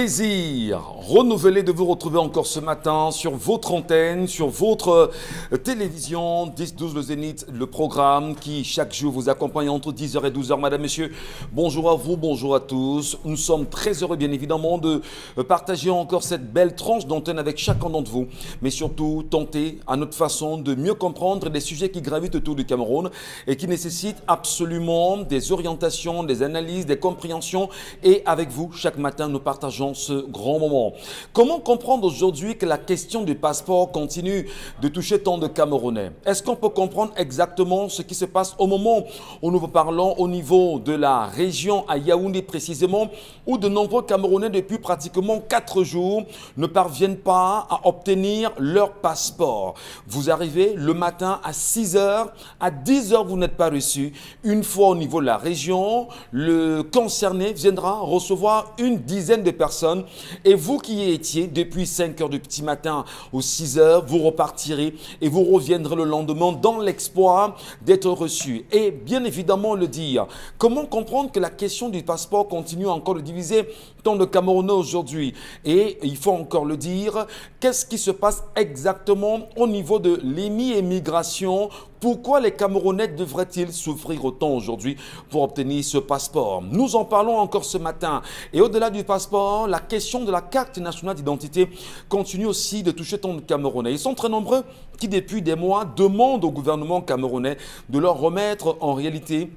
Plaisir renouvelé de vous retrouver encore ce matin sur votre antenne, sur votre euh, télévision 10-12 le Zénith, le programme qui chaque jour vous accompagne entre 10h et 12h. Madame, Messieurs, bonjour à vous, bonjour à tous. Nous sommes très heureux bien évidemment de euh, partager encore cette belle tranche d'antenne avec chacun d'entre vous, mais surtout tenter à notre façon de mieux comprendre des sujets qui gravitent autour du Cameroun et qui nécessitent absolument des orientations, des analyses, des compréhensions et avec vous chaque matin nous partageons ce grand moment. Comment comprendre aujourd'hui que la question du passeport continue de toucher tant de Camerounais? Est-ce qu'on peut comprendre exactement ce qui se passe au moment où nous vous parlons au niveau de la région à Yaoundé précisément, où de nombreux Camerounais depuis pratiquement 4 jours ne parviennent pas à obtenir leur passeport? Vous arrivez le matin à 6 heures, à 10 heures vous n'êtes pas reçu. Une fois au niveau de la région, le concerné viendra recevoir une dizaine de personnes. Et vous qui étiez depuis 5 heures du petit matin ou 6 heures, vous repartirez et vous reviendrez le lendemain dans l'espoir d'être reçu. Et bien évidemment le dire. Comment comprendre que la question du passeport continue encore de diviser tant de Camerounais aujourd'hui Et il faut encore le dire, qu'est-ce qui se passe exactement au niveau de l'émi-émigration pourquoi les Camerounais devraient-ils souffrir autant aujourd'hui pour obtenir ce passeport? Nous en parlons encore ce matin. Et au-delà du passeport, la question de la carte nationale d'identité continue aussi de toucher tant de Camerounais. Ils sont très nombreux qui, depuis des mois, demandent au gouvernement camerounais de leur remettre en réalité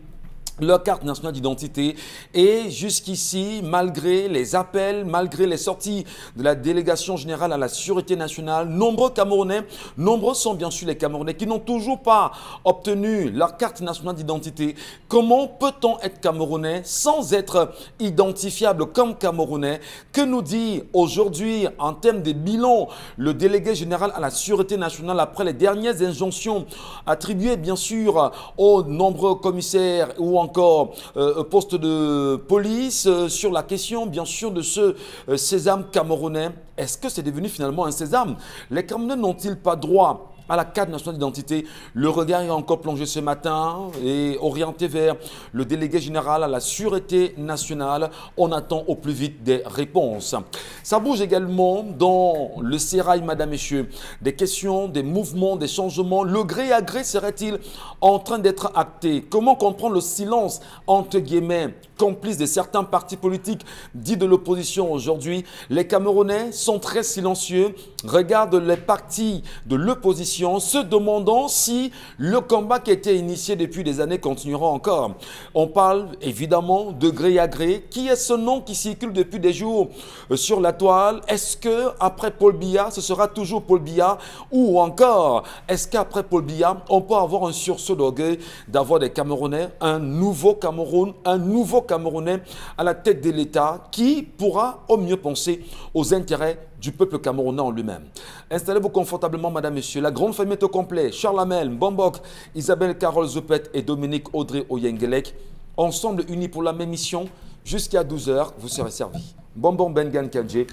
leur carte nationale d'identité. Et jusqu'ici, malgré les appels, malgré les sorties de la délégation générale à la sûreté nationale, nombreux Camerounais, nombreux sont bien sûr les Camerounais qui n'ont toujours pas obtenu leur carte nationale d'identité. Comment peut-on être Camerounais sans être identifiable comme Camerounais? Que nous dit aujourd'hui en termes de bilan le délégué général à la sûreté nationale après les dernières injonctions attribuées bien sûr aux nombreux commissaires ou encore euh, poste de police, euh, sur la question bien sûr de ce euh, sésame camerounais. Est-ce que c'est devenu finalement un sésame? Les Camerounais n'ont-ils pas droit à la carte nationale d'identité. Le regard est encore plongé ce matin et orienté vers le délégué général à la sûreté nationale. On attend au plus vite des réponses. Ça bouge également dans le sérail, madame, messieurs. Des questions, des mouvements, des changements. Le gré à gré serait-il en train d'être acté? Comment comprendre le silence, entre guillemets, complice de certains partis politiques dits de l'opposition aujourd'hui Les Camerounais sont très silencieux, regardent les partis de l'opposition se demandant si le combat qui a été initié depuis des années continuera encore. On parle évidemment de gré à gré. Qui est ce nom qui circule depuis des jours sur la toile? Est-ce que après Paul Biya, ce sera toujours Paul Biya Ou encore, est-ce qu'après Paul Biya, on peut avoir un sursaut d'orgueil d'avoir des Camerounais, un nouveau Cameroun, un nouveau Camerounais à la tête de l'État qui pourra au mieux penser aux intérêts du peuple camerounais en lui-même. Installez-vous confortablement, madame, monsieur. La grande famille est au complet. Charles Amel, Bombok, Isabelle Carole Zopet et Dominique Audrey Oyengelek, ensemble unis pour la même mission. Jusqu'à 12h, vous serez servis. Bonbon Bengan Kandje,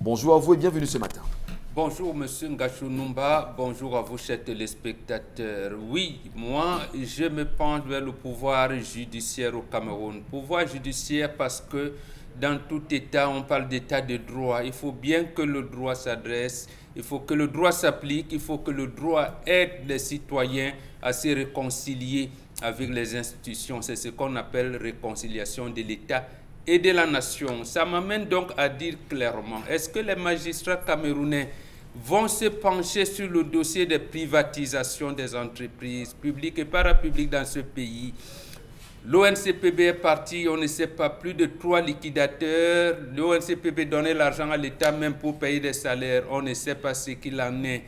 bonjour à vous et bienvenue ce matin. Bonjour Monsieur Ngachou bonjour à vous chers téléspectateurs. Oui, moi je me penche vers le pouvoir judiciaire au Cameroun. Pouvoir judiciaire parce que dans tout État, on parle d'État de droit. Il faut bien que le droit s'adresse, il faut que le droit s'applique, il faut que le droit aide les citoyens à se réconcilier avec les institutions. C'est ce qu'on appelle réconciliation de l'État et de la nation. Ça m'amène donc à dire clairement, est-ce que les magistrats camerounais vont se pencher sur le dossier de privatisation des entreprises publiques et parapubliques dans ce pays L'ONCPB est parti, on ne sait pas, plus de trois liquidateurs. L'ONCPB donnait l'argent à l'État même pour payer des salaires. On ne sait pas ce qu'il en est.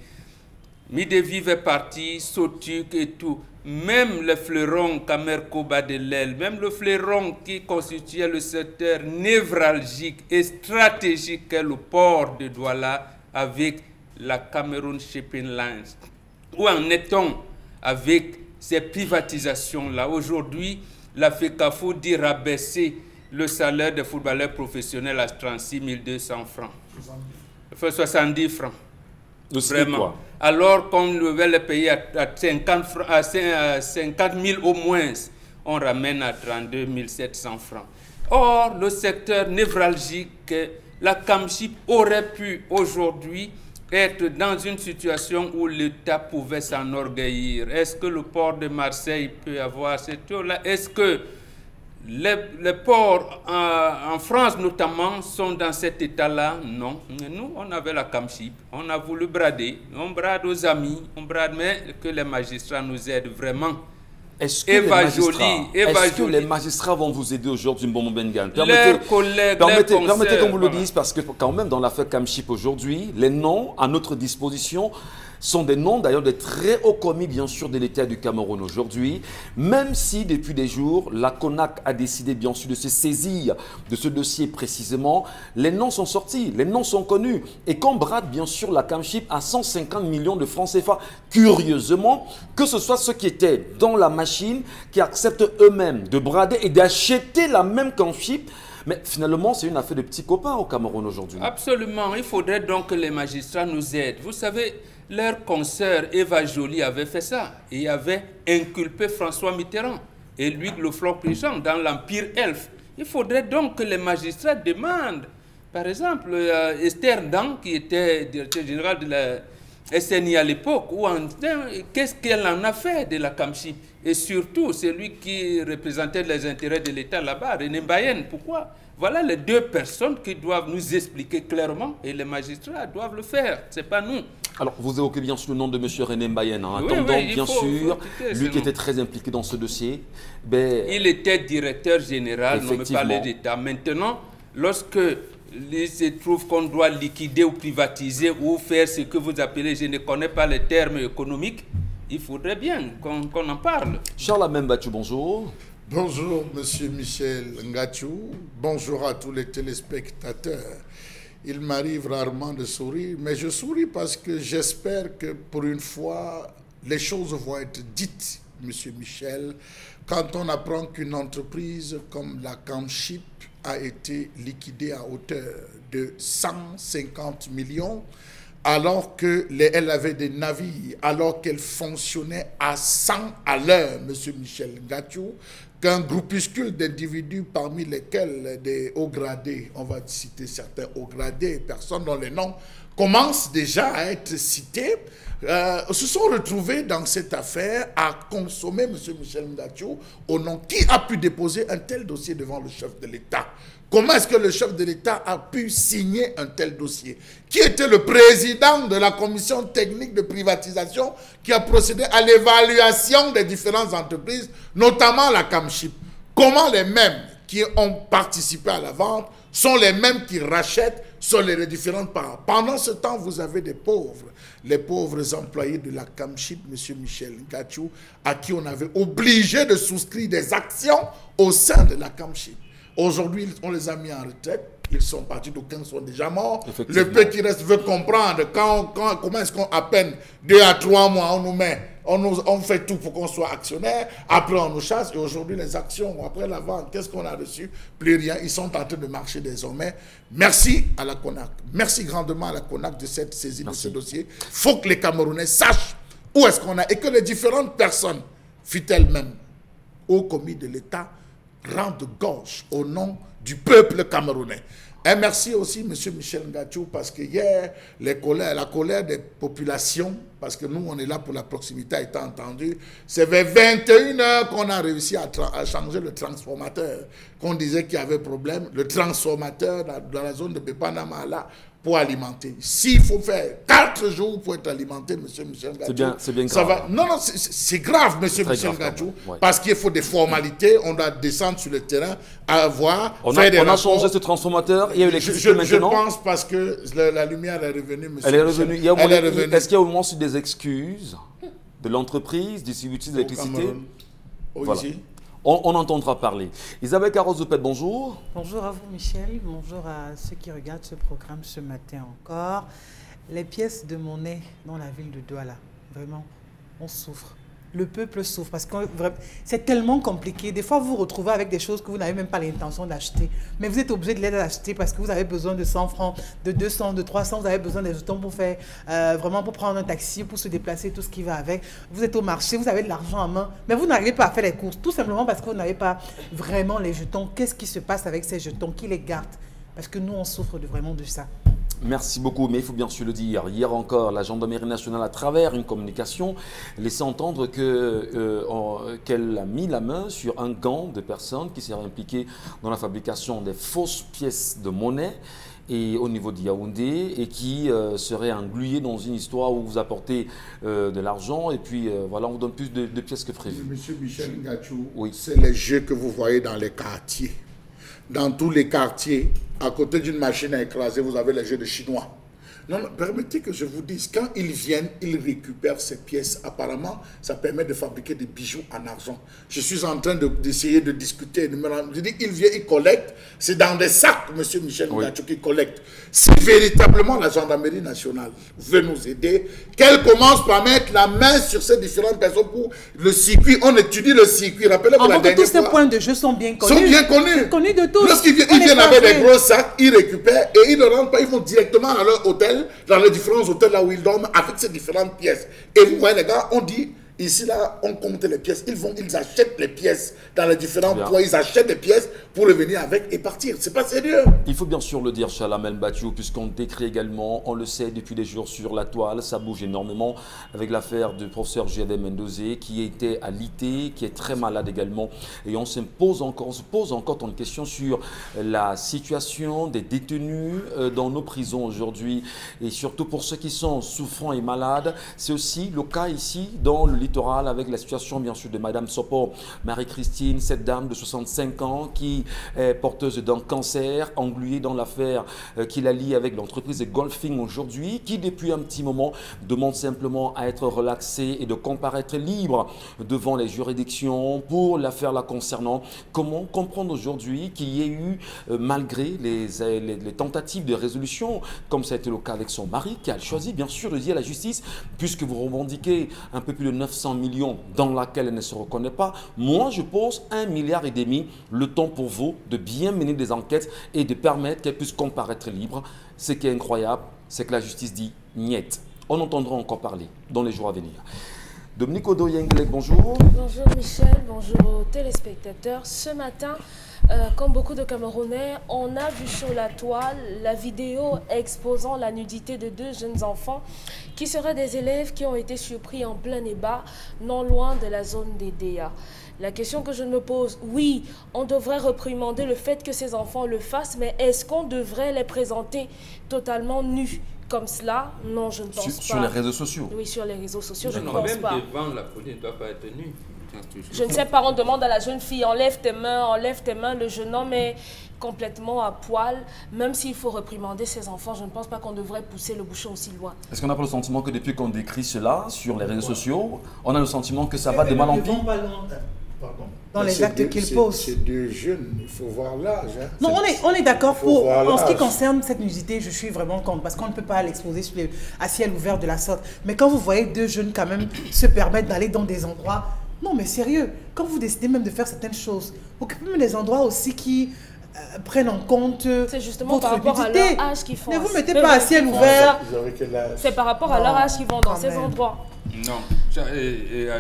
Midevive est parti, Sotuk et tout. Même le fleuron Kamerko de même le fleuron qui constituait le secteur névralgique et stratégique est le port de Douala avec la Cameroon Shipping Lines. Où en est-on avec ces privatisations-là? Aujourd'hui, la FECAFO dit rabaisser le salaire des footballeurs professionnels à 36 200 francs. 70 francs. Vraiment. Alors qu'on devait le payer à, 50, à 50 000 au moins, on ramène à 32 700 francs. Or, le secteur névralgique la CAMSIP aurait pu aujourd'hui être dans une situation où l'État pouvait s'enorgueillir. Est-ce que le port de Marseille peut avoir cette eau-là Est-ce que les, ports en, France notamment sont dans cet état-là? Non. Nous, on avait la CAMSIP, on a voulu brader, on brade aux amis, on brade, mais que les magistrats nous aident vraiment. Est-ce que, les magistrats, que les magistrats vont vous aider aujourd'hui, Mbombo Bengan Permettez, collègues, permettez, permettez qu'on vous le dise, parce que quand même, dans l'affaire Camchip aujourd'hui, les noms à notre disposition sont des noms d'ailleurs de très hauts commis, bien sûr, de l'État du Cameroun aujourd'hui, même si depuis des jours, la CONAC a décidé, bien sûr, de se saisir de ce dossier précisément. Les noms sont sortis, les noms sont connus. Et qu'on brade, bien sûr, la Camchip à 150 millions de francs CFA, curieusement, que ce soit ceux qui étaient dans la machine, qui acceptent eux-mêmes de brader et d'acheter la même Camchip, mais finalement, c'est une affaire de petits copains au Cameroun aujourd'hui. Absolument. Il faudrait donc que les magistrats nous aident. Vous savez, leur consoeur Eva Joly avait fait ça et avait inculpé François Mitterrand et lui le Prigent dans l'Empire Elfe. Il faudrait donc que les magistrats demandent, par exemple, euh, Esther Dan, qui était directeur général de la SNI à l'époque, ou qu'est-ce qu'elle en a fait de la CAMCHI Et surtout, c'est lui qui représentait les intérêts de l'État là-bas, René Mbayenne. Pourquoi? Voilà les deux personnes qui doivent nous expliquer clairement, et les magistrats doivent le faire, ce n'est pas nous. Alors, vous évoquez bien sûr le nom de M. René Mbayen, hein, attendant bien sûr, lui qui était très impliqué dans ce dossier. Ben, il était directeur général, on me parlait d'État. Maintenant, lorsque il se trouve qu'on doit liquider ou privatiser ou faire ce que vous appelez, je ne connais pas les termes économiques, il faudrait bien qu'on en parle. Charles Amembatou, bonjour. Bonjour, Monsieur Michel Ngachou. Bonjour à tous les téléspectateurs il m'arrive rarement de sourire, mais je souris parce que j'espère que pour une fois, les choses vont être dites, Monsieur Michel, quand on apprend qu'une entreprise comme la Camship a été liquidée à hauteur de 150 millions, alors qu'elle avait des navires, alors qu'elle fonctionnait à 100 à l'heure, Monsieur Michel Gatiou, qu'un groupuscule d'individus parmi lesquels des hauts gradés, on va citer certains hauts gradés, personnes dont les noms commencent déjà à être cités, euh, se sont retrouvés dans cette affaire à consommer M. Michel Ngachou au nom qui a pu déposer un tel dossier devant le chef de l'État. Comment est-ce que le chef de l'État a pu signer un tel dossier? Qui était le président de la commission technique de privatisation qui a procédé à l'évaluation des différentes entreprises, notamment la CAMCHIP? Comment les mêmes qui ont participé à la vente sont les mêmes qui rachètent sur les différentes parts? Pendant ce temps, vous avez des pauvres, les pauvres employés de la CAMCHIP, M. Michel Gachou, à qui on avait obligé de souscrire des actions au sein de la CAMCHIP. Aujourd'hui, on les a mis en retraite. Ils sont partis, d'aucuns sont déjà morts. Le peu qui reste veut comprendre quand, comment est-ce qu'à peine deux à trois mois, on nous met, on, nous, on fait tout pour qu'on soit actionnaire. Après, on nous chasse. Et aujourd'hui, les actions, après la vente, qu'est-ce qu'on a reçu? Plus rien. Ils sont en train de marcher désormais. Merci à la CONAC. Merci grandement à la CONAC de cette saisie de ce dossier. Il faut que les Camerounais sachent où est-ce qu'on a et que les différentes personnes, fut-elles même au commis de l'État, de gauche au nom du peuple camerounais. Et merci aussi, M. Michel Ngachou, parce que hier, les colères, la colère des populations, parce que nous, on est là pour la proximité, a été entendue. C'est vers 21 heures qu'on a réussi à, changer le transformateur, qu'on disait qu'il y avait problème. Le transformateur dans, la zone de Pepanama, là, pour alimenter. S'il faut faire quatre jours pour être alimenté, monsieur Michel c'est bien, c'est bien grave. va... Non, non, c'est grave, monsieur Michel Gachou, parce qu'il faut des formalités. On doit descendre sur le terrain, avoir, on a, on a changé ce transformateur. Il y a eu l'électricité maintenant. Je pense parce que la, lumière est revenue, monsieur. Elle est revenue. Est-ce qu'il y a au moins des excuses de l'entreprise distributrice d'électricité? Voilà. On, entendra parler. Isabelle Carrozopet, bonjour. Bonjour à vous, Michel. Bonjour à ceux qui regardent ce programme ce matin encore. Les pièces de monnaie dans la ville de Douala, vraiment, on souffre le peuple souffre parce que c'est tellement compliqué. Des fois, vous vous retrouvez avec des choses que vous n'avez même pas l'intention d'acheter. Mais vous êtes obligé de les acheter parce que vous avez besoin de 100 francs, de 200, de 300. Vous avez besoin des jetons pour faire, euh, vraiment pour prendre un taxi, pour se déplacer, tout ce qui va avec. Vous êtes au marché, vous avez de l'argent en main, mais vous n'arrivez pas à faire les courses. Tout simplement parce que vous n'avez pas vraiment les jetons. Qu'est-ce qui se passe avec ces jetons? Qui les garde? Parce que nous, on souffre de, vraiment de ça. Merci beaucoup, mais il faut bien sûr le dire. Hier encore, la gendarmerie nationale, à travers une communication, laissait entendre euh, qu'elle a mis la main sur un gant de personnes qui seraient impliquées dans la fabrication des fausses pièces de monnaie et au niveau de Yaoundé et qui euh, seraient engluées dans une histoire où vous apportez euh, de l'argent et puis voilà, on vous donne plus de, pièces que prévu. Monsieur Michel Ngachou, oui. c'est les jeux que vous voyez dans les quartiers dans tous les quartiers, à côté d'une machine à écraser, vous avez les jeux de Chinois. Non, permettez que je vous dise, quand ils viennent, ils récupèrent ces pièces. Apparemment, ça permet de fabriquer des bijoux en argent. Je suis en train d'essayer de, discuter. De je dis, ils viennent, ils collectent. C'est dans des sacs, monsieur Michel oui. qui collecte. Si véritablement la gendarmerie nationale veut nous aider, qu'elle commence par mettre la main sur ces différentes personnes pour le circuit. On étudie le circuit. Rappelez-vous la dernière tous ces points de jeu sont bien connus. Sont bien connus. Connus de tous. Lorsqu'ils viennent, ils viennent avec des gros sacs, ils récupèrent et ils ne rentrent pas. Ils vont directement à leur hôtel dans les différents hôtels là où ils dorment, avec ces différentes pièces. Et vous voyez, les gars, on dit Ici, là, on compte les pièces. Ils vont, ils achètent les pièces dans les différents points. Ils achètent des pièces pour revenir avec et partir. C'est pas sérieux. Il faut bien sûr le dire, Chalamel Batiou, puisqu'on décrit également, on le sait depuis des jours sur la toile, ça bouge énormément avec l'affaire du professeur G.D. Mendozé qui était à l'IT, qui est très malade également. Et on se pose encore, on se pose encore une question sur la situation des détenus euh, dans nos prisons aujourd'hui. Et surtout pour ceux qui sont souffrants et malades. C'est aussi le cas ici dans le avec la situation bien sûr de Madame Sopo, Marie-Christine, cette dame de 65 ans qui est porteuse d'un cancer, engluée dans l'affaire euh, qui la lie avec l'entreprise de Golfing aujourd'hui, qui depuis un petit moment demande simplement à être relaxée et de comparaître libre devant les juridictions pour l'affaire la concernant. Comment comprendre aujourd'hui qu'il y ait eu, euh, malgré les, les, les, tentatives de résolution, comme ça a été le cas avec son mari, qui a choisi bien sûr de dire à la justice, puisque vous revendiquez un peu plus de 900 millions dans laquelle elle ne se reconnaît pas, moi je pose un milliard et demi, le temps pour vous de bien mener des enquêtes et de permettre qu'elle puisse comparaître libre. Ce qui est incroyable, c'est que la justice dit niet. On entendra encore parler dans les jours à venir. Dominique Odoyengle, bonjour. Bonjour Michel, bonjour aux téléspectateurs. Ce matin, euh, comme beaucoup de Camerounais, on a vu sur la toile la vidéo exposant la nudité de deux jeunes enfants qui seraient des élèves qui ont été surpris en plein ébat, non loin de la zone des DA. La question que je me pose, oui, on devrait reprimander le fait que ces enfants le fassent, mais est-ce qu'on devrait les présenter totalement nus comme cela, non, je ne pense pas. Sur les réseaux sociaux Oui, sur les réseaux sociaux, je ne pense même pas. devant la police ne doit pas être nu. Je ne sais pas, on demande à la jeune fille, enlève tes mains, enlève tes mains. Le jeune homme est complètement à poil. Même s'il faut reprimander ses enfants, je ne pense pas qu'on devrait pousser le bouchon aussi loin. Est-ce qu'on n'a pas le sentiment que depuis qu'on décrit cela sur les réseaux sociaux, on a le sentiment que ça va de mal en pire dans les actes qu'ils posent. C'est deux jeunes, il faut voir l'âge. Hein. Non, on est, on est d'accord pour. En ce qui concerne cette nudité, je suis vraiment contre parce qu'on ne peut pas l'exposer à ciel ouvert de la sorte. Mais quand vous voyez deux jeunes quand même se permettre d'aller dans des endroits. Non, mais sérieux, quand vous décidez même de faire certaines choses, occupez-vous des endroits aussi qui. Euh, prennent en compte C'est justement par rapport à leur âge qu'ils font. Ne vous mettez pas à ciel ouvert. C'est par rapport à leur âge qu'ils vont dans ces endroits. Non,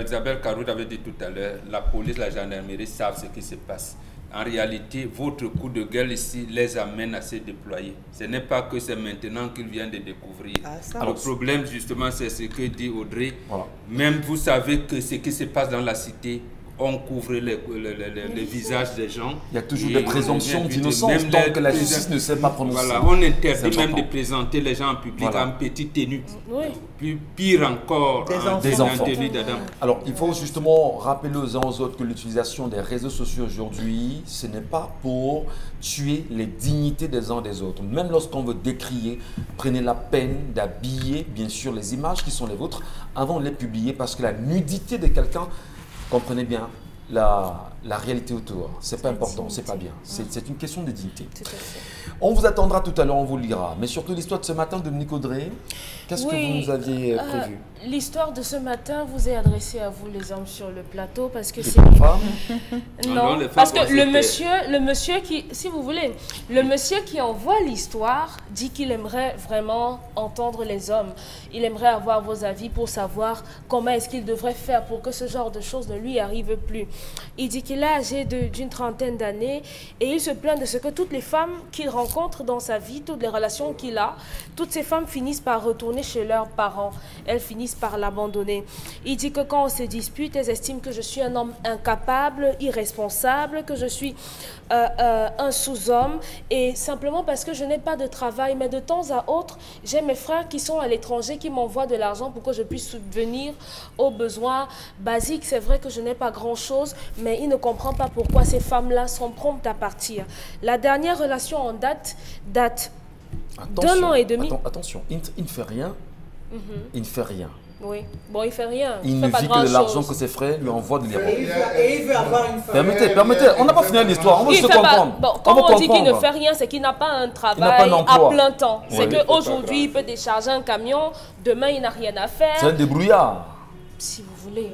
Isabelle Caroud avait dit tout à l'heure, la police, la gendarmerie savent ce qui se passe. En réalité, votre coup de gueule ici les amène à se déployer. Ce n'est pas que c'est maintenant qu'ils viennent de découvrir. Ah, le problème, justement, c'est ce que dit Audrey. Même vous savez que ce qui se passe dans la cité, on couvre les, les, visages des gens. Il y a toujours des présomptions d'innocence tant que la justice ne s'est pas prononcée. Voilà, on interdit même de présenter les gens en public en petite tenue. Oui. pire encore, des enfants. Alors, il faut justement rappeler aux uns aux autres que l'utilisation des réseaux sociaux aujourd'hui, ce n'est pas pour tuer les dignités des uns des autres. Même lorsqu'on veut décrier, prenez la peine d'habiller, bien sûr, les images qui sont les vôtres avant de les publier parce que la nudité de quelqu'un comprenez bien la, la réalité autour. C'est pas important, c'est pas bien. C'est une question de dignité. On vous attendra tout à l'heure, on vous lira. Mais surtout l'histoire de ce matin de Nico Drey, qu'est-ce que vous nous aviez euh, prévu L'histoire de ce matin vous est adressée à vous les hommes sur le plateau parce que c'est non, parce que le monsieur, le monsieur qui, si vous voulez, le monsieur qui envoie l'histoire dit qu'il aimerait vraiment entendre les hommes. Il aimerait avoir vos avis pour savoir comment est-ce qu'il devrait faire pour que ce genre de choses ne lui arrive plus. Il dit qu'il il est âgé d'une trentaine d'années et il se plaint de ce que toutes les femmes qu'il rencontre dans sa vie, toutes les relations qu'il a, toutes ces femmes finissent par retourner chez leurs parents. Elles finissent par l'abandonner. Il dit que quand on se dispute, elles estiment que je suis un homme incapable, irresponsable, que je suis euh, euh, un sous-homme et simplement parce que je n'ai pas de travail. Mais de temps à autre, j'ai mes frères qui sont à l'étranger qui m'envoient de l'argent pour que je puisse subvenir aux besoins basiques. C'est vrai que je n'ai pas grand-chose, mais il ne comprend pas pourquoi ces femmes-là sont promptes à partir. La dernière relation en date date d'un an et demi. attention, il, ne fait rien. Mhm. Il ne fait rien. Oui. Bon, il fait rien. Il, ne vit que de l'argent que ses frères lui envoient de l'Iran. Et, il veut avoir une famille. Permettez, permettez. On n'a pas fini l'histoire. On veut se comprendre. Bon, quand on, dit qu'il ne fait rien, c'est qu'il n'a pas un travail à plein temps. C'est qu'aujourd'hui, il peut décharger un camion. Demain, il n'a rien à faire. C'est un débrouillard. Si vous voulez.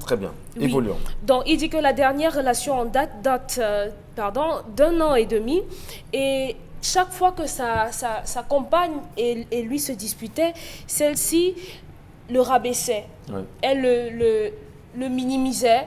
Très bien. Évoluons. Donc, il dit que la dernière relation en date date euh, pardon, d'un an et demi. Et chaque fois que sa, sa, sa compagne et, et, lui se disputaient, celle-ci le rabaissait, elle le, le, le minimisait.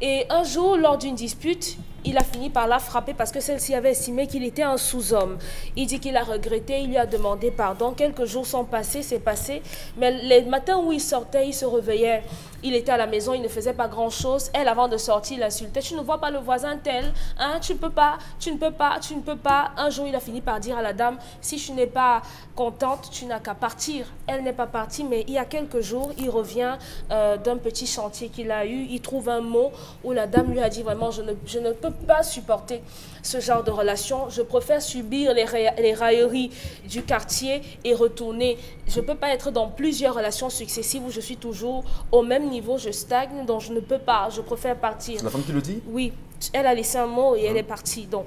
Et un jour, lors d'une dispute, il a fini par la frapper parce que celle-ci avait estimé qu'il était un sous-homme. Il dit qu'il a regretté, il lui a demandé pardon. Quelques jours sont passés, c'est passé. Mais les matins où il sortait, il se réveillait il était à la maison, il ne faisait pas grand-chose. Elle, avant de sortir, l'insultait. Tu ne vois pas le voisin tel hein? Tu ne peux pas, tu ne peux pas, tu ne peux pas. Un jour, il a fini par dire à la dame, si tu n'es pas contente, tu n'as qu'à partir. Elle n'est pas partie, mais il y a quelques jours, il revient euh, d'un petit chantier qu'il a eu. Il trouve un mot où la dame lui a dit vraiment, je ne, je ne peux pas supporter ce genre de relation. Je préfère subir les, les railleries du quartier et retourner. Je ne peux pas être dans plusieurs relations successives où je suis toujours au même niveau, je stagne, donc je ne peux pas. Je préfère partir. C'est la femme qui le dit? Oui. Elle a laissé un mot et elle est partie. Donc,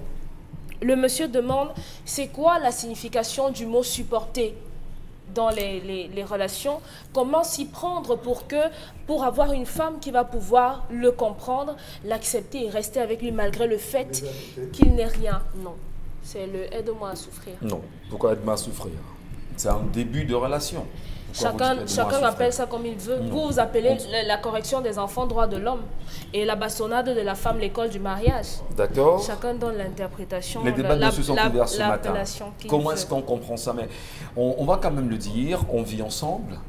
le monsieur demande, c'est quoi la signification du mot supporter? Dans les, les, relations, comment s'y prendre pour que, pour avoir une femme qui va pouvoir le comprendre, l'accepter et rester avec lui malgré le fait qu'il n'est rien? Non, c'est le aide-moi à souffrir. Non, pourquoi aide-moi à souffrir? C'est un début de relation. Chacun, chacun appelle ça comme il veut. Vous, vous appelez la, correction des enfants droits de l'homme et la bastonnade de la femme l'école du mariage. D'accord. Chacun donne l'interprétation. Les débats ne se sont ouverts ce matin. Comment est-ce qu'on comprend ça? Mais on, va quand même le dire, on vit ensemble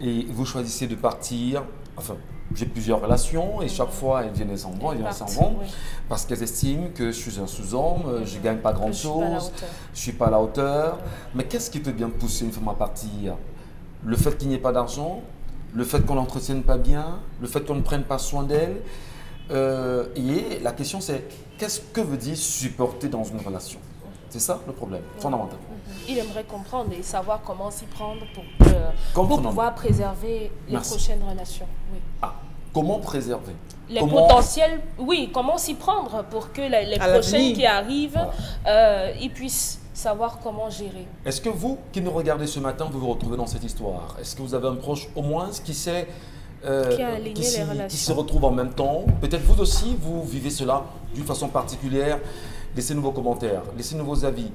et vous choisissez de partir. Enfin, j'ai plusieurs relations et chaque fois elles viennent s'en vont, elles viennent s'en vont parce qu'elles estiment que je suis un sous-homme, je ne gagne pas grand-chose, je ne suis pas à la hauteur. Mais qu'est-ce qui peut bien pousser une femme à partir? Le fait qu'il n'y ait pas d'argent, le fait qu'on l'entretienne pas bien, le fait qu'on ne prenne pas soin d'elle. Euh, et la question c'est qu'est-ce que veut dire supporter dans une relation? C'est ça le problème fondamental. Il aimerait comprendre et savoir comment s'y prendre pour, pour pouvoir préserver les prochaines relations. Ah, comment préserver? Les potentiels, oui, comment s'y prendre pour que les, prochaines qui arrivent, euh, ils puissent savoir comment gérer. Est-ce que vous, qui nous regardez ce matin, vous vous retrouvez dans cette histoire? Est-ce que vous avez un proche au moins qui sait euh, qui, qui, se retrouve en même temps? Peut-être vous aussi, vous vivez cela d'une façon particulière. Laissez-nous vos commentaires, laissez-nous vos avis.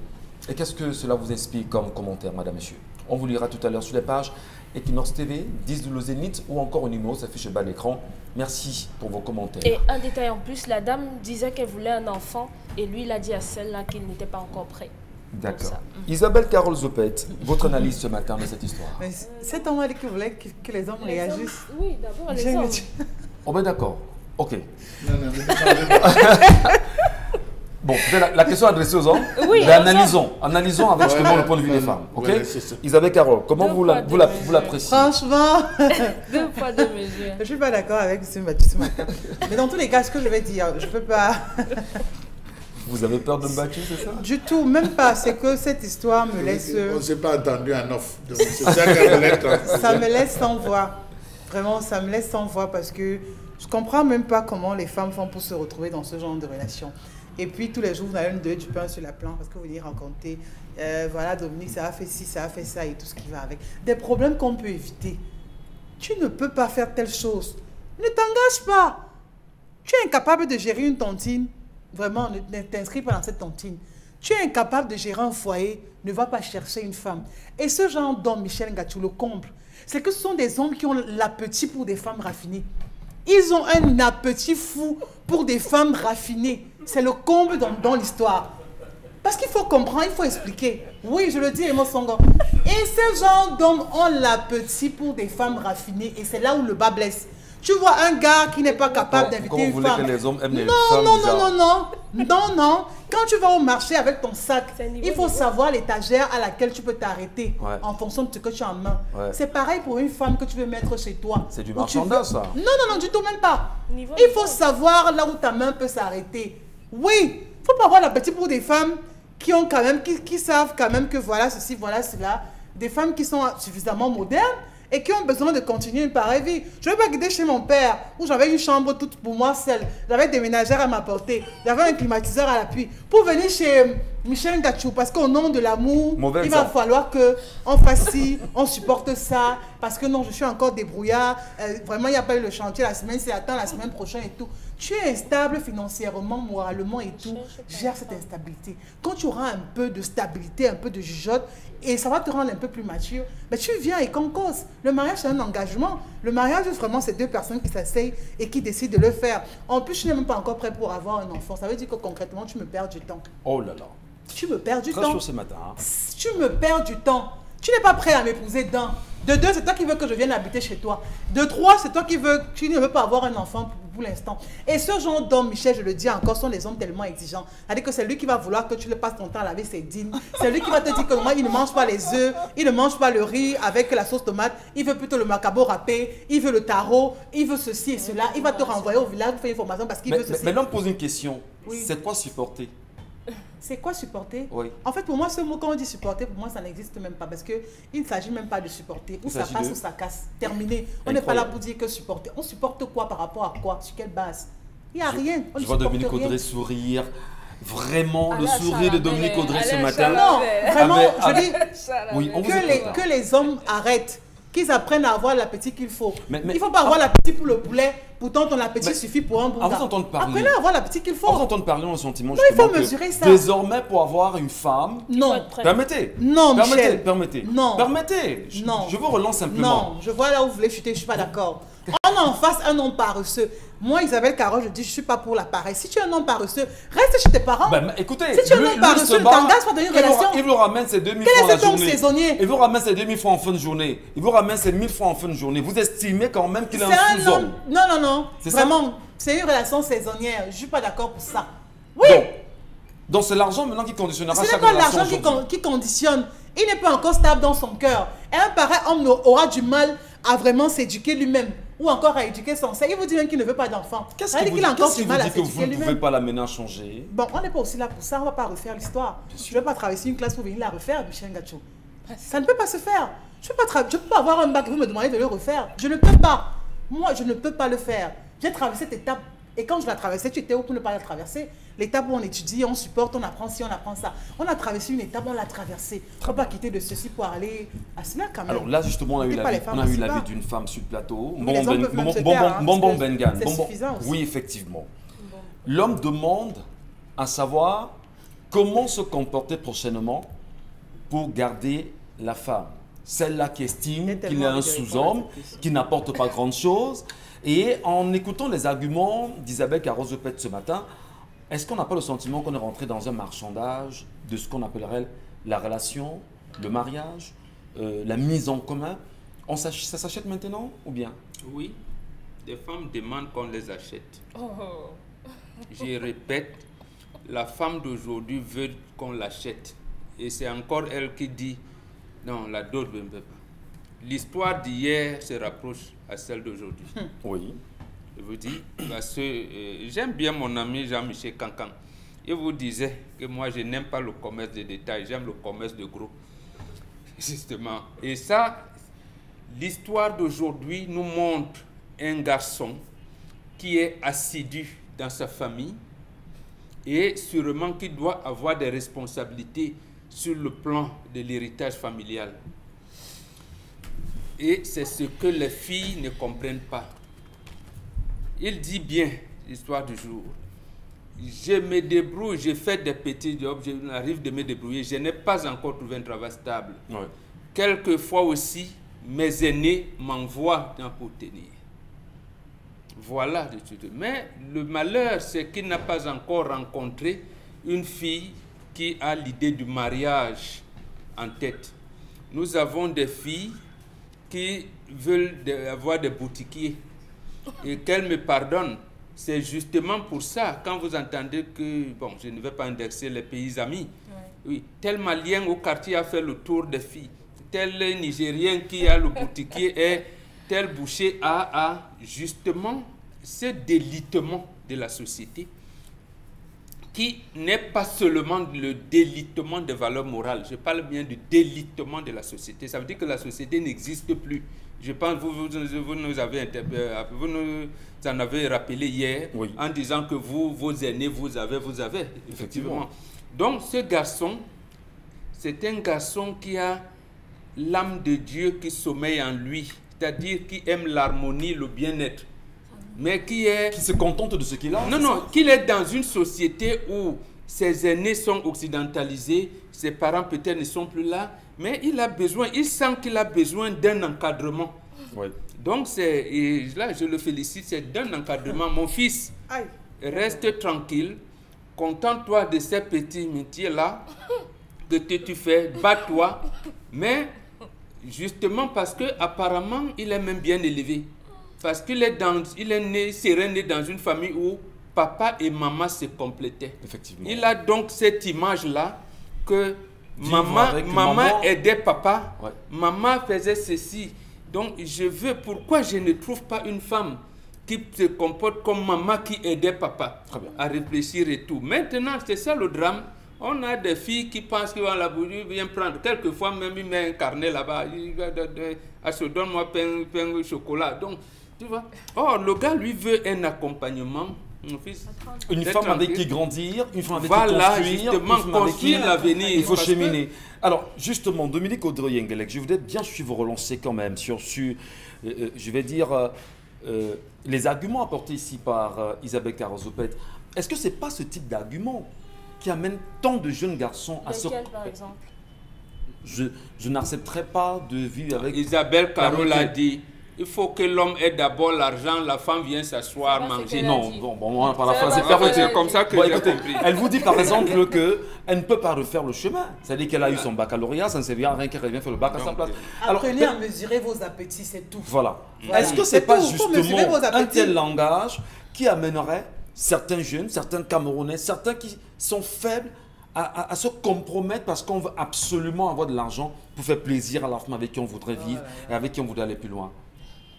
Et qu'est-ce que cela vous inspire comme commentaire, madame, monsieur On vous lira tout à l'heure sur les pages Equinox TV, 10 de Zénith ou encore un numéro s'affiche bas à l'écran. Merci pour vos commentaires. Et un détail en plus, la dame disait qu'elle voulait un enfant et lui, il a dit à celle-là qu'il n'était pas encore prêt. D'accord. Isabelle Carole Zopet, votre analyse ce matin de cette histoire Cet homme qui voulait que, les hommes réagissent. oui, d'abord les hommes. Oh ben d'accord. Ok. Non, non, Bon, la, question adressée aux hommes, oui, analysons, analysons avec justement le point de vue des femmes. Ok Isabelle Carole, comment vous l'appréciez Franchement, deux fois deux mesures. Je ne suis pas d'accord avec ce matin. Mais dans tous les cas, ce que je vais dire, je ne peux pas. Vous avez peur de me battre, c'est ça? Du tout, même pas. C'est que cette histoire me laisse. On ne s'est pas entendu en off. ça me laisse sans voix. Vraiment, ça me laisse sans voix parce que je comprends même pas comment les femmes font pour se retrouver dans ce genre de relation. Et puis tous les jours, vous avez une deux du pain sur la planche parce que vous venez raconter, euh, voilà, Dominique, ça a fait ci, ça a fait ça et tout ce qui va avec. Des problèmes qu'on peut éviter. Tu ne peux pas faire telle chose. Ne t'engage pas. Tu es incapable de gérer une tontine. Vraiment, ne t'inscris pas dans cette tontine. Tu es incapable de gérer un foyer, ne va pas chercher une femme. Et ce genre d'homme, Michel Ngatou, le comble, c'est que ce sont des hommes qui ont l'appétit pour des femmes raffinées. Ils ont un appétit fou pour des femmes raffinées. C'est le comble dans, l'histoire. Parce qu'il faut comprendre, il faut expliquer. Oui, je le dis, Emo Songo. Et ces gens d'hommes ont l'appétit pour des femmes raffinées. Et c'est là où le bas blesse. Tu vois un gars qui n'est pas capable d'inviter une femme. que les hommes aiment les non, femmes non, non, non, non, non, non. Quand tu vas au marché avec ton sac, il faut savoir l'étagère à laquelle tu peux t'arrêter Ouais. en fonction de ce que tu as en main. Ouais. C'est pareil pour une femme que tu veux mettre chez toi. C'est du marchandage, veux- ça. Non, non, non, du tout même pas. Niveau il faut niveau. savoir là où ta main peut s'arrêter. Oui, il faut pas avoir l'appétit pour des femmes qui ont quand même, qui, qui savent quand même que voilà ceci, voilà cela. Des femmes qui sont suffisamment modernes et qui ont besoin de continuer une pareille vie. Je ne vais pas quitter chez mon père où j'avais une chambre toute pour moi seule. J'avais des ménagères à m'apporter. J'avais un climatiseur à l'appui. Pour venir chez Michel Gachou, parce qu'au nom de l'amour, il va falloir que on fasse ci, on supporte ça, parce que non, je suis encore débrouillard. euh, vraiment, il n'y a pas eu le chantier la semaine, c'est attends la semaine prochaine et tout. Tu es instable financièrement, moralement et tout. Gère cette instabilité. Quand tu auras un peu de stabilité, un peu de jugeote, et ça va te rendre un peu plus mature, mais tu viens et qu'on cause. Le mariage, c'est un engagement. Le mariage, vraiment, c'est deux personnes qui s'asseyent et qui décident de le faire. En plus, tu n'es même pas encore prêt pour avoir un enfant. Ça veut dire que concrètement, tu me perds du temps. Oh là là. Tu me perds du Très temps chaud ce matin. hein. tu me perds du temps. Tu n'es pas prêt à m'épouser d'un. De deux, c'est toi qui veux que je vienne habiter chez toi. De trois, c'est toi qui veux, tu ne veux pas avoir un enfant pour, pour l'instant. Et ce genre d'hommes, Michel, je le dis encore, sont des hommes tellement exigeants. C'est-à-dire que c'est lui qui va vouloir que tu le passes ton temps à laver ses dînes. C'est lui qui va te dire que moi, il ne mange pas les œufs, il ne mange pas le riz avec la sauce tomate, il veut plutôt le macabo râpé, il veut le tarot, il veut ceci et cela. Il va te renvoyer au village pour faire une formation parce qu'il veut ceci. mais l'homme pose une question. Oui. C'est quoi supporter? C'est quoi supporter Oui. En fait, pour moi, ce mot, quand on dit supporter, pour moi, ça n'existe même pas. Parce qu'il ne s'agit même pas de supporter. Ou ça passe de- ou ça casse. Terminé. On n'est pas là pour dire que supporter. On supporte quoi par rapport à quoi? Sur quelle base? Il n'y a Je- rien. On Je vois Dominique rien. Audrey sourire. Vraiment, À le sourire de Dominique Audrey ce la matin. Non, vraiment, Ah, je dis Oui, les, que les hommes arrêtent. Qu'ils apprennent à avoir l'appétit qu'il faut. Mais- mais- Il ne faut pas avoir l'appétit pour le poulet. Pourtant, ton appétit Mais- suffit pour un bon à vous gars. entendre parler. Apprenez à avoir l'appétit qu'il faut. On vous entend parler le sentiment Non, il faut mesurer ça. Désormais, pour avoir une femme, Non. permettez. Non, permettez, Michel. permettez. Non. Permettez. Je, Non. je vous relance simplement. Non, je vois là où vous voulez chuter, je suis pas d'accord. On en face un homme paresseux. Moi, Isabelle Carole, je dis, je suis pas pour la paresse. Si tu es un homme paresseux, reste chez tes parents. Ben, écoutez, Si tu es un homme paresseux, se ne bat, t'engage pas dans une il vous- relation. Il vous ramène ses 2000 Quel est francs la cet homme journée. saisonnier? Il vous ramène ses 2000 francs en fin de journée. Il vous ramène ses 1000 francs en fin de journée. Vous estimez quand même qu'il est c'est un sous-homme. homme. Non, non, non. Vraiment, c'est une relation saisonnière. Je suis pas d'accord pour ça. Oui. Donc, donc c'est l'argent maintenant qui conditionnera Ce n'est chaque pas relation l'argent qui, con- qui conditionne. Il n'est pas encore stable dans son cœur. Et un pareil homme aura du mal à vraiment s'éduquer lui-même ou encore à éduquer son sein. Il vous dit même qu'il ne veut pas d'enfant. Qu'est-ce qu'il a encore du mal à dit que vous s'éduquer ne pouvez lui-même. pas l'amener à changer? Bon, on n'est pas aussi là pour ça, on ne va pas refaire l'histoire. Je ne vais pas traverser une classe pour venir la refaire, Michel Gacho. Ça ne peut pas se faire. Je ne peux, pas tra- je peux pas avoir un bac et vous me demandez de le refaire. Je ne peux pas. Moi, je ne peux pas le faire. J'ai traversé cette étape. Et quand je la traversais, tu étais où pour ne pas la traverser? L'étape où on étudie, on supporte, on apprend ci, on apprend ça. On a traversé une étape, on l'a traversée. On ne peut pas quitter de ceci pour aller à cela quand même. Alors là, justement, on a eu la vie, on a eu la vie d'une femme sur le plateau. Se bon, bon, hein, bon, bon, Bengan. Bon, bon. suffisant aussi. Oui, effectivement. L'homme demande à savoir comment se comporter prochainement pour garder la femme. Celle-là qui estime qu'il est un sous-homme, qui n'apporte pas grand-chose. Et en écoutant les arguments d'Isabelle Carrozopet ce matin, est-ce qu'on n'a pas le sentiment qu'on est rentré dans un marchandage de ce qu'on appellerait la relation, le mariage, euh, la mise en commun? On Ça s'achète maintenant ou bien? Oui, des femmes demandent qu'on les achète. Oh. Je répète, la femme d'aujourd'hui veut qu'on l'achète. Et c'est encore elle qui dit, non, la dot ne peut pas. L'histoire d'hier se rapproche à celle d'aujourd'hui. Oui. Je vous dis, parce que euh, j'aime bien mon ami Jean-Michel Cancan. Il vous disait que moi, je n'aime pas le commerce de détail, j'aime le commerce de gros. Justement. Et ça, l'histoire d'aujourd'hui nous montre un garçon qui est assidu dans sa famille et sûrement qui doit avoir des responsabilités sur le plan de l'héritage familial. Et c'est ce que les filles ne comprennent pas. Il dit bien l'histoire du jour. Je me débrouille, je fais des petits jobs, je arrive de me débrouiller. Je n'ai pas encore trouvé un travail stable. Ouais. Quelquefois aussi, mes aînés m'envoient pour tenir. Voilà. Mais le malheur, c'est qu'il n'a pas encore rencontré une fille qui a l'idée du mariage en tête. Nous avons des filles qui veulent avoir des boutiquiers et qu'elles me pardonnent. C'est justement pour ça, quand vous entendez que, bon, je ne vais pas indexer les pays amis, oui, tel Malien au quartier a fait le tour des filles, tel Nigérien qui a le boutiquier et tel boucher a, a justement ce délitement de la société qui n'est pas seulement le délitement des valeurs morales. Je parle bien du délitement de la société. Ça veut dire que la société n'existe plus. Je pense que vous, vous, nous avez, euh, vous nous en avez rappelé hier en disant que vous, vos aînés, vous avez, vous avez. Effectivement. Donc ce garçon, c'est un garçon qui a l'âme de Dieu qui sommeille en lui, c'est-à-dire qui aime l'harmonie, le bien-être mais qui est... Qui se contente de ce qu'il a Non, non, qu'il est dans une société où ses aînés sont occidentalisés, ses parents peut-être ne sont plus là, mais il a besoin, il sent qu'il a besoin d'un encadrement. Donc, c'est, là, je le félicite, c'est d'un encadrement. Mon fils, reste tranquille, contente-toi de ces petits métiers-là que tu fais, bats-toi, mais justement parce que apparemment il est même bien élevé. Parce qu'il est, dans, il est né, serait né dans une famille où papa et maman se complétaient. Effectivement. Il a donc cette image-là que maman, maman, aidait papa, maman faisait ceci. Donc je veux, pourquoi je ne trouve pas une femme qui se comporte comme maman qui aidait papa à réfléchir et tout? Maintenant, c'est ça le drame. On a des filles qui pensent qu'ils vont la bougie, viennent prendre. Quelquefois, même, il met un carnet là-bas. Il va ah, donne-moi pain, pain, chocolat. Donc, tu vois Or, le gars, lui, veut un accompagnement. Mon fils, une femme avec qui grandir, une femme avec qui construire, justement, construire l'avenir. Il faut cheminer. Alors, justement, Dominique audrey je voudrais bien suivre relancer quand même sur, sur euh, euh, je vais dire, euh, les arguments apportés ici par Isabelle Carozopet. Est-ce que ce n'est pas ce type d'argument qui amène tant de jeunes garçons à se... par exemple? Je, je n'accepterai pas de vivre avec... Isabelle Caro l'a dit il faut que l'homme ait d'abord l'argent, la femme vient s'asseoir, manger. Non, bon, bon, on va C'est comme ça que j'ai compris. Elle vous dit par exemple qu'elle ne peut pas refaire le chemin. C'est-à-dire qu'elle a eu son baccalauréat, ça ne sert à rien qu'elle revienne faire le bac à sa place. Apprenez à mesurer vos appétits, c'est tout. Voilà. Est-ce que ce n'est pas justement un tel langage qui amènerait certains jeunes, certains Camerounais, certains qui sont faibles à, se compromettre parce qu'on veut absolument avoir de l'argent pour faire plaisir à la femme avec qui on voudrait vivre et avec qui on voudrait aller plus loin?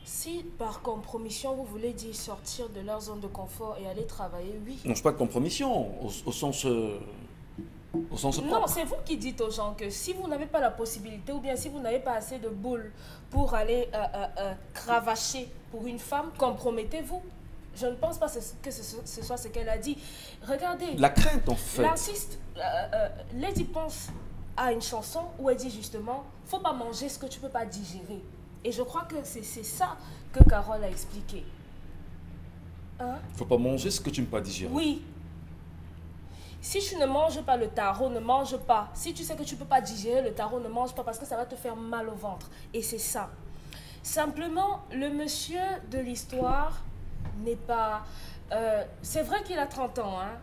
Si par compromission, vous voulez dire sortir de leur zone de confort et aller travailler, oui. Non, je pas de compromission, au, sens... Euh, au sens non, c'est vous qui dites aux gens que si vous n'avez pas la possibilité ou bien si vous n'avez pas assez de boules pour aller euh, euh, cravacher pour une femme, compromettez-vous. Je ne pense pas que ce, soit ce qu'elle a dit. Regardez. La crainte, en fait. L'artiste, Lady pense à une chanson où elle dit justement, faut pas manger ce que tu peux pas digérer. Et je crois que c'est ça que Carole a expliqué. Il hein? ne faut pas manger ce que tu ne peux pas digérer. Oui. Si tu ne manges pas le tarot, ne mange pas. Si tu sais que tu ne peux pas digérer le tarot, ne mange pas parce que ça va te faire mal au ventre. Et c'est ça. Simplement, le monsieur de l'histoire n'est pas... Euh, c'est vrai qu'il a 30 ans, hein,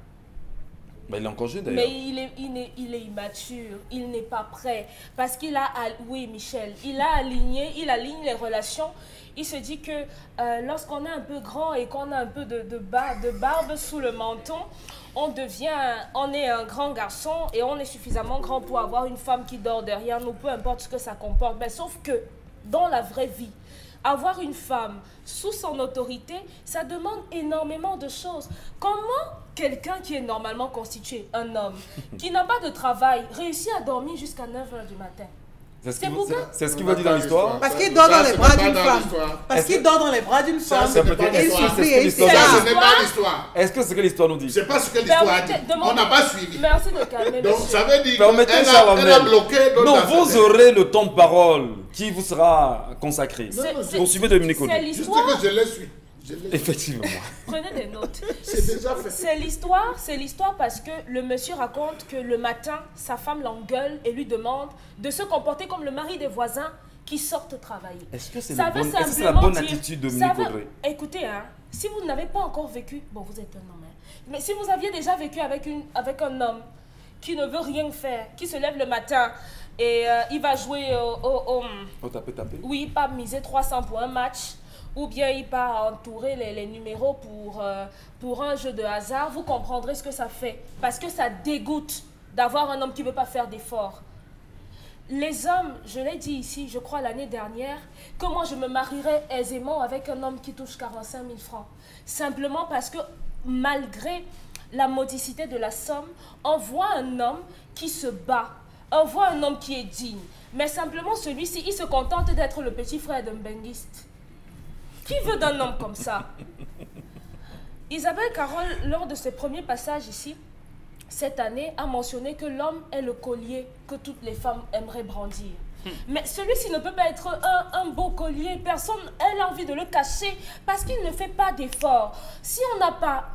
mais il est encore jeune d'ailleurs. Mais il est, il, est, il est immature, il n'est pas prêt. Parce qu'il a, oui Michel, il a aligné, il aligne les relations. Il se dit que euh, lorsqu'on est un peu grand et qu'on a un peu de, de, de barbe sous le menton, on devient, on est un grand garçon et on est suffisamment grand pour avoir une femme qui dort derrière nous, peu importe ce que ça comporte. Mais sauf que dans la vraie vie, avoir une femme sous son autorité, ça demande énormément de choses. Comment quelqu'un qui est normalement constitué, un homme, qui n'a pas de travail, réussit à dormir jusqu'à 9h du matin? C'est ce qu'il va dire dans l'histoire. Parce qu'il dort dans les bras d'une femme. Parce qu'il dort dans les bras d'une femme. C'est Ce n'est pas l'histoire. Est-ce que c'est ce que l'histoire nous dit? C'est pas ce que l'histoire dit. On n'a pas suivi. Merci de calmer. Donc ça veut dire qu'elle a bloqué. Non, vous aurez le temps de parole qui vous sera consacré. Vous suivez Dominique C'est l'histoire. Juste que je l'ai suivi. Effectivement. Prenez des notes. C'est déjà fait. C'est l'histoire, c'est l'histoire parce que le monsieur raconte que le matin, sa femme l'engueule et lui demande de se comporter comme le mari des voisins qui sortent travailler. Est-ce que c'est Ça la veut bonne, la dire- attitude, ça Dominique veut- Audrey? Écoutez, hein, si vous n'avez pas encore vécu, bon, vous êtes un homme, hein, mais si vous aviez déjà vécu avec, une, avec un homme qui ne veut rien faire, qui se lève le matin et euh, il va jouer au- au- oui, part miser 300 pour un match, ou bien il part entourer les, numéros pour, euh, pour un jeu de hasard, vous comprendrez ce que ça fait. Parce que ça dégoûte d'avoir un homme qui ne veut pas faire d'efforts. Les hommes, je l'ai dit ici, je crois l'année dernière, que moi je me marierais aisément avec un homme qui touche 45 000 francs. Simplement parce que malgré la modicité de la somme, on voit un homme qui se bat, on voit un homme qui est digne. Mais simplement celui-ci, il se contente d'être le petit frère d'un benguiste. Qui veut d'un homme comme ça? Isabelle Carole, lors de ses premiers passages ici, cette année, a mentionné que l'homme est le collier que toutes les femmes aimeraient brandir. Mais celui-ci ne peut pas être un, un beau collier. Personne n'a envie de le cacher parce qu'il ne fait pas d'efforts. Si on n'a pas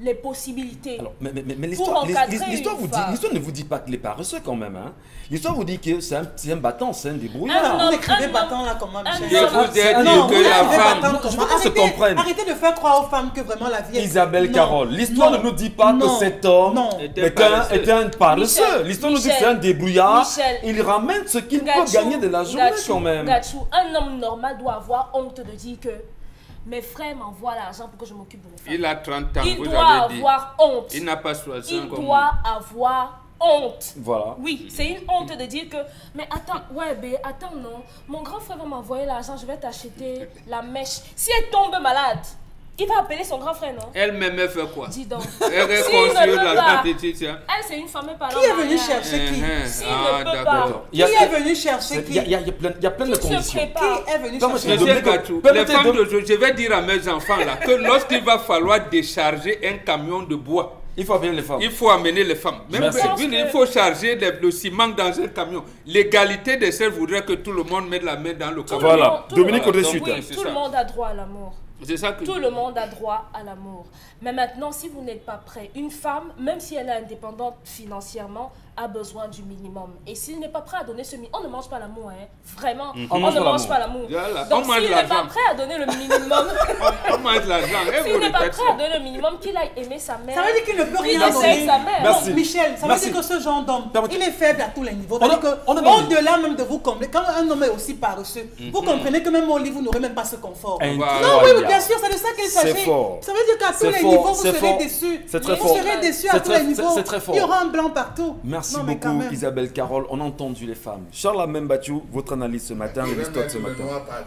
les possibilités, Alors, mais, mais, mais- l'histoire, ne vous dit pas qu'il est paresseux quand même. Hein. L'histoire vous dit que c'est un, c'est un battant, c'est un Un débrouillard. homme- Vous écrivez un battant là comment, un Michel Je vous ai dit que la femme... Je battant veux comment qu'on se arrêtez, comprenne. arrêtez de faire croire aux femmes que vraiment la vie est... Isabelle Non. Carole, l'histoire ne nous dit pas que Non. cet homme Non. Était était un, paresseux. était un paresseux. Michel, L'histoire nous dit que c'est un débrouillard. Michel. Il ramène ce qu'il peut gagner de la journée quand même. Gachou, un homme normal doit avoir honte de dire que mes frères m'envoient l'argent pour que je m'occupe de mes femmes. Il a 30 ans, Il vous doit avez dit. avoir honte. Il n'a pas choisi Il comme doit avoir honte. Voilà. Oui, c'est une honte de dire que, mais attends, ouais, ben attends, non, mon grand frère va m'envoyer l'argent, je vais t'acheter la mèche. Si elle tombe malade, il va appeler son grand frère, non? Elle-même, elle fait quoi? Dis donc. Elle de la petite. hein. elle, c'est une femme par Qui est venu chercher qui? Mhm. S'il Ah, ne peut d'accord. pas, Il y a- Qui est venu chercher Il qui? y a, il y a- plein, de qui conditions. Qui est venu chercher permettez les femmes de- d'aujourd'hui, je vais dire à mes enfants là que lorsqu'il va falloir décharger un camion de bois, Il faut appeler les femmes. il faut amener les femmes. Même Merci. que- il faut charger le, le ciment dans un camion. L'égalité des sexes voudrait que tout le monde mette la main dans le camion. Voilà. Dominique. Oui, C'est tout le monde a droit à l'amour. Tout le monde a droit à l'amour. Mais maintenant, si vous n'êtes pas prêt, une femme, même si elle est indépendante financièrement, a besoin du minimum. Et s'il n'est pas prêt à donner ce minimum, on ne mange pas l'amour, hein. Vraiment. On, mange ne mange pas l'amour. On Donc s'il n'est pas prêt à donner le minimum, on mange l'argent. Et s'il n'est pas prêt à donner le minimum, qu'il aille aimer sa mère. Ça veut dire qu'il ne peut rien essaye donner. sa mère. Merci. Non, Michel, ça Merci. veut dire que ce genre d'homme, il est faible à tous les niveaux. On que on. Au-delà même de vous combler, quand un homme est aussi paresseux, vous comprenez que même au lit, vous n'aurez même pas ce confort. Non, oui, bien sûr, c'est de ça qu'il s'agit. Ça veut dire qu'à tous les niveaux, vous serez déçus. Vous serez déçus à tous les niveaux. c'est très fort. Il y aura un blanc partout. Merci Non, quand beaucoup. Isabelle Carole. On a entendu les femmes. Charles Membachou, votre analyse ce matin, vais l'histoire de ce le matin. le.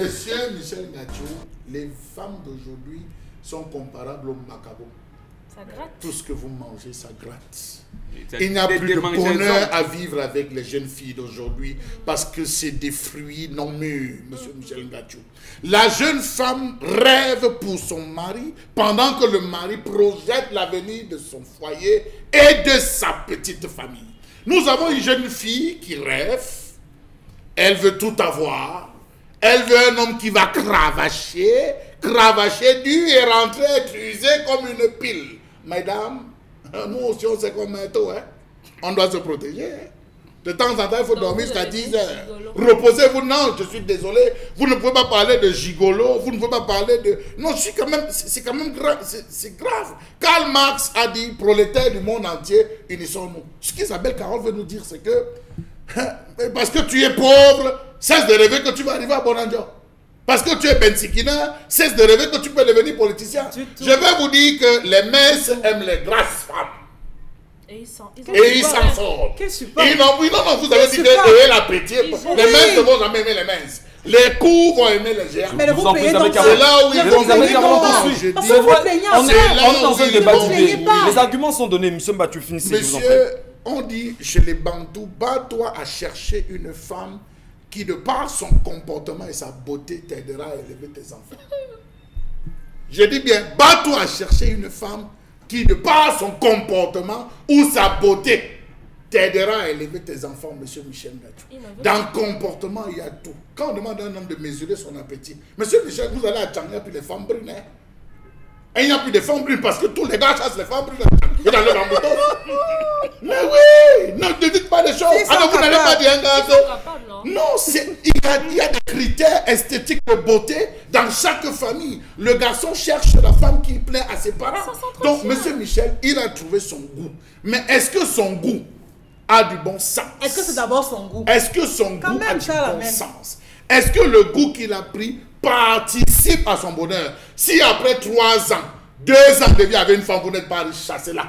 Monsieur Michel Gatchou, les femmes d'aujourd'hui sont comparables au macabo. Ça gratte. Tout ce que vous mangez, ça gratte. Il n'y a plus de bonheur à vivre avec les jeunes filles d'aujourd'hui parce que c'est des fruits non mûrs, monsieur Michel Gatchou. La jeune femme rêve pour son mari pendant que le mari projette l'avenir de son foyer et de sa petite famille. Nous avons une jeune fille qui rêve, elle veut tout avoir, elle veut un homme qui va cravacher, cravacher dur et rentrer être usé comme une pile. Mesdames, nous aussi on sait comme taux, hein. On doit se protéger. hein. De temps en temps, il faut Donc, dormir jusqu'à avez 10 dit heures. Reposez-vous. Non, je suis désolé. Vous ne pouvez pas parler de gigolo. Vous ne pouvez pas parler de. Non, suis quand même. C'est c'est quand même grave. C'est c'est grave. Karl Marx a dit prolétaires du monde entier, unissons-nous. Ce qu'Isabelle Carole veut nous dire, c'est que. Parce que tu es pauvre, cesse de rêver que tu vas arriver à Bonanjo. Parce que tu es Bensikina, cesse de rêver que tu peux devenir politicien. Je vais vous dire que les minces aiment les grasses femmes. Et ils s'en ils ils sortent. Quel support. Et non, vous avez dit que et l'appétit. Les Ils minces ne vont jamais aimer les minces. Les cours vont aimer les géants. Mais Vous vous en payez donc. C'est là où ils vont payez poursuit. Je Parce que C'est vous on en fait. ils. Les arguments sont donnés, Monsieur Mbatu, finissez. Monsieur, on dit chez les Bantous, bats-toi à chercher une femme qui, de par son comportement et sa beauté, t'aidera à élever tes enfants. Je dis bien, bats-toi à chercher une femme qui, de par son comportement ou sa beauté, t'aidera à élever tes enfants, monsieur Michel veut Dans le comportement, il y a tout. Quand on demande à un homme de mesurer son appétit, monsieur Michel, vous allez à Tchanga, puis les femmes brunes, hein? Et il n'y a plus de femmes brunes parce que tous les gars chassent les femmes brunes et dans le bamboutos. Mais oui, non, ne dites pas des choses. Alors vous n'allez pas dire un gars. non il y, a, il y a des critères esthétiques de beauté dans chaque famille. Le garçon cherche la femme qui plaît à ses parents. Donc, monsieur Michel, il a trouvé son goût. Mais est-ce que son goût a du bon sens? Est-ce que c'est d'abord son goût? Est-ce que son Quand goût a du bon sens? Est-ce que le goût qu'il a pris participe à son bonheur Si après trois ans, deux ans de vie avec une femme, vous n'êtes pas riche, chassez-la.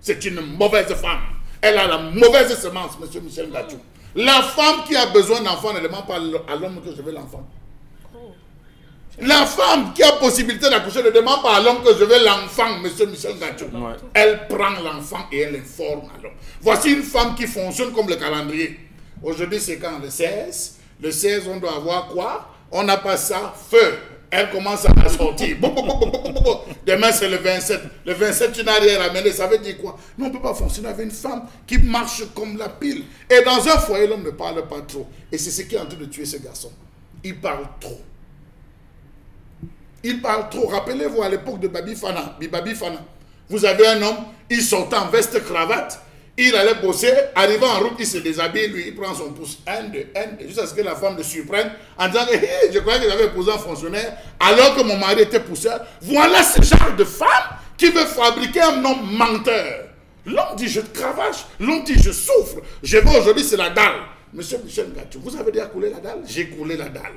C'est une mauvaise femme. Elle a la mauvaise semence, monsieur Michel Gachou. La femme qui a besoin d'enfant ne demande pas à l'homme que je veux l'enfant. La femme qui a possibilité d'accoucher ne demande pas à l'homme que je veux l'enfant, monsieur Michel. Ouais. Elle prend l'enfant et elle informe à l'homme. Voici une femme qui fonctionne comme le calendrier. Aujourd'hui, c'est quand? Le 16. Le 16, on doit avoir quoi? On n'a pas ça, feu. Elle commence à sortir. Demain, c'est le 27. Le 27, tu n'as rien ramené. Ça veut dire quoi? Non, on ne peut pas fonctionner avec une femme qui marche comme la pile. Et dans un foyer, l'homme ne parle pas trop. Et c'est ce qui est en train de tuer ce garçon. Il parle trop. Il parle trop. Rappelez-vous à l'époque de Babi Fana, Babi Fana. Vous avez un homme, il sortait en veste cravate, il allait bosser, arrivant en route, il se déshabille, lui, il prend son pouce, un, deux, un, deux, jusqu'à ce que la femme le surprenne en disant Hé, hé, Je croyais que j'avais épousé un fonctionnaire alors que mon mari était pousseur. Voilà ce genre de femme qui veut fabriquer un homme menteur. L'homme dit Je cravache, l'homme dit Je souffre. Je vais aujourd'hui, c'est la dalle. Monsieur Michel Gatou, vous avez déjà coulé la dalle? J'ai coulé la dalle.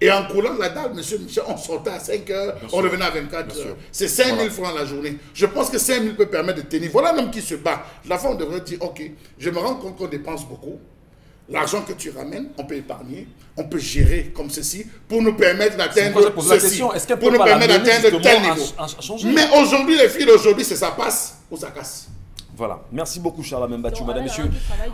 Et en coulant la dalle, monsieur Michel, on sortait à 5 heures, on revenait à 24 heures. C'est 5 000 francs la journée. Je pense que 5 000 peut permettre de tenir. Voilà un homme qui se bat. La femme devrait dire, ok, je me rends compte qu'on dépense beaucoup. L'argent que tu ramènes, on peut épargner, on peut gérer comme ceci pour nous permettre d'atteindre ceci. Pour nous permettre d'atteindre tel niveau. Mais aujourd'hui, les filles d'aujourd'hui, c'est ça passe ou ça casse. Voilà. Merci beaucoup, Charles Membatchou, Donc, madame,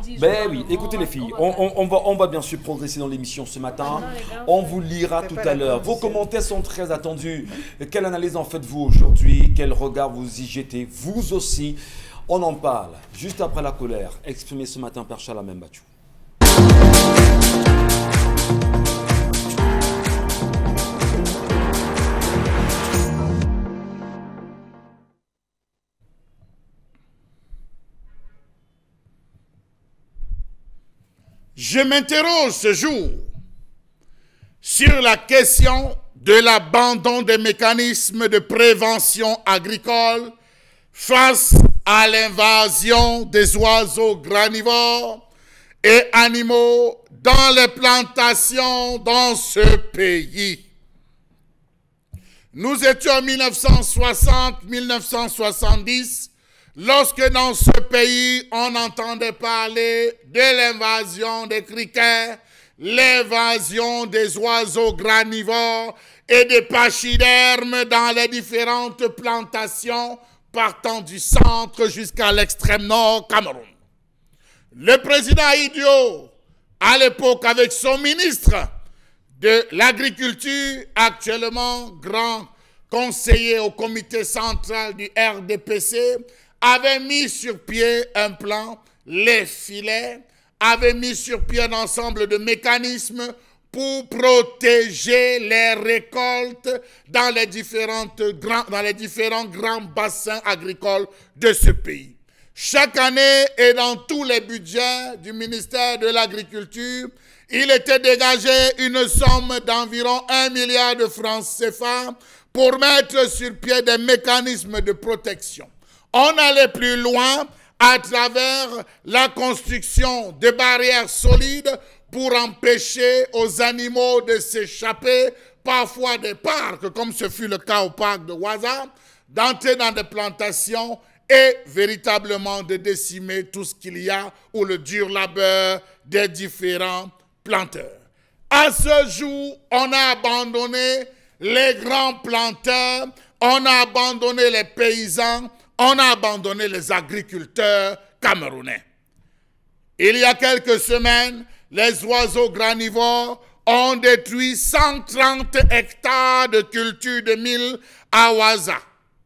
dix Ben oui, écoutez les filles, on va on, on- on va, on va bien sûr progresser dans l'émission ce matin. On vous lira tout à l'heure. Vos commentaires sont très attendus. Quelle analyse en faites-vous aujourd'hui? Quel regard vous y jetez Vous aussi? On en parle juste après la colère exprimée ce matin par Charles Membatchou. Je m'interroge ce jour sur la question de l'abandon des mécanismes de prévention agricole face à l'invasion des oiseaux granivores et animaux dans les plantations dans ce pays. Nous étions en 1960-1970 lorsque dans ce pays on entendait parler de l'invasion des criquets, l'invasion des oiseaux granivores et des pachydermes dans les différentes plantations partant du centre jusqu'à l'extrême nord Cameroun. Le président Idio, à l'époque avec son ministre de l'agriculture, actuellement grand conseiller au comité central du RDPC, avait mis sur pied un plan, les filets, avait mis sur pied un ensemble de mécanismes pour protéger les récoltes dans les, différentes dans les différents grands bassins agricoles de ce pays. Chaque année et dans tous les budgets du ministère de l'Agriculture, il était dégagé une somme d'environ 1 milliard de francs CFA pour mettre sur pied des mécanismes de protection. On allait plus loin à travers la construction de barrières solides pour empêcher aux animaux de s'échapper, parfois des parcs, comme ce fut le cas au parc de Waza, d'entrer dans des plantations et véritablement de décimer tout ce qu'il y a ou le dur labeur des différents planteurs. À ce jour, on a abandonné les grands planteurs, on a abandonné les paysans, on a abandonné les agriculteurs camerounais. Il y a quelques semaines, les oiseaux granivores ont détruit 130 hectares de culture de mil à Waza.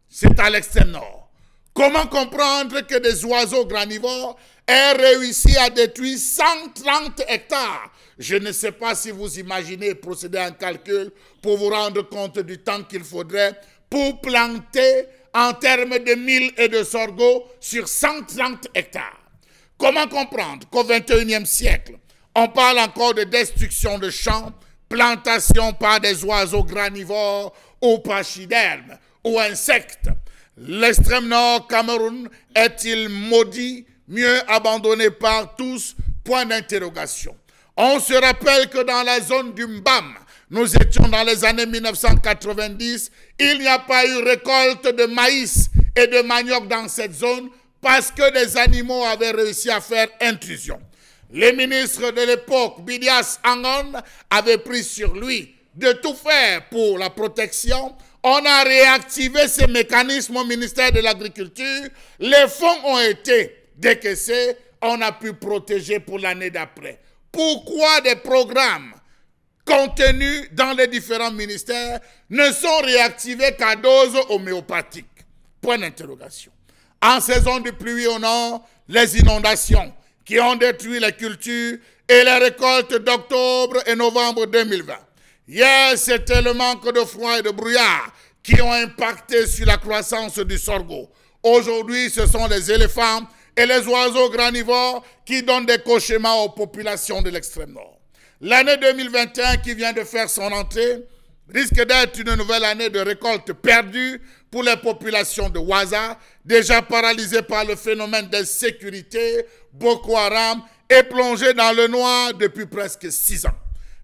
C'est à l'extrême nord. Comment comprendre que des oiseaux granivores aient réussi à détruire 130 hectares? Je ne sais pas si vous imaginez procéder à un calcul pour vous rendre compte du temps qu'il faudrait pour planter en termes de mil et de sorgho sur 130 hectares. Comment comprendre qu'au XXIe siècle, on parle encore de destruction de champs, plantation par des oiseaux granivores ou pachydermes ou insectes? L'extrême nord Cameroun est-il maudit, mieux abandonné par tous? Point d'interrogation. On se rappelle que dans la zone du Mbam, nous étions dans les années 1990, il n'y a pas eu récolte de maïs et de manioc dans cette zone parce que des animaux avaient réussi à faire intrusion. Les ministres de l'époque, Bidias Angon, avaient pris sur lui de tout faire pour la protection. On a réactivé ces mécanismes au ministère de l'Agriculture. Les fonds ont été décaissés. On a pu protéger pour l'année d'après. Pourquoi des programmes contenus dans les différents ministères ne sont réactivés qu'à dose homéopathique Point d'interrogation. En saison de pluie au nord, les inondations qui ont détruit les cultures et les récoltes d'octobre et novembre 2020. Hier, c'était le manque de froid et de brouillard qui ont impacté sur la croissance du sorgho. Aujourd'hui, ce sont les éléphants et les oiseaux granivores qui donnent des cauchemars aux populations de l'extrême nord. L'année 2021 qui vient de faire son entrée risque d'être une nouvelle année de récolte perdue pour les populations de Waza, déjà paralysées par le phénomène d'insécurité, Boko Haram, et plongées dans le noir depuis presque six ans.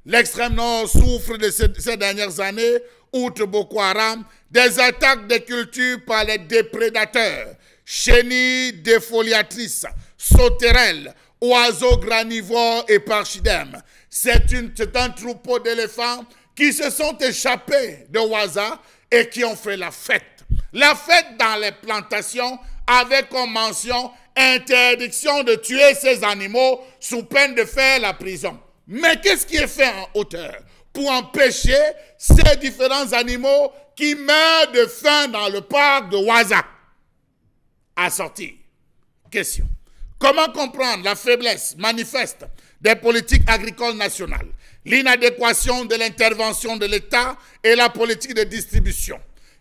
L'extrême nord souffre de ces, ces dernières années, outre Boko Haram, des attaques des cultures par les déprédateurs, chenilles défoliatrices, sauterelles, oiseaux granivores et parchidèmes. C'est un troupeau d'éléphants qui se sont échappés de Waza et qui ont fait la fête. La fête dans les plantations avec comme mention interdiction de tuer ces animaux sous peine de faire la prison. Mais qu'est-ce qui est fait en hauteur pour empêcher ces différents animaux qui meurent de faim dans le parc de Waza à sortir? Question. Comment comprendre la faiblesse manifeste des politiques agricoles nationales, l'inadéquation de l'intervention de l'État et la politique de distribution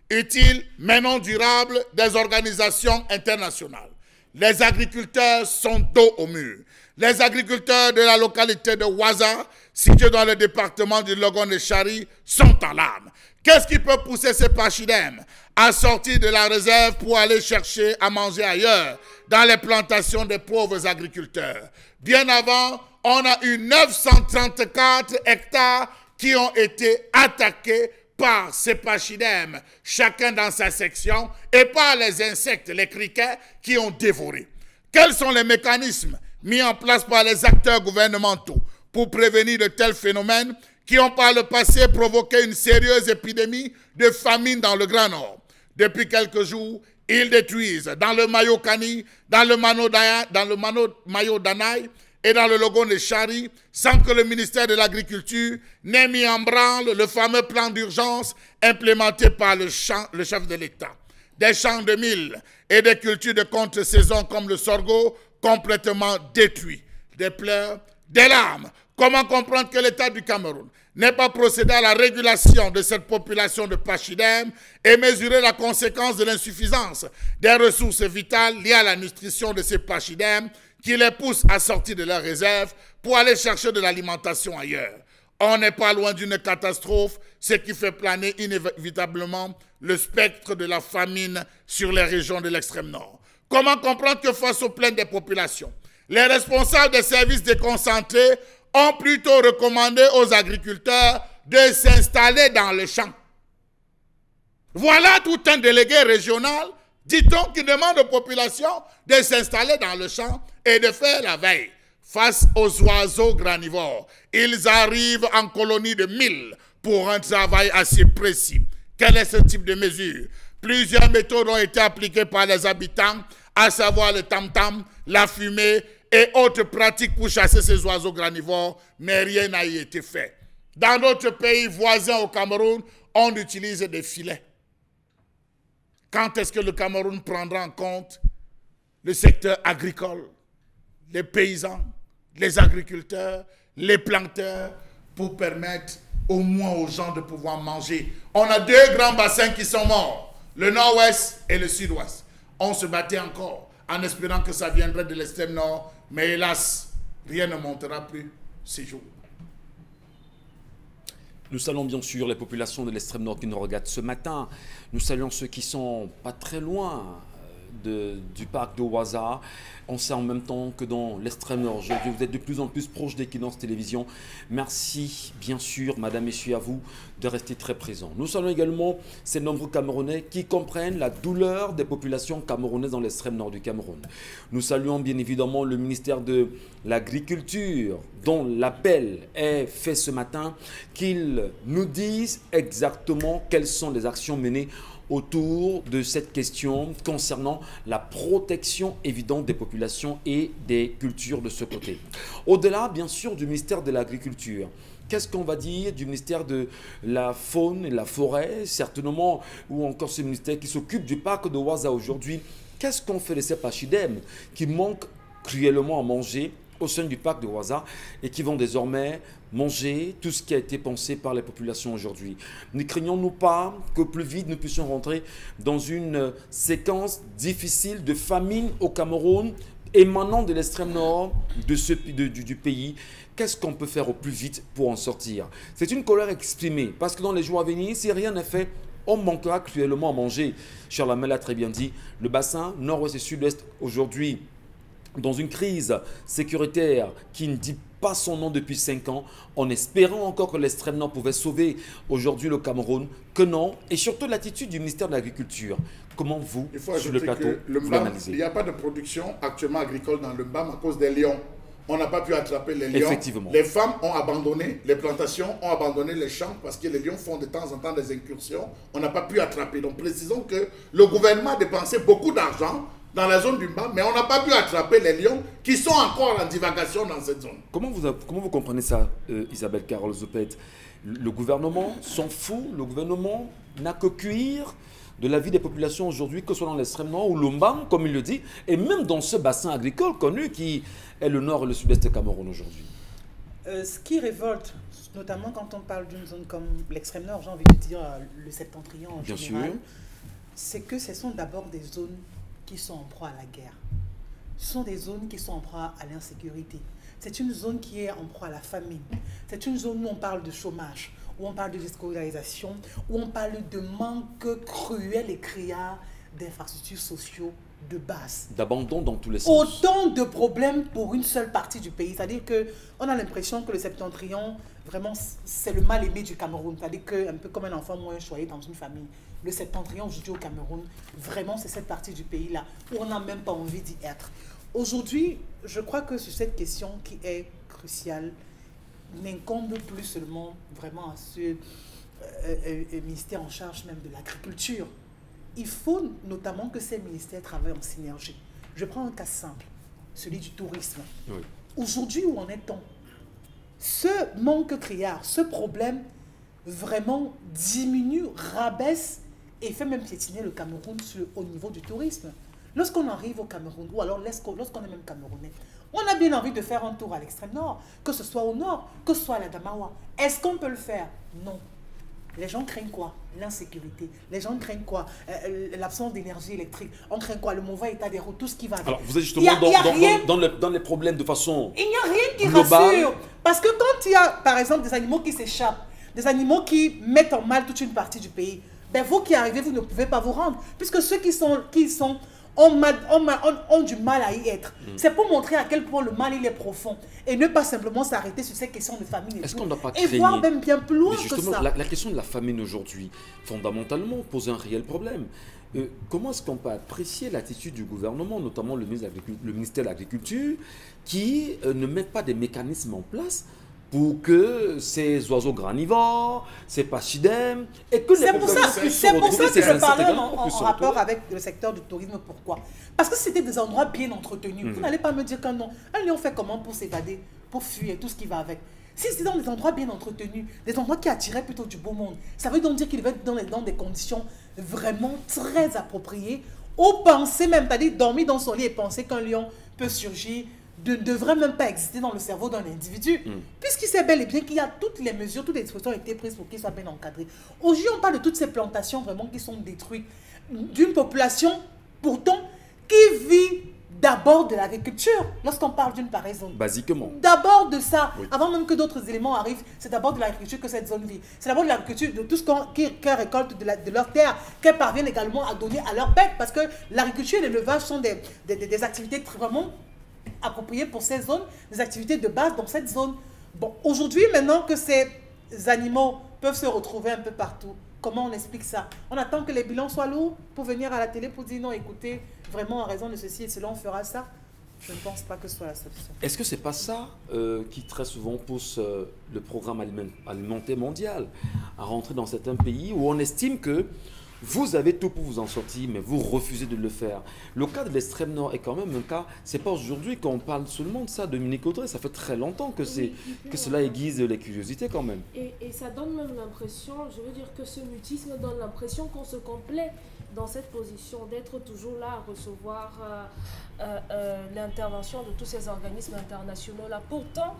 utile mais non durable des organisations internationales? Les agriculteurs sont dos au mur. Les agriculteurs de la localité de Waza, située dans le département du Logon et Chari, sont en larmes. Qu'est-ce qui peut pousser ces pachidèmes à sortir de la réserve pour aller chercher à manger ailleurs, dans les plantations des pauvres agriculteurs? Bien avant, on a eu 934 hectares qui ont été attaqués par ces pachidèmes, chacun dans sa section, et par les insectes, les criquets, qui ont dévoré. Quels sont les mécanismes mis en place par les acteurs gouvernementaux pour prévenir de tels phénomènes qui ont par le passé provoqué une sérieuse épidémie de famine dans le Grand Nord? Depuis quelques jours, ils détruisent dans le Mayo Kani, dans le Mano, dans le Mano Mayo Danaï, et dans le logo de Chari sans que le ministère de l'Agriculture n'ait mis en branle le fameux plan d'urgence implémenté par le, chef de l'État. Des champs de mille et des cultures de contre-saison comme le sorgho complètement détruits. Des pleurs, des larmes. Comment comprendre que l'État du Cameroun n'ait pas procédé à la régulation de cette population de pachidèmes et mesurer la conséquence de l'insuffisance des ressources vitales liées à la nutrition de ces pachidèmes qui les pousse à sortir de leur réserve pour aller chercher de l'alimentation ailleurs. On n'est pas loin d'une catastrophe, ce qui fait planer inévitablement le spectre de la famine sur les régions de l'extrême nord. Comment comprendre que face aux plaintes des populations, les responsables des services déconcentrés ont plutôt recommandé aux agriculteurs de s'installer dans le champ? Voilà tout un délégué régional Dit-on qu'il demande aux populations de s'installer dans le champ et de faire la veille face aux oiseaux granivores. Ils arrivent en colonie de mille pour un travail assez précis. Quel est ce type de mesure? Plusieurs méthodes ont été appliquées par les habitants, à savoir le tam-tam, la fumée et autres pratiques pour chasser ces oiseaux granivores, mais rien n'a été fait. Dans d'autres pays voisins au Cameroun, on utilise des filets. Quand est-ce que le Cameroun prendra en compte le secteur agricole, les paysans, les agriculteurs, les planteurs, pour permettre au moins aux gens de pouvoir manger? On a deux grands bassins qui sont morts, le nord-ouest et le sud-ouest. On se battait encore en espérant que ça viendrait de l'extrême nord. Mais hélas, rien ne montera plus ces jours. Nous saluons bien sûr les populations de l'extrême nord qui nous regardent ce matin. Nous saluons ceux qui sont pas très loin du parc de Waza. On sait en même temps que dans l'extrême nord vous êtes de plus en plus proche d'Equinox Télévision. Merci, bien sûr, Madame, Messieurs, à vous de rester très présents. Nous saluons également ces nombreux Camerounais qui comprennent la douleur des populations camerounaises dans l'extrême nord du Cameroun. Nous saluons bien évidemment le ministère de l'Agriculture, dont l'appel est fait ce matin, qu'ils nous disent exactement quelles sont les actions menées autour de cette question concernant la protection évidente des populations et des cultures de ce côté. Au-delà, bien sûr, du ministère de l'Agriculture, Qu'est-ce qu'on va dire du ministère de la faune et la forêt, certainement, ou encore ce ministère qui s'occupe du parc de Waza aujourd'hui? Qu'est-ce qu'on fait de ces qui manquent cruellement à manger au sein du parc de Waza et qui vont désormais manger tout ce qui a été pensé par les populations aujourd'hui. Ne craignons-nous pas que plus vite nous puissions rentrer dans une séquence difficile de famine au Cameroun émanant de l'extrême nord de ce, du, pays Qu'est-ce qu'on peut faire au plus vite pour en sortir? C'est une colère exprimée parce que dans les jours à venir, si rien n'est fait, on manquera cruellement à manger. Charles a très bien dit, le bassin nord-ouest et sud-ouest aujourd'hui dans une crise sécuritaire qui ne dit pas son nom depuis 5 ans, en espérant encore que l'extrême nord pouvait sauver aujourd'hui le Cameroun, que non, et surtout l'attitude du ministère de l'Agriculture. Comment vous, Il faut sur le plateau, le vous il n'y a pas de production actuellement agricole dans le MBAM à cause des lions. On n'a pas pu attraper les lions. Effectivement. Les femmes ont abandonné les plantations, ont abandonné les champs parce que les lions font de temps en temps des incursions. On n'a pas pu attraper. Donc précisons que le gouvernement a dépensé beaucoup d'argent dans la zone du bas, mais on n'a pas pu attraper les lions qui sont encore en divagation dans cette zone. Comment vous, comment vous comprenez ça, euh, Isabelle Carole Zopet? Le gouvernement s'en fout, le gouvernement n'a que cuire de la vie des populations aujourd'hui, que ce soit dans l'extrême nord ou l'Ombam, comme il le dit, et même dans ce bassin agricole connu qui est le nord et le sud-est du Cameroun aujourd'hui. Euh, ce qui révolte, notamment quand on parle d'une zone comme l'extrême nord, j'ai envie de dire euh, le septentrion en Bien général, c'est que ce sont d'abord des zones qui sont en proie à la guerre. Ce sont des zones qui sont en proie à l'insécurité. C'est une zone qui est en proie à la famine. C'est une zone où on parle de chômage, où on parle de déscolarisation, où on parle de manque cruel et criard d'infrastructures sociaux de base D'abandon dans tous les sens. autant de problèmes pour une seule partie du pays. C'est-à-dire qu'on a l'impression que le septentrion, vraiment, c'est le mal aimé du Cameroun. C'est-à-dire qu'un peu comme un enfant moins choyé dans une famille. Le septentrion aujourd'hui au Cameroun, vraiment, c'est cette partie du pays-là où on n'a même pas envie d'y être. Aujourd'hui, je crois que sur cette question qui est cruciale, n'incombe plus seulement vraiment à ce euh, euh, euh, ministère en charge même de l'agriculture. Il faut notamment que ces ministères travaillent en synergie. Je prends un cas simple, celui du tourisme. Oui. Aujourd'hui, où en est-on? Ce manque criard, ce problème vraiment diminue, rabaisse et fait même piétiner le Cameroun au niveau du tourisme. Lorsqu'on arrive au Cameroun, ou alors lorsqu'on est même Camerounais, on a bien envie de faire un tour à l'extrême nord, que ce soit au nord, que ce soit à la Damawa. Est-ce qu'on peut le faire? Non. Les gens craignent quoi? L'insécurité. Les gens craignent quoi? Euh, euh, L'absence d'énergie électrique. On craint quoi? Le mauvais état des routes, tout ce qui va avec. Alors, vous êtes justement a- dans, il y a dans- rien- dans- dans le- dans les problèmes de façon... il n'y a rien qui rassure. Parce que quand il y a, par exemple, des animaux qui s'échappent, des animaux qui mettent en mal toute une partie du pays, ben vous qui arrivez, vous ne pouvez pas vous rendre. Puisque ceux qui sont, qui sont ont, mal- ont mal- ont- ont du mal à y être. Mm. C'est pour montrer à quel point le mal il est profond. Et ne pas simplement s'arrêter sur ces questions de famille. et Est-ce qu'on n'a pas Et voir même bien plus loin Mais que justement, ça. la, la question de la famine aujourd'hui, fondamentalement, pose un réel problème. Euh, comment est-ce qu'on peut apprécier l'attitude du gouvernement, notamment le ministère de l'Agriculture, qui euh, ne met pas des mécanismes en place pour que ces oiseaux granivores, ces pachidèmes, et que les C'est pour ça, populations puissent se c'est pour ça que je parlais en, rapport avec le secteur du tourisme. Pourquoi? Parce que c'était des endroits bien entretenus. Mhm. Vous n'allez pas me dire qu'un non. Un lion fait comment pour s'évader, pour fuir, tout ce qui va avec? Si c'est dans des endroits bien entretenus, des endroits qui attiraient plutôt du beau monde, ça veut donc dire qu'il devait être dans, les- dans des conditions vraiment très appropriées. Ou penser même, c'est-à-dire dormir dans son lit et penser qu'un lion peut surgir, ne devrait même pas exister dans le cerveau d'un individu. Puisqu'il sait bel et bien qu'il y a toutes les mesures, toutes les dispositions ont été prises pour qu'il soit bien encadré. Aujourd'hui, on parle de toutes ces plantations vraiment qui sont détruites. D'une population, pourtant, qui vit d'abord de l'agriculture lorsqu'on parle d'une pareille zone. Basiquement. D'abord de ça, avant même que d'autres éléments arrivent, c'est d'abord de l'agriculture que cette zone vit. C'est d'abord de l'agriculture, de tout ce qu'elles récoltent de, de leur terre, qu'elles parviennent également à donner à leurs bêtes, parce que l'agriculture et l'élevage sont des, des, des activités vraiment appropriées pour ces zones, des activités de base dans cette zone. Bon, aujourd'hui, maintenant que ces animaux peuvent se retrouver un peu partout, comment on explique ça? On attend que les bilans soient lourds pour venir à la télé pour dire non, écoutez, vraiment en raison de ceci et cela, on fera ça. Je ne pense pas que ce soit la solution. Est-ce que ce n'est pas ça euh, qui très souvent pousse euh, le programme alimentaire mondial à rentrer dans certains pays où on estime que vous avez tout pour vous en sortir, mais vous refusez de le faire. Le cas de l'extrême nord est quand même un cas, c'est pas aujourd'hui qu'on parle seulement de ça, Dominique Audrey, ça fait très longtemps que, c'est, que cela aiguise les curiosités quand même. Et, et ça donne même l'impression, je veux dire que ce mutisme donne l'impression qu'on se complaît dans cette position, d'être toujours là à recevoir euh, euh, euh, l'intervention de tous ces organismes internationaux-là. Pourtant,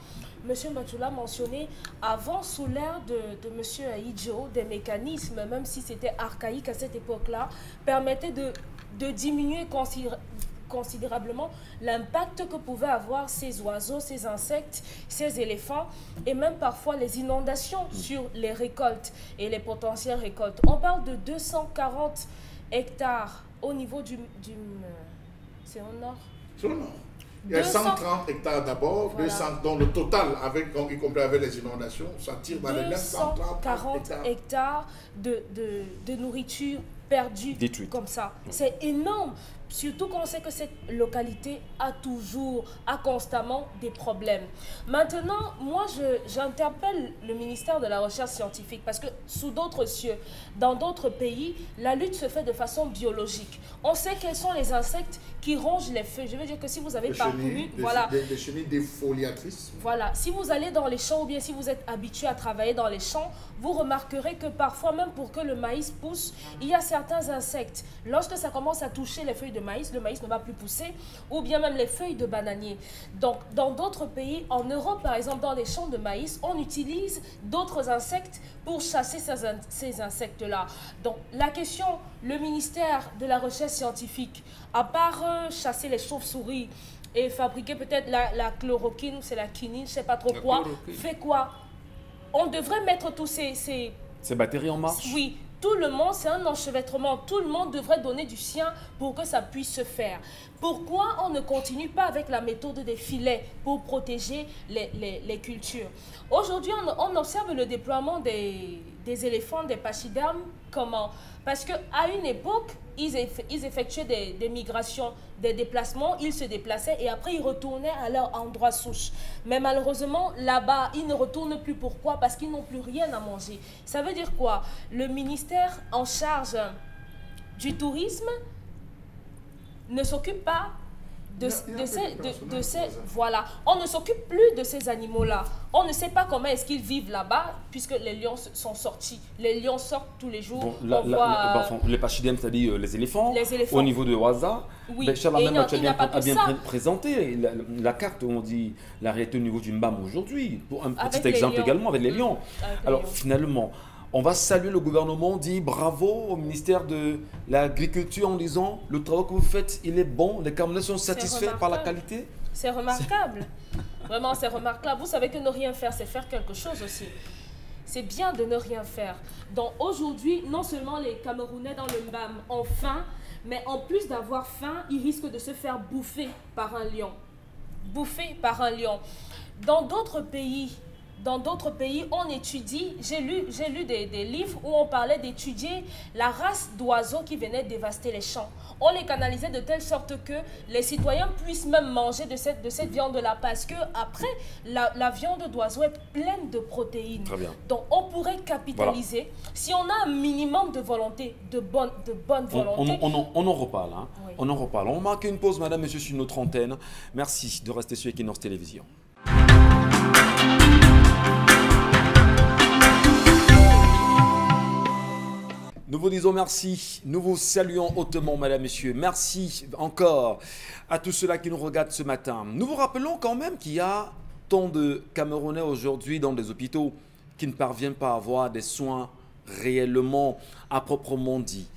M. Matula a mentionné, avant, sous l'ère de, de M. Aïdjo, des mécanismes, même si c'était archaïque à cette époque-là, permettaient de, de diminuer considérablement l'impact que pouvaient avoir ces oiseaux, ces insectes, ces éléphants et même parfois les inondations sur les récoltes et les potentielles récoltes. On parle de 240 hectares au niveau du... du c'est au nord? C'est au nord. Il y a 130 hectares d'abord, 200 dont le total, avec, y compris avec les inondations, ça tire dans les 940 hectares, de, de, de, nourriture perdue comme ça. C'est énorme. Surtout qu'on sait que cette localité a toujours, a constamment des problèmes. Maintenant, moi, j'interpelle le ministère de la Recherche scientifique parce que sous d'autres cieux, dans d'autres pays, la lutte se fait de façon biologique. On sait quels sont les insectes qui rongent les feuilles. Je veux dire que si vous avez parcouru... voilà. Des, chenilles défoliatrices. Voilà. Si vous allez dans les champs ou bien si vous êtes habitué à travailler dans les champs, vous remarquerez que parfois, même pour que le maïs pousse, il y a certains insectes. Lorsque ça commence à toucher les feuilles de maïs, le maïs ne va plus pousser, ou bien même les feuilles de bananier. Donc, dans d'autres pays, en Europe par exemple, dans les champs de maïs, on utilise d'autres insectes pour chasser ces, insectes-là. Donc, la question, le ministère de la Recherche scientifique, à part euh, chasser les chauves-souris et fabriquer peut-être la, chloroquine ou c'est la quinine, je ne sais pas trop quoi, fait quoi? On devrait mettre tous ces, ces... Ces batteries en marche? Oui, tout le monde, c'est un enchevêtrement. Tout le monde devrait donner du sien pour que ça puisse se faire. Pourquoi on ne continue pas avec la méthode des filets pour protéger les, cultures? Aujourd'hui, on, observe le déploiement des, des éléphants, des pachydermes. Comment? Parce qu'à une époque, ils, effectuaient des, migrations, des déplacements, ils se déplaçaient et après ils retournaient à leur endroit souche. Mais malheureusement, là-bas, ils ne retournent plus. Pourquoi? Parce qu'ils n'ont plus rien à manger. Ça veut dire quoi? Le ministère en charge du tourisme ne s'occupe pas de, ces, voilà. On ne s'occupe plus de ces animaux-là. On ne sait pas comment est-ce qu'ils vivent là-bas, puisque les lions sont sortis. Les lions sortent tous les jours. les pachidèmes, c'est-à-dire euh, les éléphants, au niveau de Waza. Oui. Ben, même, a bien, présenté la, carte où on dit la réalité au niveau du MBAM aujourd'hui. Pour un petit exemple également avec les lions. Alors finalement, on va saluer le gouvernement, on dit bravo au ministère de l'Agriculture en disant le travail que vous faites, il est bon, les Camerounais sont satisfaits par la qualité. C'est remarquable. Vraiment, c'est remarquable. Vous savez que ne rien faire, c'est faire quelque chose aussi. C'est bien de ne rien faire. Donc aujourd'hui, non seulement les Camerounais dans le MBAM ont faim, mais en plus d'avoir faim, ils risquent de se faire bouffer par un lion. Bouffer par un lion. Dans d'autres pays, dans d'autres pays, on étudie, j'ai lu, lu des, livres où on parlait d'étudier la race d'oiseaux qui venaient dévaster les champs. On les canalisait de telle sorte que les citoyens puissent même manger de cette, de cette viande-là parce que après, la, viande d'oiseau est pleine de protéines. Donc on pourrait capitaliser si on a un minimum de volonté, de bonne, de bonne volonté. On, en reparle. Hein. On en reparle. On marque une pause, madame, monsieur, sur notre antenne. Merci de rester sur Equinox Télévision. Nous vous disons merci, nous vous saluons hautement, madame, monsieur. Merci encore à tous ceux-là qui nous regardent ce matin. Nous vous rappelons quand même qu'il y a tant de Camerounais aujourd'hui dans des hôpitaux qui ne parviennent pas à avoir des soins réellement à proprement dit.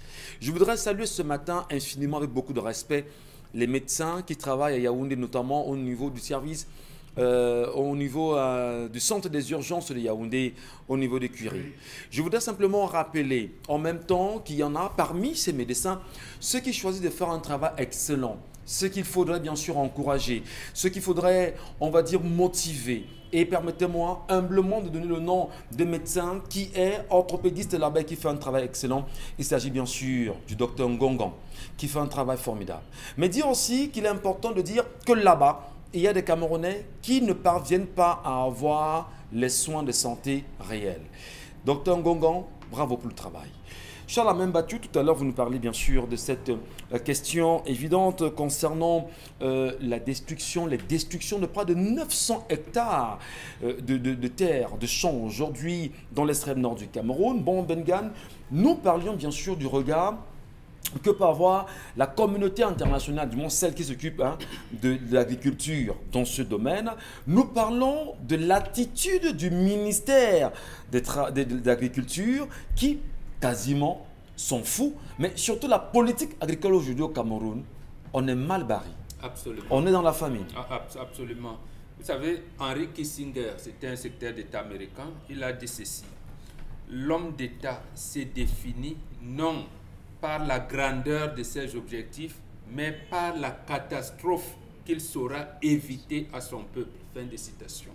Je voudrais saluer ce matin infiniment avec beaucoup de respect les médecins qui travaillent à Yaoundé, notamment au niveau du service, euh, au niveau euh, du centre des urgences de Yaoundé, au niveau des curies. Je voudrais simplement rappeler en même temps qu'il y en a parmi ces médecins ceux qui choisissent de faire un travail excellent, ce qu'il faudrait bien sûr encourager, ce qu'il faudrait, on va dire, motiver. Et permettez-moi humblement de donner le nom de médecin qui est orthopédiste là-bas qui fait un travail excellent. Il s'agit bien sûr du docteur Ngongan qui fait un travail formidable. Mais dire aussi qu'il est important de dire que là-bas, il y a des Camerounais qui ne parviennent pas à avoir les soins de santé réels. Docteur Ngongan, bravo pour le travail. Charles même battu tout à l'heure, vous nous parlez bien sûr de cette euh, question évidente concernant euh, la destruction, les destructions de près de 900 hectares euh, de, de, terres, de champs aujourd'hui dans l'extrême nord du Cameroun. Bon, Bengan, nous parlions bien sûr du regard que peut avoir la communauté internationale, du moins celle qui s'occupe hein, de, l'agriculture dans ce domaine. Nous parlons de l'attitude du ministère de l'Agriculture qui quasiment s'en fout, mais surtout la politique agricole aujourd'hui au Cameroun, on est mal barré. Absolument. On est dans la famille. Ah, absolument. Vous savez, Henry Kissinger, c'était un secrétaire d'État américain, il a dit ceci. L'homme d'État s'est défini non par la grandeur de ses objectifs, mais par la catastrophe qu'il saura éviter à son peuple. Fin de citation.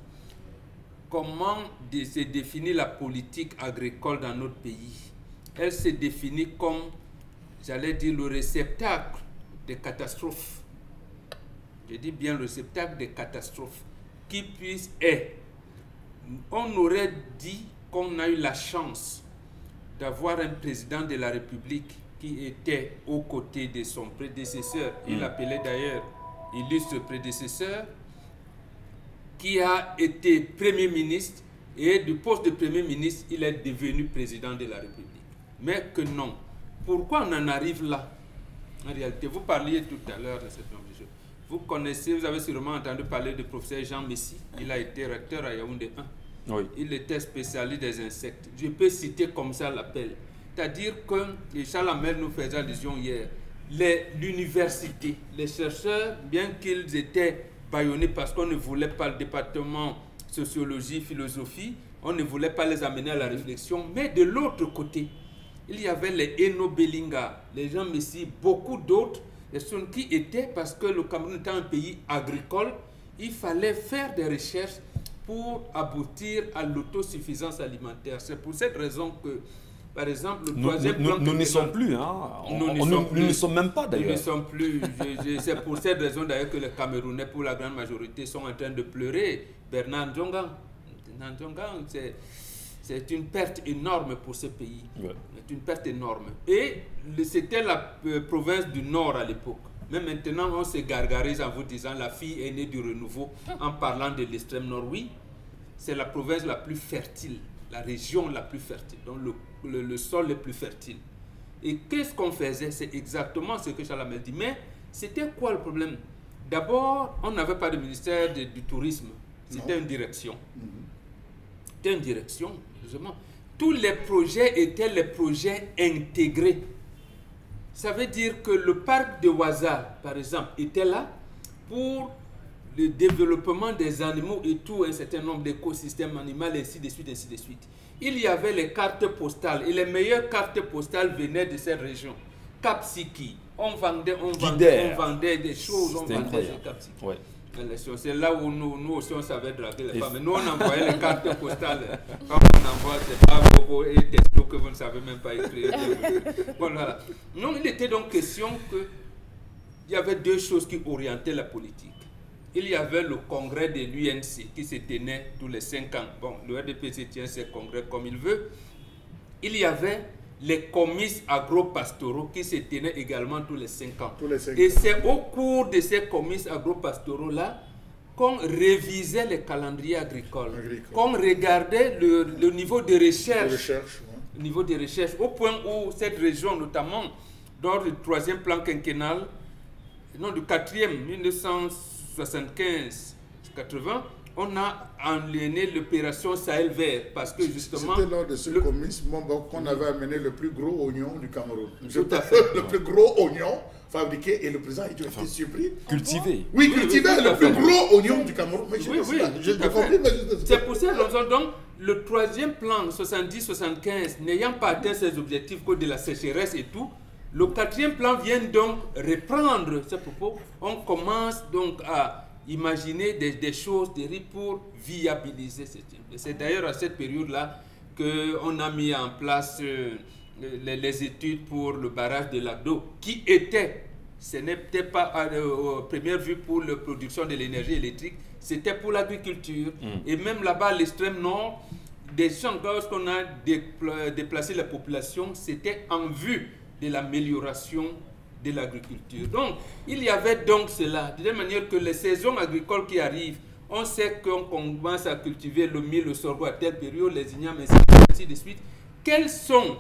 Comment se définit la politique agricole dans notre pays? Elle se définit comme, j'allais dire, le réceptacle des catastrophes. Je dis bien le réceptacle des catastrophes. Qui puisse être. On aurait dit qu'on a eu la chance d'avoir un président de la République qui était aux côtés de son prédécesseur. Il mm. appelait d'ailleurs illustre prédécesseur, qui a été Premier ministre et du poste de Premier ministre, il est devenu président de la République mais que non. Pourquoi on en arrive là? En réalité, vous parliez tout à l'heure de cette chose. Vous connaissez, vous avez sûrement entendu parler du professeur Jean Messi. Il a été recteur à Yaoundé 1. Oui. Il était spécialiste des insectes. Je peux citer comme ça l'appel. C'est-à-dire que, et Charles Amel nous faisait allusion hier, l'université, les, chercheurs, bien qu'ils étaient baillonnés parce qu'on ne voulait pas le département sociologie, philosophie, on ne voulait pas les amener à la réflexion, mais de l'autre côté, il y avait les Eno Belinga, les gens Messi, beaucoup d'autres, qui étaient, parce que le Cameroun était un pays agricole, il fallait faire des recherches pour aboutir à l'autosuffisance alimentaire. C'est pour cette raison que, par exemple, le troisième plan... Nous n'y sommes plus, hein Nous ne sommes même pas d'ailleurs. Nous ne sommes plus. C'est pour cette raison d'ailleurs que les Camerounais, pour la grande majorité, sont en train de pleurer. Bernard Djonga, Bernard Djonga, c'est c'est une perte énorme pour ce pays. C'est une perte énorme. Et c'était la euh, province du Nord à l'époque. Mais maintenant, on se gargarise en vous disant la fille est née du renouveau en parlant de l'extrême nord. Oui, c'est la province la plus fertile, la région la plus fertile, donc le, le, sol le plus fertile. Et qu'est-ce qu'on faisait? C'est exactement ce que Chalamel dit. Mais c'était quoi le problème? D'abord, on n'avait pas de ministère du tourisme. C'était une direction. Mhm. C'était une direction tous les projets étaient les projets intégrés. Ça veut dire que le parc de Waza, par exemple, était là pour le développement des animaux et tout, un certain nombre d'écosystèmes animaux, ainsi de suite, ainsi de suite. Il y avait les cartes postales et les meilleures cartes postales venaient de cette région. Kapsiki, on vendait, on vendait, on vendait des choses, on vendait. C'est là où nous, nous aussi on savait draguer les femmes. Nous on envoyait les cartes postales. Quand on envoie, c'est pas vos et textos que vous ne savez même pas écrire. bon, voilà. Non, il était donc question que il y avait deux choses qui orientaient la politique. Il y avait le congrès de l'UNC qui se tenait tous les cinq ans. Bon, le RDP se tient ses congrès comme il veut. Il y avait les comices agro-pastoraux qui se tenaient également tous les cinq ans. Et c'est au cours de ces comices agro-pastoraux-là qu'on révisait les calendriers agricoles, qu'on regardait le, niveau de recherche, niveau de recherche, au point où cette région, notamment dans le troisième plan quinquennal, non, du quatrième, 1975-80, on a enlevé l'opération Sahel vert parce que justement. C'était lors de ce le... qu'on avait amené le plus gros oignon du Cameroun. Tout à fait. le plus gros oignon fabriqué et le président a été surpris. Cultivé. Oui, cultivé, le plus gros oignon du Cameroun. Mais oui, oui, j'ai compris. C'est pour ça que donc le troisième plan 70-75 n'ayant pas atteint ses objectifs que de la sécheresse et tout, le quatrième plan vient donc reprendre ce propos. On commence donc à imaginer des, choses des pour viabiliser ce C'est d'ailleurs à cette période-là qu'on a mis en place euh, les, études pour le barrage de l'Agdo, qui était, ce n'était pas à, euh, première vue pour la production de l'énergie électrique, c'était pour l'agriculture. Mm. Et même là-bas, à l'extrême nord, des champs, lorsqu'on a déplacé la population, c'était en vue de l'amélioration de l'agriculture. Donc, il y avait donc cela, de manière que les saisons agricoles qui arrivent, on sait qu'on commence à cultiver le mil, le sorgho à telle période, les ignames, ainsi de suite. Quels sont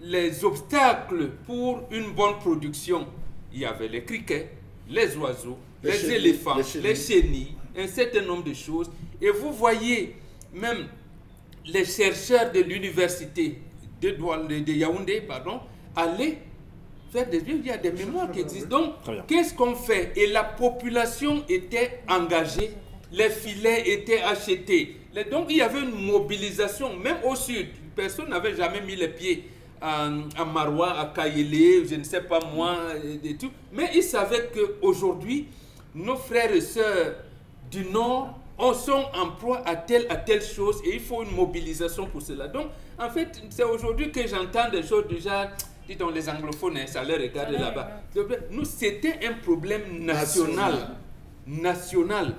les obstacles pour une bonne production? Il y avait les criquets, les oiseaux, les, éléphants, les chenilles. un certain nombre de choses. Et vous voyez même les chercheurs de l'université de, de Yaoundé pardon, aller faire des il y a des mémoires qui existent. Donc, qu'est-ce qu'on fait? Et la population était engagée, les filets étaient achetés. Donc, il y avait une mobilisation, même au sud. Personne n'avait jamais mis les pieds à, Marois, à Kayele, je ne sais pas moi, et, tout. Mais ils savaient qu'aujourd'hui, nos frères et sœurs du Nord on sont en proie à telle, à telle chose et il faut une mobilisation pour cela. Donc, en fait, c'est aujourd'hui que j'entends des choses du genre, dis donc les anglophones, hein, ça les regarde là-bas. Nous, c'était un problème national. National.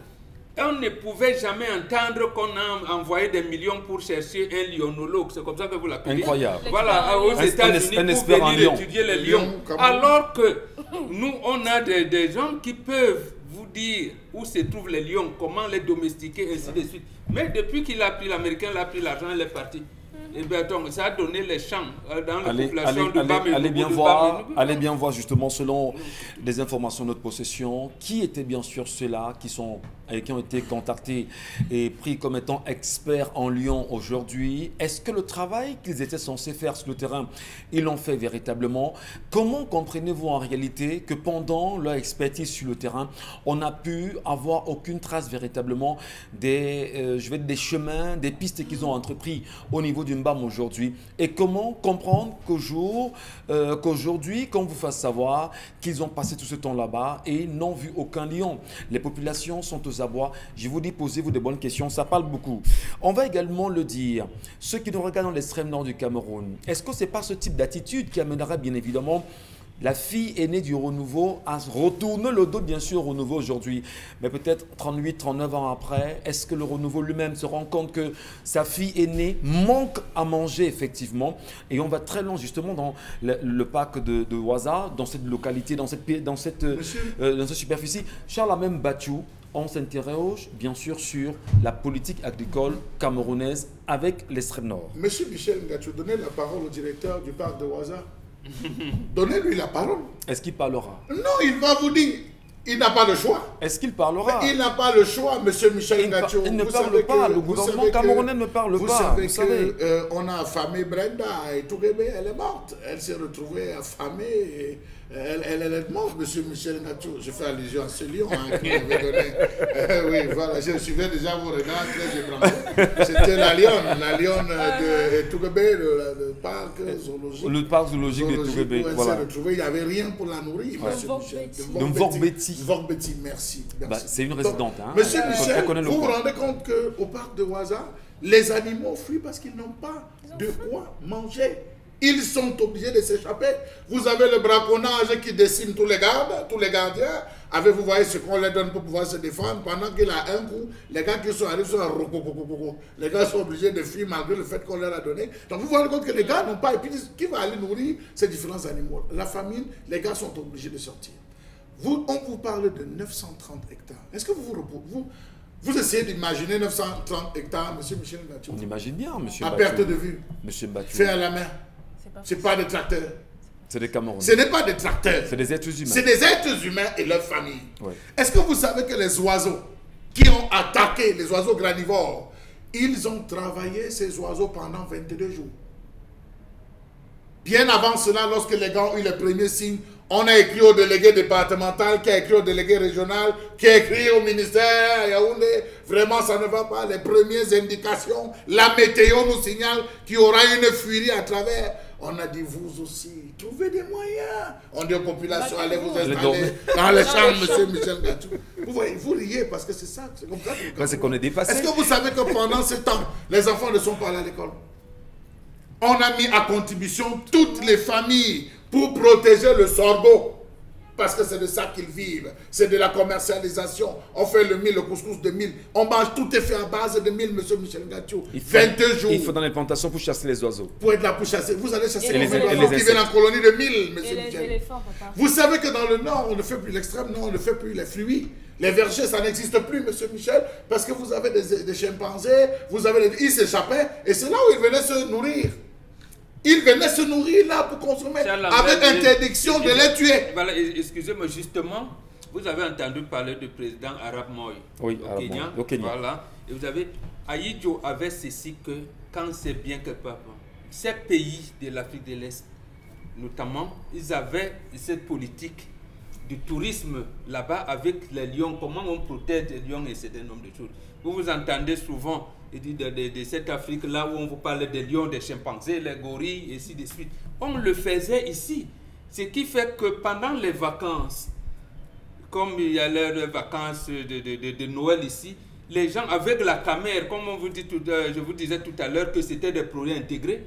Et on ne pouvait jamais entendre qu'on a envoyé des millions pour chercher un lionologue. C'est comme ça que vous l'appelez. Incroyable. Voilà, aux États-Unis pour venir étudier les lions. Alors que nous, on a des, des gens qui peuvent vous dire où se trouvent les lions, comment les domestiquer, ainsi de suite. Mais depuis qu'il a pris, l'Américain il a pris l'argent, il est parti. Eh bien donc, ça a donné les champs euh, dans la allez, population allez, de allez, allez bien voir, Allez bien voir justement selon les informations de notre possession, qui étaient bien sûr ceux-là qui sont qui ont été contactés et pris comme étant experts en Lyon aujourd'hui. Est-ce que le travail qu'ils étaient censés faire sur le terrain, ils l'ont fait véritablement? Comment comprenez-vous en réalité que pendant leur expertise sur le terrain, on n'a pu avoir aucune trace véritablement des, euh, je vais des chemins, des pistes qu'ils ont entrepris au niveau du MBAM aujourd'hui? Et comment comprendre euh, qu'aujourd'hui, qu'on vous fasse savoir qu'ils ont passé tout ce temps là-bas et n'ont vu aucun lion Les populations sont aux je vous dis, posez-vous de bonnes questions, ça parle beaucoup. On va également le dire, ceux qui nous regardent dans l'extrême nord du Cameroun, est-ce que ce n'est pas ce type d'attitude qui amènerait bien évidemment la fille aînée du renouveau à retourner le dos, bien sûr, au renouveau aujourd'hui. Mais peut-être 38, 39 ans après, est-ce que le renouveau lui-même se rend compte que sa fille aînée manque à manger, effectivement? Et on va très loin, justement, dans le, parc de, de dans cette localité, dans cette, dans cette, euh, dans cette superficie. Charles a même battu on s'interroge bien sûr sur la politique agricole camerounaise avec l'extrême nord. Monsieur Michel Ngachou, donnez la parole au directeur du parc de Ouaza. Donnez-lui la parole. Est-ce qu'il parlera? Non, il va vous dire. Il n'a pas le choix. Est-ce qu'il parlera? Il n'a pas le choix, Monsieur Michel Ngachou. Il, ne parle pas. le gouvernement camerounais ne parle vous pas. Savez vous savez euh, on a affamé Brenda et Tourébé, elle est morte. Elle s'est retrouvée affamée. Et elle, elle, est morte, monsieur Michel Nacho. Je fais allusion à ce lion hein, qui m'avait donné. Euh, oui, voilà, je suivais déjà vos regards très ébranlés. C'était la lionne, la lionne de Tougébé, le, le, parc zoologique. Le parc zoologique, de Tougébé. Voilà. Il n'y avait rien pour la nourrir, ouais. monsieur Michel. De. Vorbetti, merci. Bah, C'est une résidente. Hein. Monsieur Michel, vous vous rendez compte qu'au parc de Waza, les animaux fuient parce qu'ils n'ont pas de quoi manger. Ils sont obligés de s'échapper. Vous avez le braconnage qui décime tous les gardes, tous les gardiens. Avez-vous voyez ce qu'on leur donne pour pouvoir se défendre Pendant qu'il a un coup, les gars qui sont arrivés sont à Les gars sont obligés de fuir malgré le fait qu'on leur a donné. Donc vous vous rendez compte que les gars n'ont pas. Et puis qui va aller nourrir ces différents animaux? La famine, les gars sont obligés de sortir. Vous, on vous parle de 930 hectares. Est-ce que vous vous, vous, vous essayez d'imaginer 930 hectares, monsieur Michel On imagine bien, monsieur À perte de vue. Monsieur Battu. Fait à la main. Ce n'est pas des tracteurs. C'est des Camerounais. Ce n'est pas des tracteurs. C'est des êtres humains. C'est des êtres humains et leurs familles. Est-ce que vous savez que les oiseaux qui ont attaqué les oiseaux granivores, ils ont travaillé ces oiseaux pendant 22 jours? Bien avant cela, lorsque les gars ont eu les premiers signes, on a écrit au délégué départemental, qui a écrit au délégué régional, qui a écrit au ministère Yaoundé. Vraiment, ça ne va pas. Les premières indications, la météo nous signale qu'il y aura une furie à travers. On a dit, vous aussi, trouvez des moyens. On dit aux populations, allez vous installer dans les champs, monsieur Michel Gatou. Vous voyez, vous riez parce que c'est ça, c'est comme ça. C'est qu'on est dépassé. Est-ce que vous savez que pendant ce temps, les enfants ne sont pas allés à l'école? On a mis à contribution toutes les familles pour protéger le sorgho. Parce que c'est de ça qu'ils vivent. C'est de la commercialisation. On fait le mil, le couscous de mil. On mange, tout est fait à base de mil, monsieur Michel Gatio. 22 jours. Il faut dans les plantations pour chasser les oiseaux. Pour être là pour chasser. Vous allez chasser Et les, les- oiseaux qui viennent en colonie de mille, Et monsieur les Michel. éléphants, papa. Vous savez que dans le nord, on ne fait plus l'extrême nord, on ne fait plus les fruits. Les vergers, ça n'existe plus, monsieur Michel, parce que vous avez des, des chimpanzés, vous avez des... Ils s'échappaient, et c'est là où ils venaient se nourrir. Ils venaient se nourrir là pour consommer, avec interdiction de les tuer. Voilà, excusez-moi, justement, vous avez entendu parler du président Arab Moï Oui, au, Arab Kenya, au Kenya. Voilà. Et vous avez, Aïdjo avait ceci que quand c'est bien quelque part, ces pays de l'Afrique de l'Est, notamment, ils avaient cette politique du tourisme là-bas avec les lions, comment on protège les lions et un certain nombre de choses? Vous vous entendez souvent de, de- de cette Afrique-là où on vous parle des lions, des chimpanzés, les gorilles, et ainsi de suite. On le faisait ici. Ce qui fait que pendant les vacances, comme il y a les vacances de, de- de- de Noël ici, les gens avec la caméra, comme on vous dit tout, euh, je vous disais tout à l'heure que c'était des projets intégrés,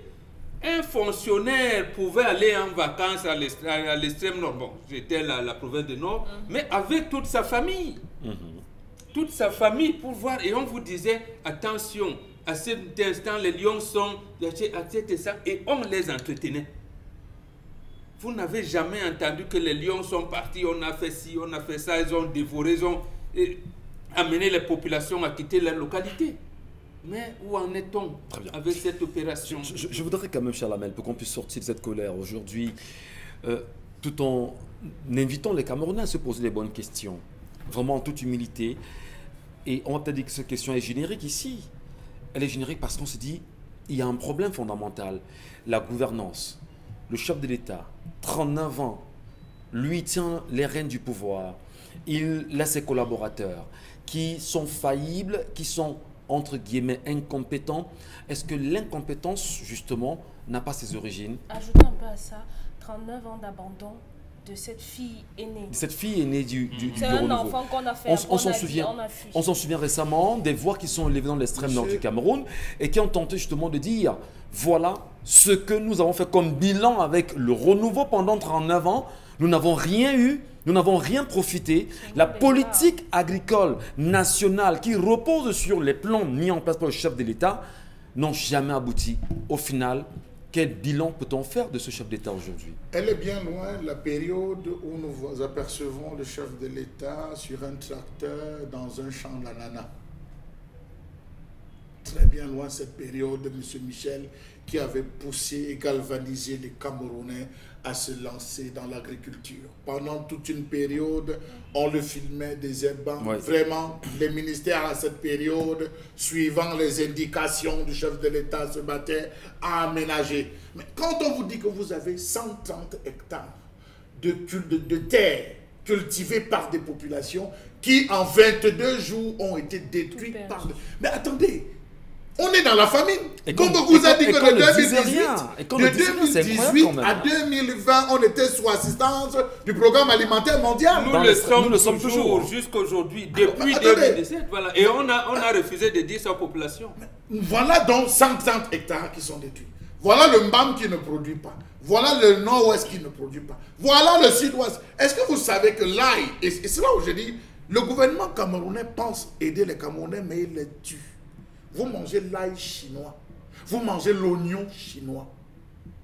un fonctionnaire pouvait aller en vacances à l'extrême à l'extrême nord. Bon, j'étais la, la province du Nord, mais avec toute sa famille. Toute sa famille pour voir. Et on vous disait, attention, à cet instant, les lions sont instant, et on les entretenait. Vous n'avez jamais entendu que les lions sont partis, on a fait ci, on a fait ça, ils ont dévoré, ils ont amené les populations à quitter leur localité. Mais où en est-on avec cette opération? Je, je- je voudrais quand même, cher Lamel, pour qu'on puisse sortir de cette colère aujourd'hui, euh, tout en invitant les Camerounais à se poser les bonnes questions, vraiment en toute humilité. Et on va peut-être dire que cette question est générique ici. Elle est générique parce qu'on se dit, il y a un problème fondamental. La gouvernance, le chef de l'État, 39 ans, lui tient les rênes du pouvoir. Il a ses collaborateurs qui sont faillibles, qui sont entre guillemets incompétents. Est-ce que l'incompétence, justement, n'a pas ses origines? Ajoutez un peu à ça, 39 ans d'abandon de cette fille aînée. Cette fille est née du, du, du C'est un renouveau. enfant qu'on a fait. On, s'en dit, souvient. on s'en souvient récemment des voix qui sont élevées dans l'extrême nord du Cameroun et qui ont tenté justement de dire voilà ce que nous avons fait comme bilan avec le renouveau pendant 39 ans. Nous n'avons rien eu, nous n'avons rien profité. La politique agricole nationale qui repose sur les plans mis en place par le chef de l'État n'ont jamais abouti. Au final, quel bilan peut-on faire de ce chef d'État aujourd'hui? Elle est bien loin la période où nous apercevons le chef de l'État sur un tracteur dans un champ d'ananas. Très bien loin cette période de M. Michel qui avait poussé et galvanisé les Camerounais à se lancer dans l'agriculture. Pendant toute une période, on le filmait des ébans. Ouais. Vraiment, les ministères à cette période, suivant les indications du chef de l'État, se battaient à aménager. Mais quand on vous dit que vous avez 130 hectares de, de, de terre cultivées par des populations qui, en 22 jours, ont été détruites par... Mais attendez, on est dans la famine. Et Comme on vous et a dit que de ne disait 2018, rien. Et qu'on de ne disait rien, c'est incroyable 2018 quand même, à hein. 2020, on était sous assistance du programme alimentaire mondial. Nous le sommes nous le sommes toujours, toujours. jusqu'aujourd'hui, depuis attendez. 2017. Voilà. Et on a, on a refusé de dire ça aux populations. Voilà donc 130 hectares qui sont détruits. Voilà le MBAM qui ne produit pas. Voilà le nord-ouest qui ne produit pas. Voilà le sud-ouest. Est-ce que vous savez que l'ail, et et c'est là où je dis, le gouvernement camerounais pense aider les Camerounais, mais il les tue. Vous mangez l'ail chinois. Vous mangez l'oignon chinois.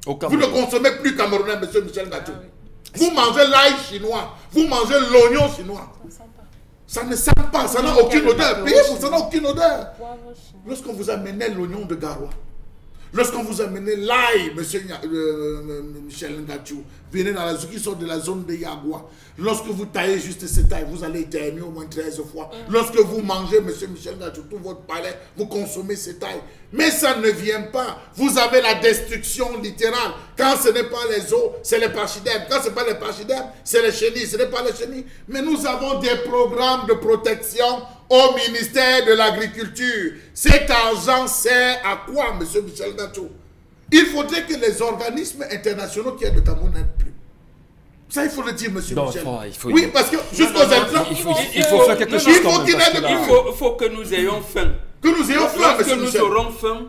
Au Vous ne consommez plus camerounais, monsieur Michel Gatou. Vous mangez l'ail chinois. Vous mangez l'oignon chinois. On sent pas. Ça ne sent pas, ça n'a aucune odeur. Payez pour ça n'a aucune odeur. Lorsqu'on vous amenait l'oignon de Garoua, Lorsqu'on vous amenez l'ail, monsieur Nya- euh, euh, Michel Ngachou, venez dans la zone qui sont de la zone de Yagua. Lorsque vous taillez juste cette ail, vous allez éternuer au moins 13 fois. Lorsque vous mangez, monsieur Michel Ngachou, tout votre palais, vous consommez cette ail. Mais ça ne vient pas. Vous avez la destruction littérale. Quand ce n'est pas les os, c'est les pachydermes. Quand ce n'est pas les pachydermes, c'est les chenilles. Ce n'est pas les chenilles. Mais nous avons des programmes de protection au ministère de l'Agriculture. Cet argent sert à quoi, monsieur Michel Ngachou Il faudrait que les organismes internationaux qui aident le Cameroun n'aident plus. Ça, il faut le dire, monsieur Non, Michel. faut- il faut- oui, parce que jusqu'aux non, non, intrants, Il faut, Il il faut- faire quelque non, chose il faut qu'il aide que là- Il faut, faut que nous ayons faim. que nous ayons faim, monsieur nous Michel. aurons faim,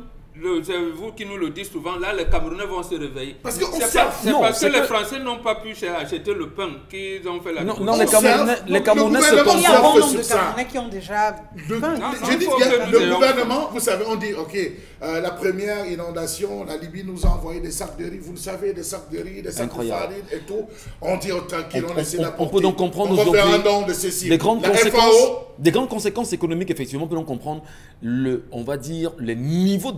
c'est vous qui nous le dites souvent, là, les Camerounais vont se réveiller. Parce qu'on c'est c'est non, parce que les que- Français n'ont pas pu acheter le pain qu'ils ont fait la Non, non, les On Camerounais, les donc Camerounais le se Il y a un bon concentrent. nombre de sur ça. Camerounais qui ont déjà Le, non, je dis faut bien, que nous le gouvernement, vous savez, on dit, ok, euh, la première inondation, la Libye nous a envoyé des sacs de riz, vous le savez, des sacs de riz, des sacs Incroyable. de farine et tout. On dit, oh, tranquille, on, On- essaie on- d'apporter. on peut donc comprendre On va faire un aujourd'hui don de ceci. des grandes la conséquences, FAO, des grandes conséquences économiques effectivement peut comprendre le, on va dire les niveaux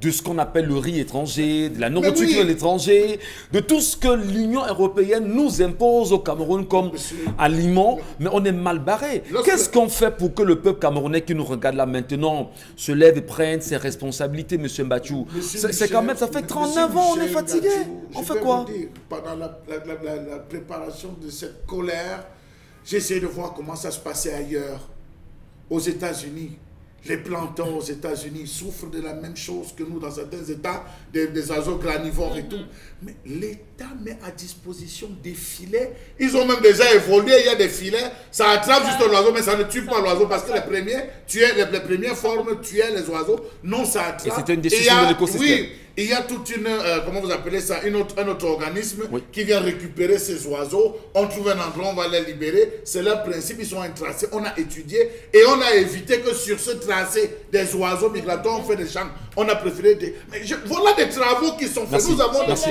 de ce qu'on appelle le riz étranger, de la nourriture oui. l'étranger, de tout ce que l'Union européenne nous impose au Cameroun comme aliment, mais on est mal barré. Qu'est-ce qu'on fait pour que le peuple camerounais qui nous regarde là maintenant se lève et prenne ses responsabilités, Monsieur Mbachou C'est quand même, ça fait Monsieur 39 ans, on est fatigué. On fait quoi? dire, Pendant la, la- la- la- la préparation de cette colère, j'ai essayé de voir comment ça se passait ailleurs, aux États-Unis. Les plantons aux États-Unis souffrent de la même chose que nous dans certains États, des, des oiseaux granivores et tout. Mais l'État met à disposition des filets. Ils ont même déjà évolué, il y a des filets. Ça attrape juste l'oiseau, mais ça ne tue pas l'oiseau parce que les premiers, tuaient, les, les premières formes tuaient les oiseaux. Non, ça attrape. Et c'était une a- de l'écosystème. Oui, il y a toute une, euh, comment vous appelez ça, une autre, un autre organisme Oui. qui vient récupérer ces oiseaux. On trouve un endroit, on va les libérer. C'est leur principe, ils sont un tracé. On a étudié et on a évité que sur ce tracé des oiseaux migratoires, on fait des champs. On a préféré des... Mais je- voilà des travaux qui sont faits. Merci. Nous avons des Merci.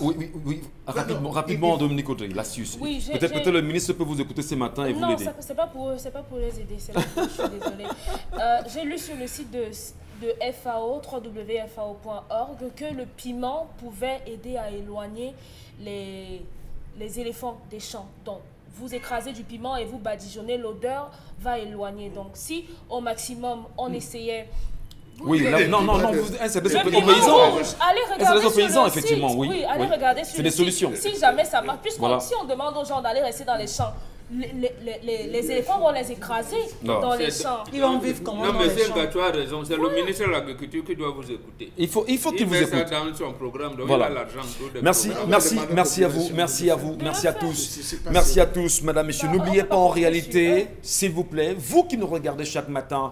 Oui, oui, oui. Rapidement, non, Dominique Audrey, l'astuce. Oui, Peut-être peut-être le ministre peut vous écouter ce matin et vous Non, l'aider. ça- c'est pas pour c'est pas pour les aider, c'est eux, je suis désolée. Euh, J'ai lu sur le site de, de FAO, www.fao.org, que le piment pouvait aider à éloigner les, les éléphants des champs. Donc, vous écrasez du piment et vous badigeonnez, l'odeur va éloigner. Donc, si au maximum on essayait Oui, là- non, non, non, c'est des piment paysans. allez c'est regarder effectivement, oui, allez oui. regarder sur C'est le des solutions. Si jamais ça marche, puisque Voilà. si on demande aux gens d'aller rester dans les champs, les, les- les- les éléphants vont les écraser Non. dans les champs. Ils vont vivre comment Non, dans mais les c'est champs? Gatou a raison. C'est le ministre de l'Agriculture qui doit vous écouter. Il faut, il faut qu'il Il vous met ça écoute. dans son programme. Donc Voilà. il a l'argent d'autres des Merci, merci, merci à vous, merci à vous, merci à tous. Merci à tous, madame, monsieur. Non, N'oubliez pas en réalité, s'il vous plaît, vous qui nous regardez chaque matin,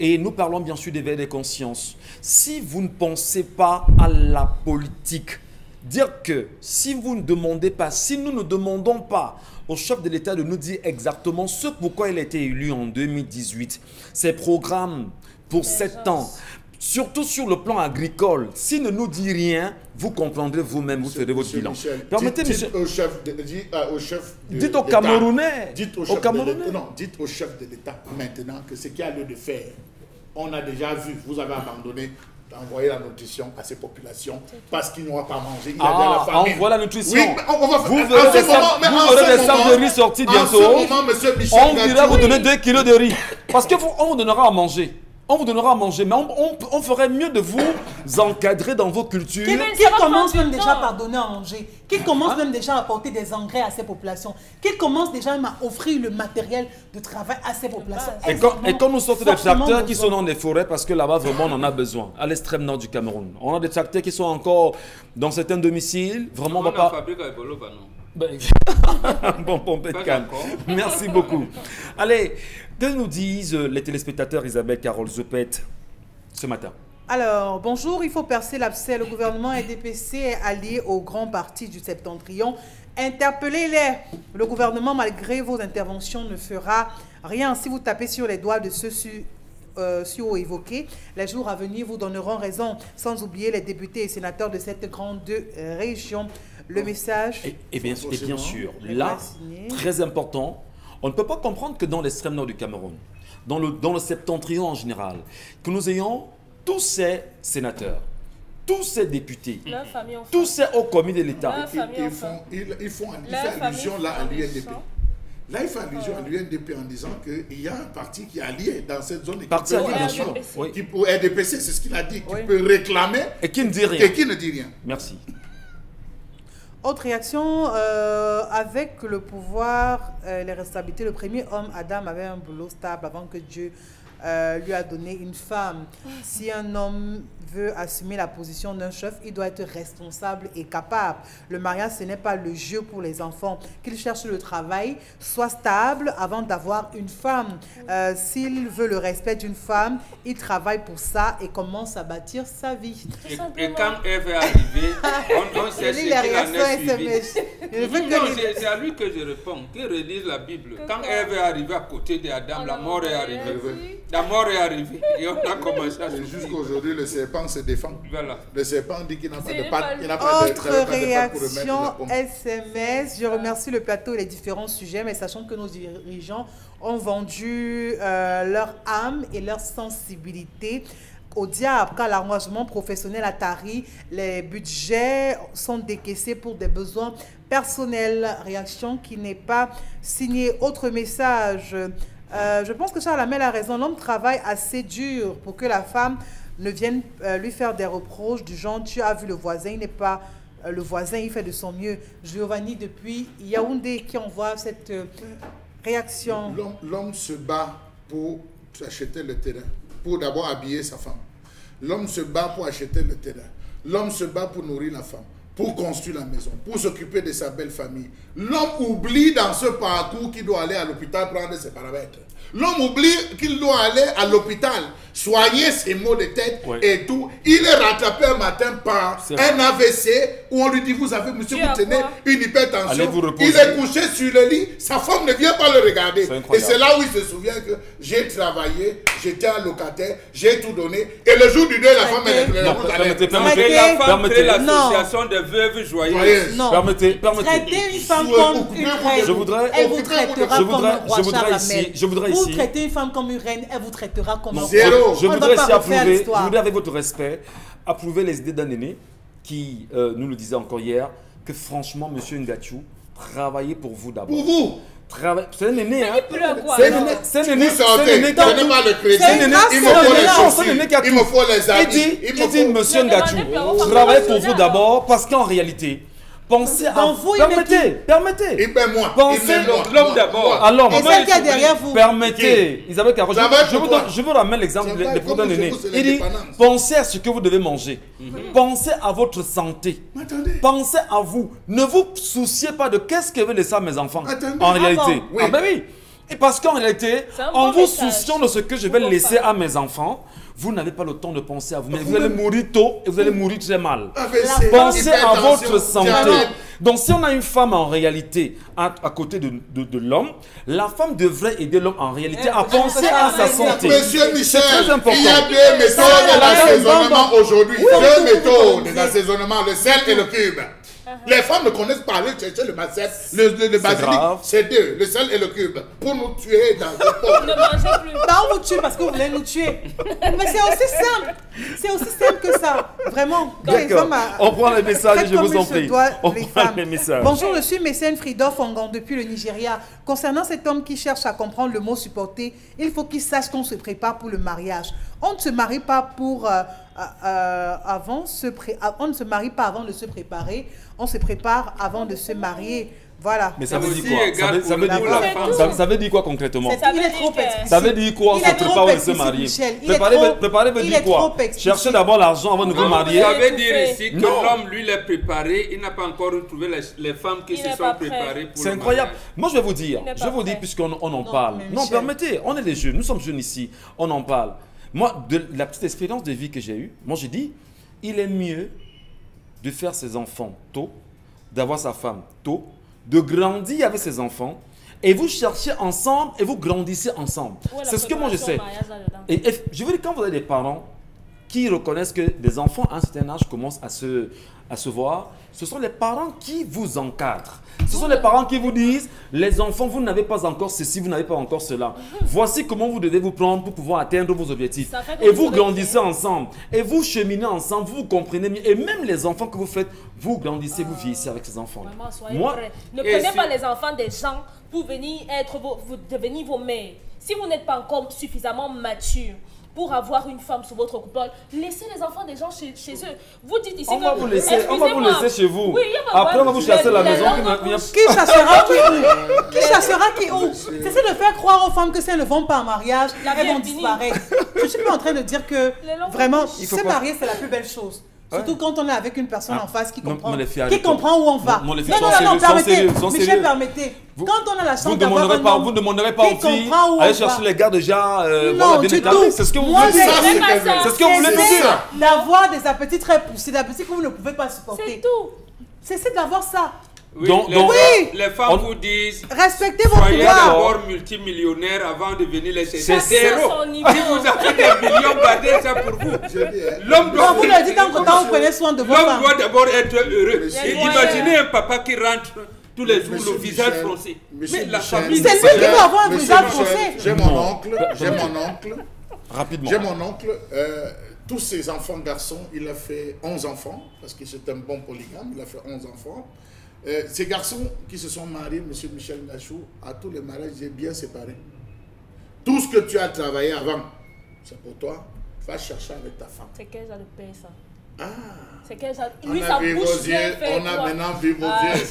et nous parlons bien sûr d'éveil des consciences, si vous ne pensez pas à la politique, dire que si vous ne demandez pas, si nous ne demandons pas au chef de l'État de nous dire exactement ce pourquoi il a été élu en 2018, ses programmes pour sept ans, surtout sur le plan agricole, s'il ne nous dit rien, vous comprendrez vous-même, vous ferez votre bilan. Permettez, dites, monsieur. dites au chef de, dites, euh, au chef de Dites aux l'État. Camerounais. Dites au, Aux chef de Camerounais. l'État- non, dites au chef de l'État maintenant que ce qu'il y a lieu de faire, on a déjà vu, vous avez abandonné d'envoyer la nutrition à ces populations parce qu'ils n'auront pas mangé. Il y a bien Ah, la famine. envoie la nutrition. Oui, mais on, on va Vous verrez des sacs- vous verrez des de riz sortis En bientôt. ce moment, monsieur Michel On dira vous donner 2 kilos de riz. Parce qu'on vous donnera à manger. On vous donnera à manger, mais on, on- on ferait mieux de vous encadrer dans vos cultures. Qui, commence même déjà temps. par donner à manger Qui commence même déjà à apporter des engrais à ces populations Qui commence déjà même à offrir le matériel de travail à ces populations base. Et quand, et quand nous sortons des tracteurs qui sont dans les forêts, parce que là-bas vraiment on en a besoin, à l'extrême nord du Cameroun. On a des tracteurs qui sont encore dans certains domiciles. Vraiment, on On va a pas. fabrique à bah non? Ben, bon, bon, encore. Merci beaucoup. Allez, que nous disent euh, les téléspectateurs Isabelle Carole Zopet ce matin Alors, bonjour, il faut percer l'abcès. Le gouvernement NDPC est allié au grand parti du septentrion. Interpellez-les. Le gouvernement, malgré vos interventions, ne fera rien. Si vous tapez sur les doigts de ceux su- euh, sur évoqués, les jours à venir vous donneront raison, sans oublier les députés et sénateurs de cette grande région. Le message... Et, et bien, et bien sûr, Les là, très important, on ne peut pas comprendre que dans l'extrême nord du Cameroun, dans le, dans le septentrion en général, que nous ayons tous ces sénateurs, tous ces députés, tous ces hauts commis de l'État, Ils, font, ils, ils font allusion là à l'UNDP. Là, il fait allusion à l'UNDP en disant qu'il y a un parti qui est allié dans cette zone et qui Parti peut, allié, bien sûr. Oui. qui peut- RDPC, c'est ce qu'il a dit, qui Oui. peut réclamer et qui ne dit et rien. qui ne dit rien. Merci. Autre réaction, euh, avec le pouvoir, euh, les responsabilités, le premier homme, Adam, avait un boulot stable avant que Dieu euh, lui a donné une femme. Si un homme veut assumer la position d'un chef, il doit être responsable et capable. Le mariage, ce n'est pas le jeu pour les enfants. Qu'il cherche le travail, soit stable avant d'avoir une femme. Euh, S'il veut le respect d'une femme, il travaille pour ça et commence à bâtir sa vie. Et, quand Eve est arrivée, on, on sait ce qu'il les en c'est à lui que je réponds. Qu'il relise la Bible. Quand Ève est arrivée à côté d'Adam, la a mort est arrivée. La mort est arrivée. Et on a commencé à jusqu'aujourd'hui, le serpent se défend. Voilà. Le serpent dit qu'il n'a pas de patte. Il n'a pas de, il Autre de patte pour remettre réaction pomme. SMS. Je remercie le plateau et les différents sujets, mais sachant que nos dirigeants ont vendu euh, leur âme et leur sensibilité au diable, car l'arrangement professionnel à Tari, les budgets sont décaissés pour des besoins personnels. Réaction qui n'est pas signée. Autre message. Euh, je pense que Charles Hamel a raison. L'homme travaille assez dur pour que la femme ne vienne euh, lui faire des reproches du genre tu as vu le voisin, il n'est pas euh, le voisin, il fait de son mieux. Giovanni depuis Yaoundé qui envoie cette réaction. L'homme se bat pour acheter le terrain, pour d'abord habiller sa femme. L'homme se bat pour acheter le terrain. L'homme se bat pour nourrir la femme, pour construire la maison, pour s'occuper de sa belle famille. L'homme oublie dans ce parcours qu'il doit aller à l'hôpital prendre ses paramètres. L'homme oublie qu'il doit aller à l'hôpital, soigner ses maux de tête Ouais. et tout. Il est rattrapé un matin par un AVC où on lui dit Vous avez, monsieur, vous tenez une hypertension. Vous il est couché sur le lit, sa femme ne vient pas le regarder. C'est Et c'est là où il se souvient que j'ai travaillé, j'étais un locataire, j'ai tout donné. Et le jour du deuil, la femme, elle est à permettez, permettez, Et la femme permettez, l'association des veuves joyeuses. Joyeuse. Non. permettez, permettez. Traiter une femme comme une reine, Je voudrais- Je voudrais- je voudrais ici- je voudrais Vous ici- traitez une femme comme une reine, elle vous traitera comme un. Zéro. Je On ne voudrais ici approuver, je voudrais avec votre respect, approuver les idées d'un aîné qui euh, nous le disait encore hier, que franchement, monsieur Ngachou, travaillez pour vous d'abord. Pour vous, C'est un aîné, hein. C'est un aîné, c'est un aîné, c'est un aîné pas le crédit. Il me c'est faut un les aîné, c'est un chaussures, il me faut les habits, il dit, faut... monsieur femmes travaillez pour vous d'abord parce qu'en réalité, pensez à... Vous, permettez, permettez. Il met moi, Pensez- met moi. L'homme d'abord. Alors, Et celle qui est derrière vous. Permettez, Isabelle Caro, je, Ça vous je vous ramène l'exemple Ça de va de être Président comme chez Néné. vous, c'est Il dit, pensez à ce que vous devez manger. Pensez à votre santé. Attendez. Pensez à vous. Ne vous souciez pas de qu'est-ce que veulent laisser à mes enfants. Attendez. En Ah réalité. Oui. Ah ben oui. Et parce qu'en réalité, en bon vous message souciant de ce que je vais laisser à mes enfants, vous n'avez pas le temps de penser à vous. Mais vous Vous-même. allez mourir tôt et vous allez mourir très mal. Pensez à votre santé. Donc, si on a une femme en réalité à, à côté de, de- de l'homme, la femme devrait aider l'homme en réalité à Eh, penser à sa santé. Monsieur Michel, très important. il y a deux méthodes d'assaisonnement aujourd'hui. Oui, deux méthodes d'assaisonnement, le sel et le cube. Les femmes ne connaissent pas aller chercher le basset, le, le, basilic. C'est deux, le sel et le cube, pour nous tuer dans le pot. Ne mangez plus. Bah, on vous tue parce que vous voulez nous tuer. Mais c'est aussi simple. C'est aussi simple que ça. Vraiment. D'accord. hommes a- On prend les messages, je vous en se prie. doit, On les prend femmes. les messages. Bonjour, je suis Mécène Fridoff Ongan depuis le Nigeria. Concernant cet homme qui cherche à comprendre le mot supporter, il faut qu'il sache qu'on se prépare pour le mariage. On ne se marie pas pour euh, euh, euh, avant se pré- ah, on ne se marie pas avant de se préparer. On se prépare avant de se marier. Voilà. Mais ça veut dire quoi? ça veut, ça veut dire quoi ça, ça veut dire quoi concrètement? Ça il veut est dire trop que-. Ça veut dire quoi Il On se est prépare, on se marier? Il est Préparer, trop- préparer veut il dire est quoi? trop explicite. Cherchez d'abord l'argent avant de vous marier? Ça veut dire ici que l'homme, lui, l'est préparé. Il n'a pas encore trouvé les, les femmes qui Il se sont préparées pour C'est le incroyable. mariage. Moi, je vais vous dire, Il je vais vous dire, puisqu'on on en Non, parle. Non, permettez, on est des jeunes, nous sommes jeunes ici, on en parle. Moi, de la petite expérience de vie que j'ai eue, moi, j'ai dit, il est mieux de faire ses enfants tôt, d'avoir sa femme tôt, de grandir avec ses enfants, et vous cherchez ensemble et vous grandissez ensemble. C'est ce que moi je sais. et je veux dire, quand vous avez des parents qui reconnaissent que des enfants à un certain âge commencent à se, à se voir, ce sont les parents qui vous encadrent. Ce sont les parents qui vous disent, les enfants, vous n'avez pas encore ceci, vous n'avez pas encore cela. Voici comment vous devez vous prendre pour pouvoir atteindre vos objectifs. Et vous grandissez ensemble. Et vous cheminez ensemble, vous comprenez mieux. Et même les enfants que vous faites, vous grandissez, vous vieillissez avec ces enfants. Vraiment, soyez Moi. Ne prenez pas les enfants des gens pour venir être vos, vous devenir vos mères. Si vous n'êtes pas encore suffisamment mature pour avoir une femme sous votre coupole, laissez les enfants des gens chez, chez eux. Vous dites ici on que... va vous laisser, on va vous laisser chez vous. Oui, Après, on va vous chasser la maison. qui chassera qui où Qui chassera qui où C'est de faire croire aux femmes que si elles ne vont pas en mariage, elles vont disparaître. Je ne suis pas en train de dire que vraiment, se marier, c'est la plus belle chose. Surtout quand on est avec une personne Ah. en face qui Non, comprend, non, filles, qui comprend où on va. Non, non, les filles non, sont non, non, permettez, Michel, permettez. Vous- quand on a la Vous chance d'avoir demanderez un pas, vous ne demanderez pas aux filles, comprend où on allez va. chercher les gars déjà euh, Non, du tout. C'est ce que vous voulez dire. C'est ce que vous voulez dire. d'avoir des appétits très poussés, des appétits que vous ne pouvez pas supporter. C'est tout. C'est d'avoir ça. Oui, Donc- les, donc- femmes- les femmes on- vous disent Respectez vos soyez pouvoirs. d'abord multimillionnaire avant de venir les chercher. Chacun Zéro. Si vous avez des millions, gardez ça pour vous. Hein. L'homme doit, vous le dites en vous prenez soin de vos l'homme doit d'abord être heureux. Monsieur imaginez un papa qui rentre tous les jours Monsieur le visage Michel. Monsieur Mais la Michel, famille, C'est lui qui doit avoir un visage Michel, foncé. J'ai mon oncle, j'ai mon oncle, Rapidement. j'ai mon oncle, euh, tous ses enfants garçons, il a fait 11 enfants, parce que c'est un bon polygame, il a fait 11 enfants. Euh, ces garçons qui se sont mariés, Monsieur Michel Gachou, à tous les mariages, j'ai bien séparé. Tout ce que tu as travaillé avant, c'est pour toi, va chercher avec ta femme. C'est quel genre de paix ça? Ah, C'est quel genre? On Lui, a sa vu vos yeux, on a maintenant vu vos Ah, yeux.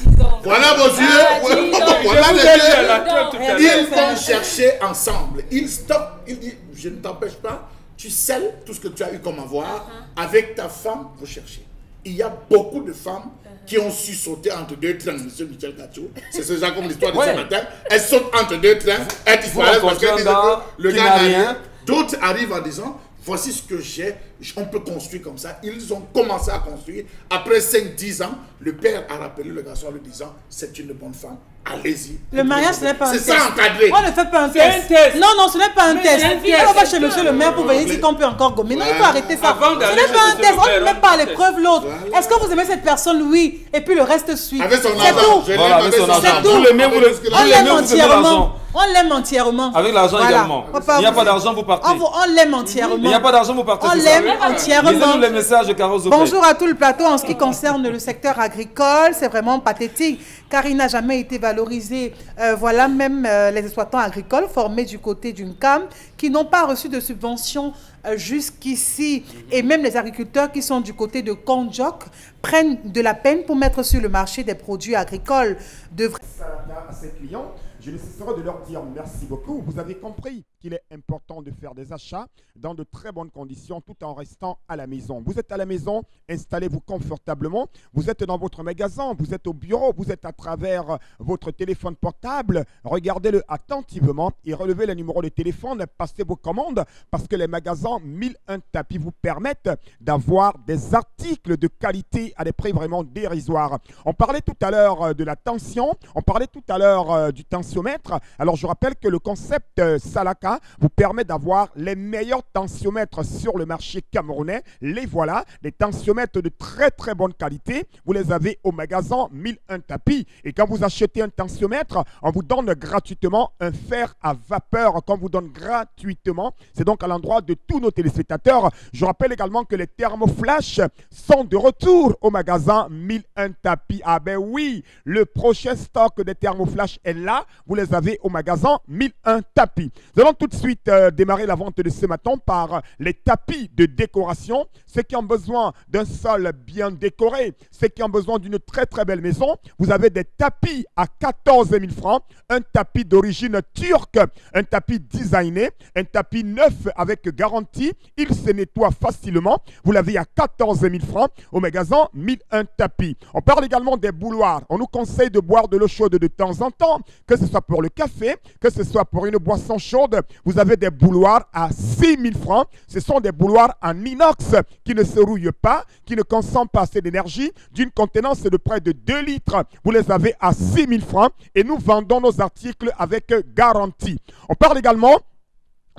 Voilà vos yeux, Ah, donc. voilà les yeux. Ils vont chercher ensemble. Ils stoppent. Ils disent Je ne t'empêche pas. Tu scelles tout ce que tu as eu comme avoir. Avec ta femme, vous cherchez. Il y a beaucoup de femmes qui ont su sauter entre deux trains, monsieur Michel Gachou. C'est ce genre comme l'histoire de Ouais. ce matin. Elles sautent entre deux trains. Elles disparaissent parce qu'elles disent que le gars n'a rien. D'autres arrivent en disant Voici ce que j'ai, on peut construire comme ça. Ils ont commencé à construire. Après 5-10 ans, le père a rappelé le garçon en lui disant C'est une bonne femme, allez-y. Le mariage, ce n'est pas un C'est test. ça encadré. On ne fait pas un C'est un test. test. Non, non, ce n'est pas un test. c'est un test. On va chez monsieur le maire pour venir dire qu'on peut encore gommer. Non, il faut arrêter ça. Avant Ce n'est pas un test. On ne met pas à l'épreuve l'autre. Voilà. Est-ce que vous aimez cette personne? Oui. Et puis le reste suit. Avec son C'est argent. tout. Je l'aime Voilà, avec son argent. tout. Vous l'aimez, vous On l'aime entièrement. On l'aime entièrement. Avec l'argent également. Il n'y a pas d'argent, vous partez. On, l'aime entièrement. Il n'y a pas d'argent, vous partez. On c'est l'aime entièrement. les messages de. Bonjour à tout le plateau. En ce qui concerne le secteur agricole, c'est vraiment pathétique car il n'a jamais été valorisé. Euh, voilà même euh, les exploitants agricoles formés du côté d'une CAM qui n'ont pas reçu de subventions euh, jusqu'ici. Et même les agriculteurs qui sont du côté de Konjok prennent de la peine pour mettre sur le marché des produits agricoles. Devraient Salada à ses clients, je ne cesserai de leur dire merci beaucoup. Vous avez compris qu'il est important de faire des achats dans de très bonnes conditions tout en restant à la maison. Vous êtes à la maison, installez-vous confortablement. Vous êtes dans votre magasin, vous êtes au bureau, vous êtes à travers votre téléphone portable. Regardez-le attentivement et relevez le numéro de téléphone, passez vos commandes parce que les magasins 1001 tapis vous permettent d'avoir des articles de qualité à des prix vraiment dérisoires. On parlait tout à l'heure euh, de la tension, on parlait tout à l'heure euh, du tensiomètre. Alors je rappelle que le concept euh, Vous permet d'avoir les meilleurs tensiomètres sur le marché camerounais. Les voilà, des tensiomètres de très très bonne qualité. Vous les avez au magasin 1001 tapis. Et quand vous achetez un tensiomètre, on vous donne gratuitement un fer à vapeur qu'on vous donne gratuitement. C'est donc à l'endroit de tous nos téléspectateurs. Je rappelle également que les thermoflash sont de retour au magasin 1001 tapis. Ah ben oui, le prochain stock des thermoflash est là. Vous les avez au magasin 1001 tapis. Nous allons tout de suite euh, démarrer la vente de ce matin par les tapis de décoration. Ceux qui ont besoin d'un sol bien décoré, ceux qui ont besoin d'une très très belle maison, vous avez des tapis à 14 000 francs, un tapis d'origine turque, un tapis designé, un tapis neuf avec garantie, il se nettoie facilement. Vous l'avez à 14 000 francs au magasin 1001 tapis. On parle également des bouloirs. On nous conseille de boire de l'eau chaude de temps en temps, que ce soit pour le café, que ce soit pour une boisson chaude. Vous avez des bouloirs à 6 000 francs. Ce sont des bouloirs en inox qui ne se rouillent pas, qui ne consomment pas assez d'énergie, d'une contenance de près de 2 litres. Vous les avez à 6 000 francs et nous vendons nos articles avec garantie. On parle également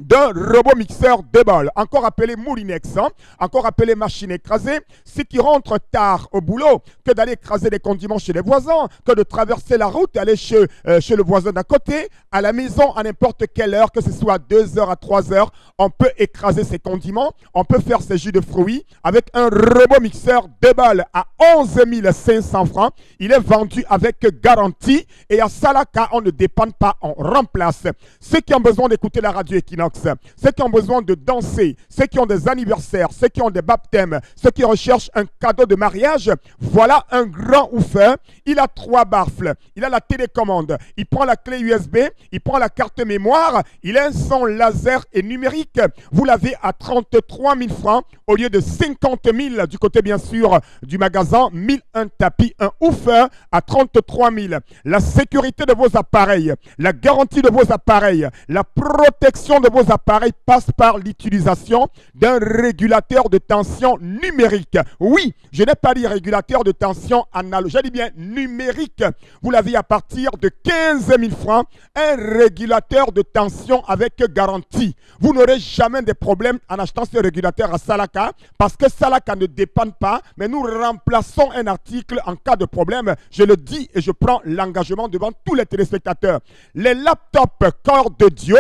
d'un robot mixeur de balles, encore appelé moulinex, hein, encore appelé machine écrasée, ce qui rentre tard au boulot que d'aller écraser des condiments chez les voisins, que de traverser la route et aller chez, euh, chez le voisin d'à côté, à la maison à n'importe quelle heure, que ce soit 2 heures à 3 heures, on peut écraser ses condiments, on peut faire ses jus de fruits avec un robot mixeur de balles à 11 500 francs. Il est vendu avec garantie et à Salaka, on ne dépend pas, on remplace. Ceux qui ont besoin d'écouter la radio Equinox, ceux qui ont besoin de danser, ceux qui ont des anniversaires, ceux qui ont des baptêmes, ceux qui recherchent un cadeau de mariage, voilà un grand oufeur. Il a trois baffles, il a la télécommande, il prend la clé USB, il prend la carte mémoire, il a un son laser et numérique. Vous l'avez à 33 000 francs au lieu de 50 000 du côté bien sûr du magasin. 1000 un tapis, un oufeur à 33 000. La sécurité de vos appareils, la garantie de vos appareils, la protection de vos appareils passe par l'utilisation d'un régulateur de tension numérique. Oui, je n'ai pas dit régulateur de tension analogique, j'ai dit bien numérique. Vous l'avez à partir de 15 000 francs, un régulateur de tension avec garantie. Vous n'aurez jamais de problème en achetant ce régulateur à Salaka parce que Salaka ne dépend pas, mais nous remplaçons un article en cas de problème. Je le dis et je prends l'engagement devant tous les téléspectateurs. Les laptops corps de Dieu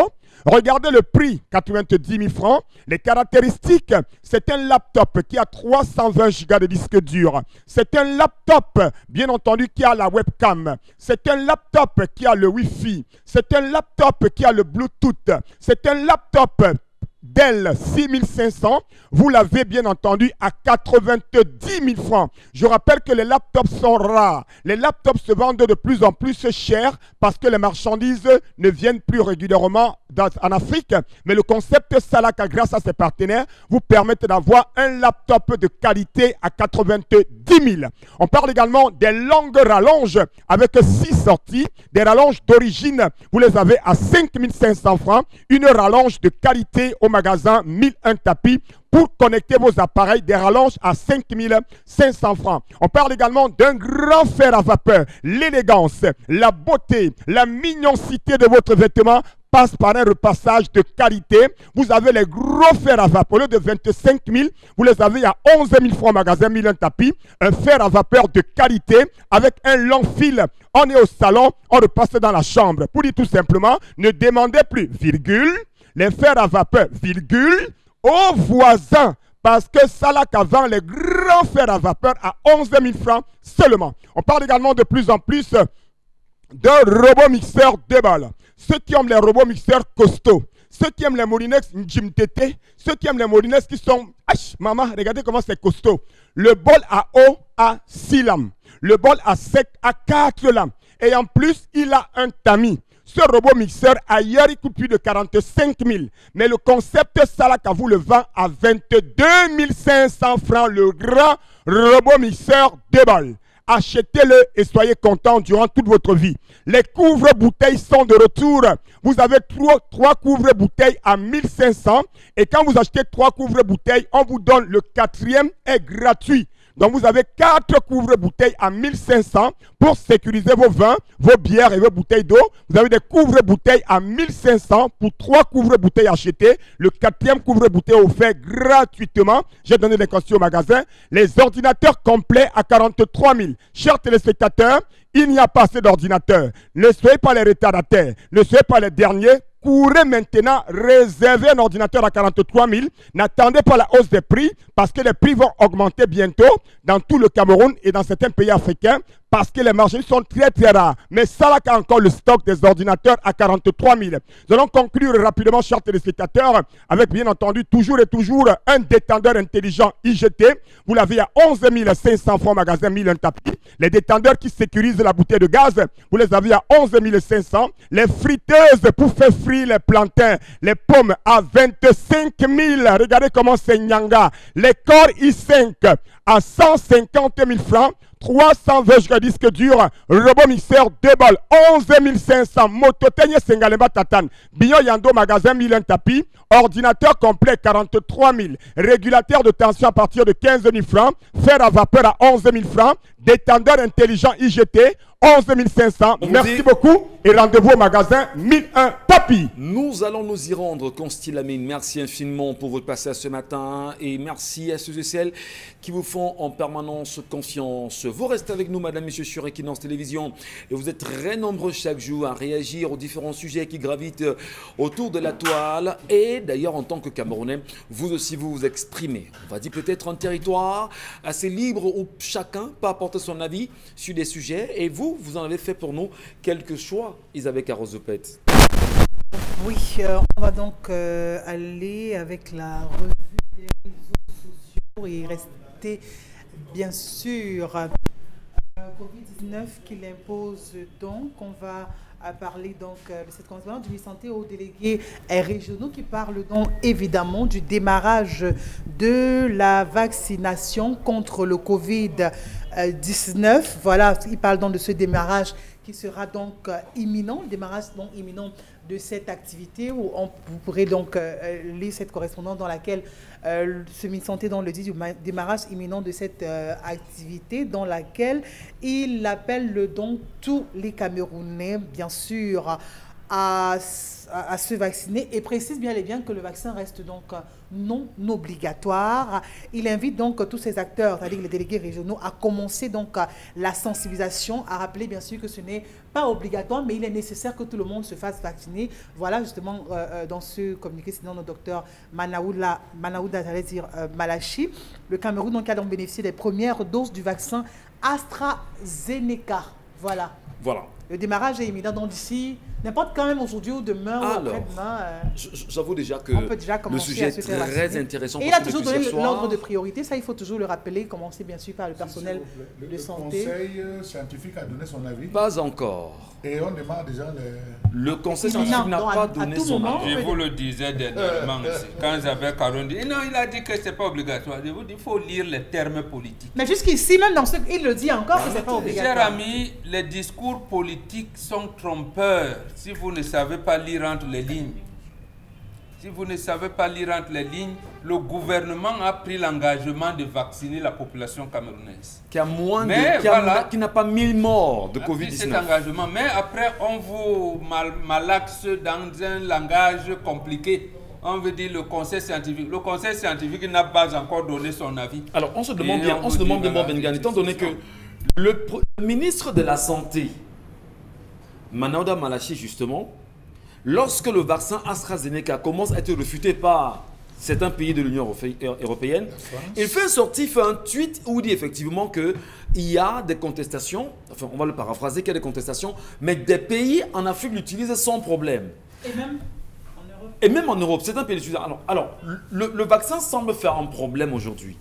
Regardez le prix, 90 000 francs. Les caractéristiques, c'est un laptop qui a 320 Go de disque dur. C'est un laptop, bien entendu, qui a la webcam. C'est un laptop qui a le Wi-Fi. C'est un laptop qui a le Bluetooth. C'est un laptop Dell 6500, vous l'avez bien entendu à 90 000 francs. Je rappelle que les laptops sont rares. Les laptops se vendent de plus en plus cher parce que les marchandises ne viennent plus régulièrement en Afrique. Mais le concept Salaka, grâce à ses partenaires, vous permet d'avoir un laptop de qualité à 90 000. On parle également des longues rallonges avec 6 sorties. Des rallonges d'origine, vous les avez à 5 500 francs. Une rallonge de qualité au magasin 1001 tapis pour connecter vos appareils des rallonges à 5500 francs. On parle également d'un grand fer à vapeur. L'élégance, la beauté, la mignoncité de votre vêtement passe par un repassage de qualité. Vous avez les gros fers à vapeur. Au lieu de 25 000, vous les avez à 11 000 francs magasin 1000 tapis. Un fer à vapeur de qualité avec un long fil. On est au salon, on repasse dans la chambre. Pour dire tout simplement, ne demandez plus, virgule, les fers à vapeur, virgule, aux voisins. Parce que Salaka vend les grands fers à vapeur à 11 000 francs seulement. On parle également de plus en plus d'un robot mixeur de balles. Ceux qui aiment les robots mixeurs costauds, ceux qui aiment les Molinex Njimtete, ceux qui aiment les Molinex qui sont... maman, regardez comment c'est costaud. Le bol à eau a 6 lames. Le bol à sec a 4 lames. Et en plus, il a un tamis. Ce robot mixeur, ailleurs, il coûte plus de 45 000. Mais le concept Salaka vous le vend à 22 500 francs. Le grand robot mixeur de balles. Achetez-le et soyez content durant toute votre vie. Les couvre-bouteilles sont de retour. Vous avez trois, trois couvre-bouteilles à 1500 et quand vous achetez trois couvre-bouteilles, on vous donne le quatrième est gratuit. Donc vous avez quatre couvre-bouteilles à 1500 pour sécuriser vos vins, vos bières et vos bouteilles d'eau. Vous avez des couvre-bouteilles à 1500 pour trois couvre-bouteilles achetées. Le quatrième couvre-bouteille offert gratuitement. J'ai donné des conseils au magasin. Les ordinateurs complets à 43 000. Chers téléspectateurs, il n'y a pas assez d'ordinateurs. Ne soyez pas les retardataires. Ne soyez pas les derniers courez maintenant réserver un ordinateur à 43 000. N'attendez pas la hausse des prix parce que les prix vont augmenter bientôt dans tout le Cameroun et dans certains pays africains parce que les marchés sont très très rares. Mais ça a encore le stock des ordinateurs à 43 000. Nous allons conclure rapidement, chers téléspectateurs, avec bien entendu toujours et toujours un détendeur intelligent IGT. Vous l'avez à 11 500 francs magasin 1000 un tapis. Les détendeurs qui sécurisent la bouteille de gaz, vous les avez à 11 500. Les friteuses pour faire frire les plantains, les pommes à 25 000. Regardez comment c'est Nyanga. Les corps I5 à 150 000 francs. 320 disque dur, robot mixeur 2 balles, 11 500, moto tenye sengalemba tatan, bio yando magasin 1000 tapis, ordinateur complet 43 000, régulateur de tension à partir de 15 000 francs, fer à vapeur à 11 000 francs, détendeur intelligent IGT, 11 500. On vous Merci dit- beaucoup et rendez-vous au magasin 1001 Tapi. Nous allons nous y rendre, Constilamine. Merci infiniment pour votre passage ce matin et merci à ceux et celles qui vous font en permanence confiance. Vous restez avec nous, Madame, Monsieur sur Equinox Télévision et vous êtes très nombreux chaque jour à réagir aux différents sujets qui gravitent euh, autour de la toile et d'ailleurs en tant que Camerounais, vous aussi vous vous exprimez. On va dire peut-être un territoire assez libre où chacun peut apporter son avis sur des sujets et vous, vous en avez fait pour nous quelques choix, Isabelle Carozopet. Oui, euh, on va donc euh, aller avec la revue des réseaux sociaux et rester bien sûr euh, Covid-19 qui l'impose donc. On va euh, parler donc euh, de cette conférence du santé aux délégués régionaux qui parlent donc évidemment du démarrage de la vaccination contre le Covid-19. Voilà, il parle donc de ce démarrage qui sera donc euh, imminent, le démarrage donc imminent de cette activité où on, vous pourrez donc euh, euh, lire cette correspondance dans laquelle euh, ce ministre santé dans le dit du ma- démarrage imminent de cette euh, activité dans laquelle il appelle le donc tous les Camerounais bien sûr à, à- se vacciner et précise bien et bien que le vaccin reste donc non obligatoire. Il invite donc tous ces acteurs, c'est-à-dire les délégués régionaux, à commencer donc euh, la sensibilisation, à rappeler bien sûr que ce n'est pas obligatoire, mais il est nécessaire que tout le monde se fasse vacciner. Voilà justement euh, euh, dans ce communiqué, sinon le docteur Manaouda, Manaouda j'allais dire euh, Malachi, le Cameroun donc a donc bénéficié des premières doses du vaccin AstraZeneca. Voilà. Voilà. Le démarrage est imminent, donc d'ici, n'importe quand même aujourd'hui ou demain ou après-demain, euh, J'avoue déjà que on peut déjà le commencer sujet à est très intéressant. Et il a toujours donné l'ordre de priorité, ça il faut toujours le rappeler, commencer bien sûr par le personnel Le- de le santé. conseil euh, scientifique a donné son avis Pas encore. et on demande déjà les... Le conseil scientifique n'a pas à donné tout son moment, avis. Je vous le disais dernièrement aussi. Quand j'avais Caron dit, non, il a dit que c'est pas obligatoire. Je vous dis, il faut lire les termes politiques. Mais jusqu'ici, même dans ce il le dit encore que c'est pas Chers obligatoire. amis, les discours politiques sont trompeurs si vous ne savez pas lire entre les lignes. Si vous ne savez pas lire entre les lignes, le gouvernement a pris l'engagement de vacciner la population camerounaise. Qui a moins de, Mais qui a- qui n'a pas 1000 morts de a pris cet Covid-19. engagement. Mais après, on vous mal- malaxe dans un langage compliqué. On veut dire le conseil scientifique. Le conseil scientifique n'a pas encore donné son avis. Alors, on se demande Et bien, on se demande bien, étant donné que le ministre de la Santé, Manauda Malachi, justement, lorsque le vaccin AstraZeneca commence à être refuté par certains pays de l'Union europé- européenne, il fait une sortie, il fait un tweet où il dit effectivement qu'il y a des contestations, enfin on va le paraphraser, qu'il y a des contestations, mais des pays en Afrique l'utilisent sans problème. Et même en Europe. Et même en Europe, c'est un pays. Alors, alors le, le vaccin semble faire un problème aujourd'hui.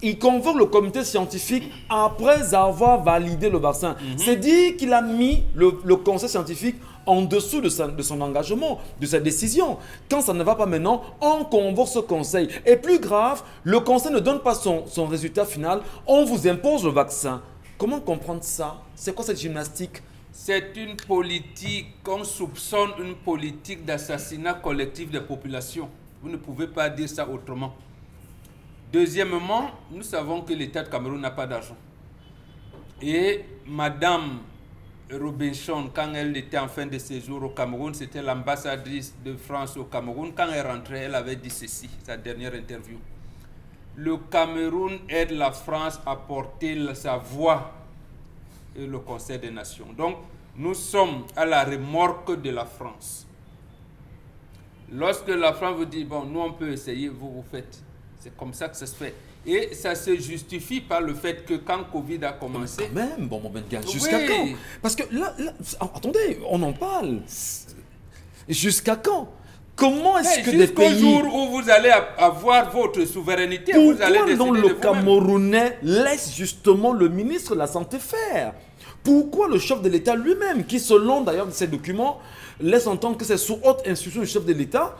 Il convoque le comité scientifique après avoir validé le vaccin. C'est dire qu'il a mis le, le conseil scientifique en dessous de, sa- de son engagement, de sa décision. Quand ça ne va pas maintenant, on convoque ce conseil. Et plus grave, le conseil ne donne pas son, son résultat final, on vous impose le vaccin. Comment comprendre ça? C'est quoi cette gymnastique? C'est une politique, on soupçonne une politique d'assassinat collectif des populations. Vous ne pouvez pas dire ça autrement. Deuxièmement, nous savons que l'État de Cameroun n'a pas d'argent. Et Madame Robinson, quand elle était en fin de séjour au Cameroun, c'était l'ambassadrice de France au Cameroun. Quand elle rentrait, elle avait dit ceci, sa dernière interview. Le Cameroun aide la France à porter sa voix et le Conseil des Nations. Donc, nous sommes à la remorque de la France. Lorsque la France vous dit, bon, nous on peut essayer, vous vous faites. C'est comme ça que ça se fait. Et ça se justifie par le fait que quand Covid a commencé, Quand même, bon, bon, Ben jusqu'à Oui. quand Parce que là, là, attendez, on en parle. Jusqu'à quand Comment est-ce que des jusqu'au pays... jour où vous allez avoir votre souveraineté, vous allez Pourquoi non de le. Camerounais laisse justement le ministre de la Santé faire Pourquoi le chef de l'État lui-même, qui selon d'ailleurs ces documents, laisse entendre que c'est sous haute instruction du chef de l'État,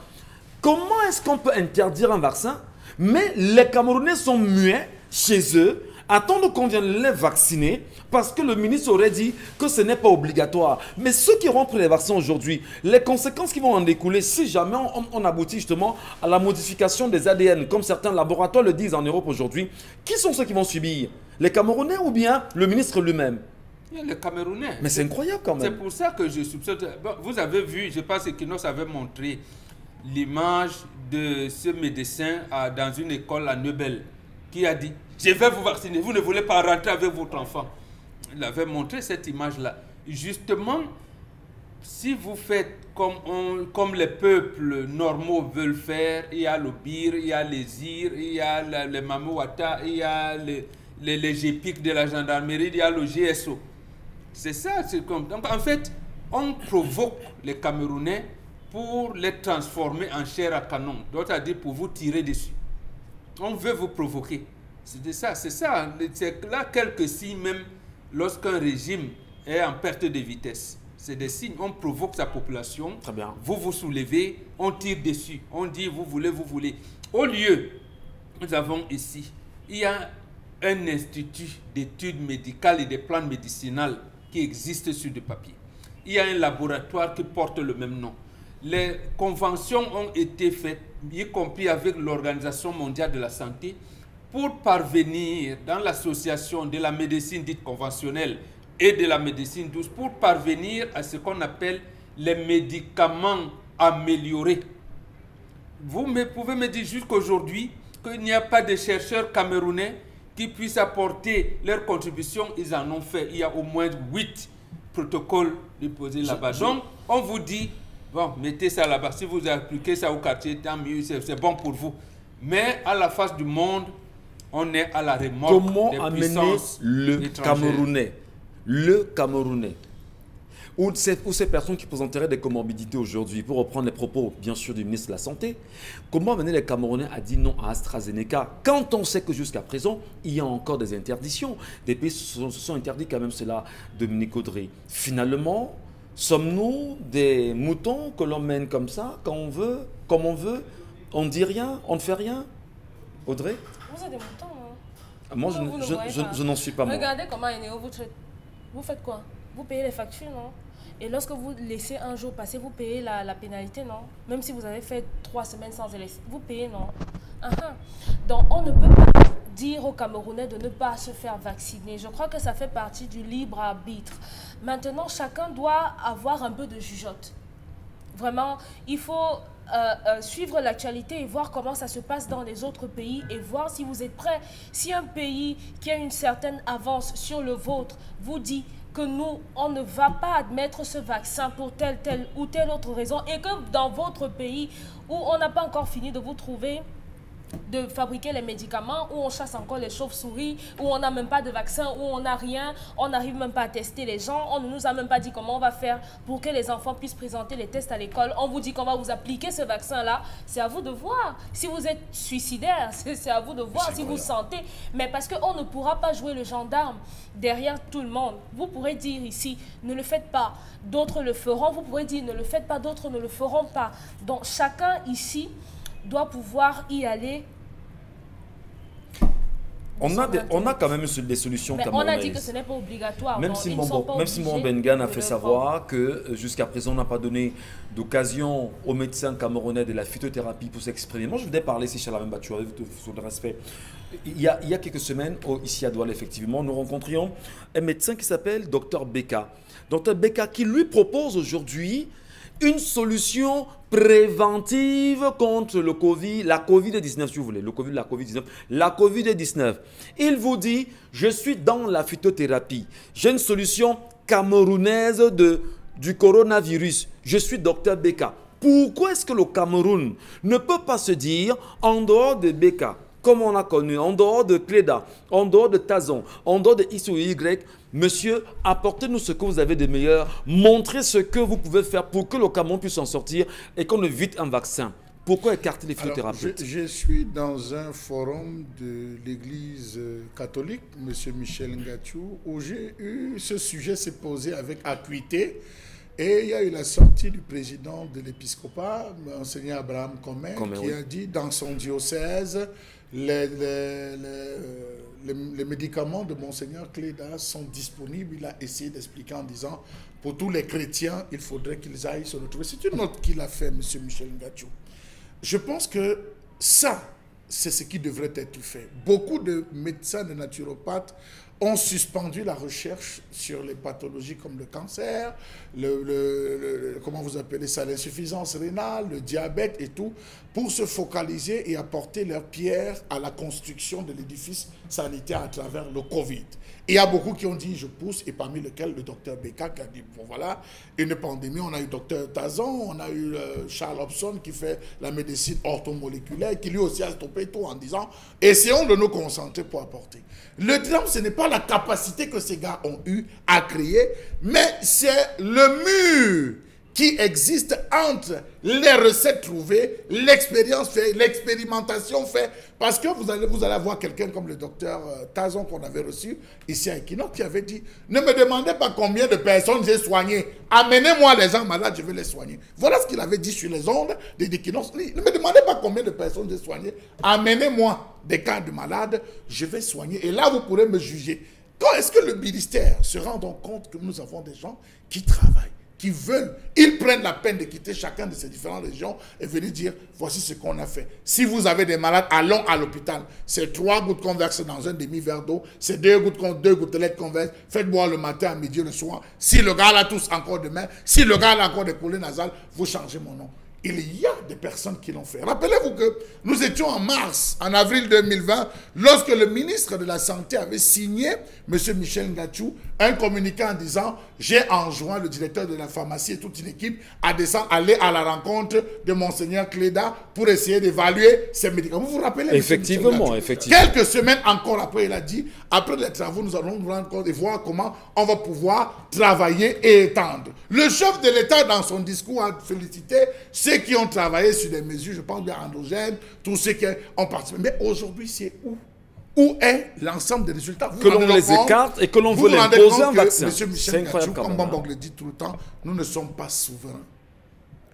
comment est-ce qu'on peut interdire un vaccin Mais les Camerounais sont muets chez eux, attendent qu'on vienne les vacciner, parce que le ministre aurait dit que ce n'est pas obligatoire. Mais ceux qui pris les vaccins aujourd'hui, les conséquences qui vont en découler, si jamais on, on aboutit justement à la modification des ADN, comme certains laboratoires le disent en Europe aujourd'hui, qui sont ceux qui vont subir? Les Camerounais ou bien le ministre lui-même? Les Camerounais. Mais c'est incroyable quand C'est même. pour ça que je soupçonne. Bon, vous avez vu, je pense que Kinos avait montré l'image de ce médecin dans une école à Neubel qui a dit Je vais vous vacciner, vous ne voulez pas rentrer avec votre enfant. Il avait montré cette image-là. Justement, si vous faites comme, on- comme les peuples normaux veulent faire, il y a le BIR, il y a les IR, il y a les Mamouata, il y a les, les, les GPIC de la gendarmerie, il y a le GSO. C'est ça, c'est comme. Donc en fait, on provoque les Camerounais pour les transformer en chair à canon. D'autres à dire pour vous tirer dessus. On veut vous provoquer. C'est ça, c'est ça. C'est là quelques signes même lorsqu'un régime est en perte de vitesse. C'est des signes. On provoque sa population. Très bien. Vous vous soulevez, on tire dessus. On dit vous voulez, vous voulez. Au lieu, nous avons ici, il y a un institut d'études médicales et des plans médicinales qui existe sur du papier. Il y a un laboratoire qui porte le même nom. Les conventions ont été faites, y compris avec l'Organisation mondiale de la santé, pour parvenir dans l'association de la médecine dite conventionnelle et de la médecine douce, pour parvenir à ce qu'on appelle les médicaments améliorés. Vous me pouvez me dire jusqu'aujourd'hui qu'il n'y a pas de chercheurs camerounais qui puissent apporter leur contribution. Ils en ont fait. Il y a au moins huit protocoles déposés là-bas. Donc, on vous dit, bon, mettez ça là-bas. Si vous appliquez ça au quartier, tant mieux, c'est bon pour vous. Mais à la face du monde, on est à la remorque Comment des amener le. Camerounais, le Camerounais, ou ces, ou ces personnes qui présenteraient des comorbidités aujourd'hui, pour reprendre les propos, bien sûr, du ministre de la Santé, comment amener les Camerounais à dire non à AstraZeneca quand on sait que jusqu'à présent, il y a encore des interdictions? Des pays se sont, se sont interdits quand même cela, Dominique Audrey. Finalement, sommes-nous des moutons que l'on mène comme ça, quand on veut, comme on veut On ne dit rien On ne fait rien? Audrey? Vous êtes des moutons, hein Moi, je, Vous, n'en suis pas moi. Regardez comment Enéo vous traite. Vous faites quoi? Vous payez les factures, non? Et lorsque vous laissez un jour passer, vous payez la, la pénalité, non? Même si vous avez fait trois semaines sans élec- vous payez, non? Ah, ah. Donc, on ne peut pas dire aux Camerounais de ne pas se faire vacciner. Je crois que ça fait partie du libre arbitre. Maintenant, chacun doit avoir un peu de jugeote. Vraiment, il faut euh, euh, suivre l'actualité et voir comment ça se passe dans les autres pays et voir si vous êtes prêts. Si un pays qui a une certaine avance sur le vôtre vous dit que nous, on ne va pas admettre ce vaccin pour telle, telle ou telle autre raison et que dans votre pays où on n'a pas encore fini de vous trouver de fabriquer les médicaments, où on chasse encore les chauves-souris, où on n'a même pas de vaccin, où on n'a rien, on n'arrive même pas à tester les gens, on ne nous a même pas dit comment on va faire pour que les enfants puissent présenter les tests à l'école. On vous dit qu'on va vous appliquer ce vaccin-là. C'est à vous de voir. Si vous êtes suicidaire, c'est à vous de voir si vous sentez. Mais parce qu'on ne pourra pas jouer le gendarme derrière tout le monde. Vous pourrez dire ici, ne le faites pas. D'autres le feront. Vous pourrez dire, ne le faites pas. D'autres ne le feront pas. Donc chacun ici doit pouvoir y aller On a, des- on a quand même des solutions Mais on a dit que ce n'est pas obligatoire. Même si Simon Bengan a fait savoir que euh, jusqu'à présent, on n'a pas donné d'occasion aux médecins camerounais de la phytothérapie pour s'exprimer. Moi, je voudrais parler, si Chalamène Batou, tout le respect. Il y, a, il y a quelques semaines, au- ici à Douala, effectivement, nous rencontrions un médecin qui s'appelle Dr Beka. Dr Beka qui lui propose aujourd'hui une solution préventive contre le Covid, la Covid-19, si vous voulez, le Covid, la Covid-19, la Covid-19. Il vous dit, je suis dans la phytothérapie. J'ai une solution camerounaise du coronavirus. Je suis docteur Beka. Pourquoi est-ce que le Cameroun ne peut pas se dire, en dehors de Beka, comme on a connu, en dehors de Cléda, en dehors de Tazon, en dehors de X ou Y, monsieur, apportez-nous ce que vous avez de meilleur, montrez ce que vous pouvez faire pour que le Cameroun puisse en sortir et qu'on évite un vaccin. Pourquoi écarter les phytothérapeutes je, je suis dans un forum de l'Église euh, catholique, M. Michel Ngachou, où j'ai eu ce sujet s'est posé avec acuité. Et il y a eu la sortie du président de l'épiscopat, Monseigneur Abraham Comet, qui oui. a dit dans son diocèse, les, les- les- les- médicaments de Monseigneur Cléda sont disponibles. Il a essayé d'expliquer en disant, pour tous les chrétiens, il faudrait qu'ils aillent se retrouver. C'est une note qu'il a fait, M. Michel Ngachou. Je pense que ça, c'est ce qui devrait être fait. Beaucoup de médecins, de naturopathes ont suspendu la recherche sur les pathologies comme le cancer, le, comment vous appelez ça, l'insuffisance rénale, le diabète et tout, pour se focaliser et apporter leur pierre à la construction de l'édifice sanitaire à travers le Covid. Il y a beaucoup qui ont dit je pousse, et parmi lesquels le docteur qui a dit bon voilà, une pandémie, on a eu le docteur Tazan, on a eu euh, Charles Hobson qui fait la médecine orthomoléculaire, qui lui aussi a stoppé tout en disant essayons de nous concentrer pour apporter. Le drame, ce n'est pas la capacité que ces gars ont eu à créer, mais c'est le mur qui existe entre les recettes trouvées, l'expérience faite, l'expérimentation faite. Parce que vous allez, vous allez avoir quelqu'un comme le docteur euh, Tazon qu'on avait reçu ici à Equinox qui avait dit Ne me demandez pas combien de personnes j'ai soignées. Amenez-moi les gens malades, je vais les soigner. Voilà ce qu'il avait dit sur les ondes d'Equinox. Ne me demandez pas combien de personnes j'ai soignées. Amenez-moi des cas de malades, je vais soigner. Et là, vous pourrez me juger. Quand est-ce que le ministère se rend compte que nous avons des gens qui travaillent? Qui veulent, ils prennent la peine de quitter chacun de ces différentes régions et venir dire voici ce qu'on a fait. Si vous avez des malades, allons à l'hôpital. C'est trois gouttes converses dans un demi-verre d'eau, c'est deux gouttes, deux gouttelettes converses. Faites boire le matin, à midi, le soir. Si le gars l'a tous encore demain, si le gars a encore des coulées nasales, vous changez mon nom. Il y a des personnes qui l'ont fait. Rappelez-vous que nous étions en mars, en avril 2020, lorsque le ministre de la Santé avait signé, M. Michel Ngachou, un communiqué en disant J'ai enjoint le directeur de la pharmacie et toute une équipe à descendre, aller à la rencontre de Monseigneur Cléda pour essayer d'évaluer ces médicaments. Vous vous rappelez. Effectivement, effectivement. Quelques semaines encore après, il a dit Après les travaux, nous allons nous rendre compte et voir comment on va pouvoir travailler et étendre. Le chef de l'État, dans son discours, a félicité ceux qui ont travaillé sur des mesures, je pense bien endogènes, tous ceux qui ont participé. Mais aujourd'hui, c'est où où est l'ensemble des résultats Vous Que l'on les compte- écarte et que l'on veut compte un que vaccin. M. C'est Michel quand comme. Bambang le dit tout le temps, nous ne sommes pas souverains.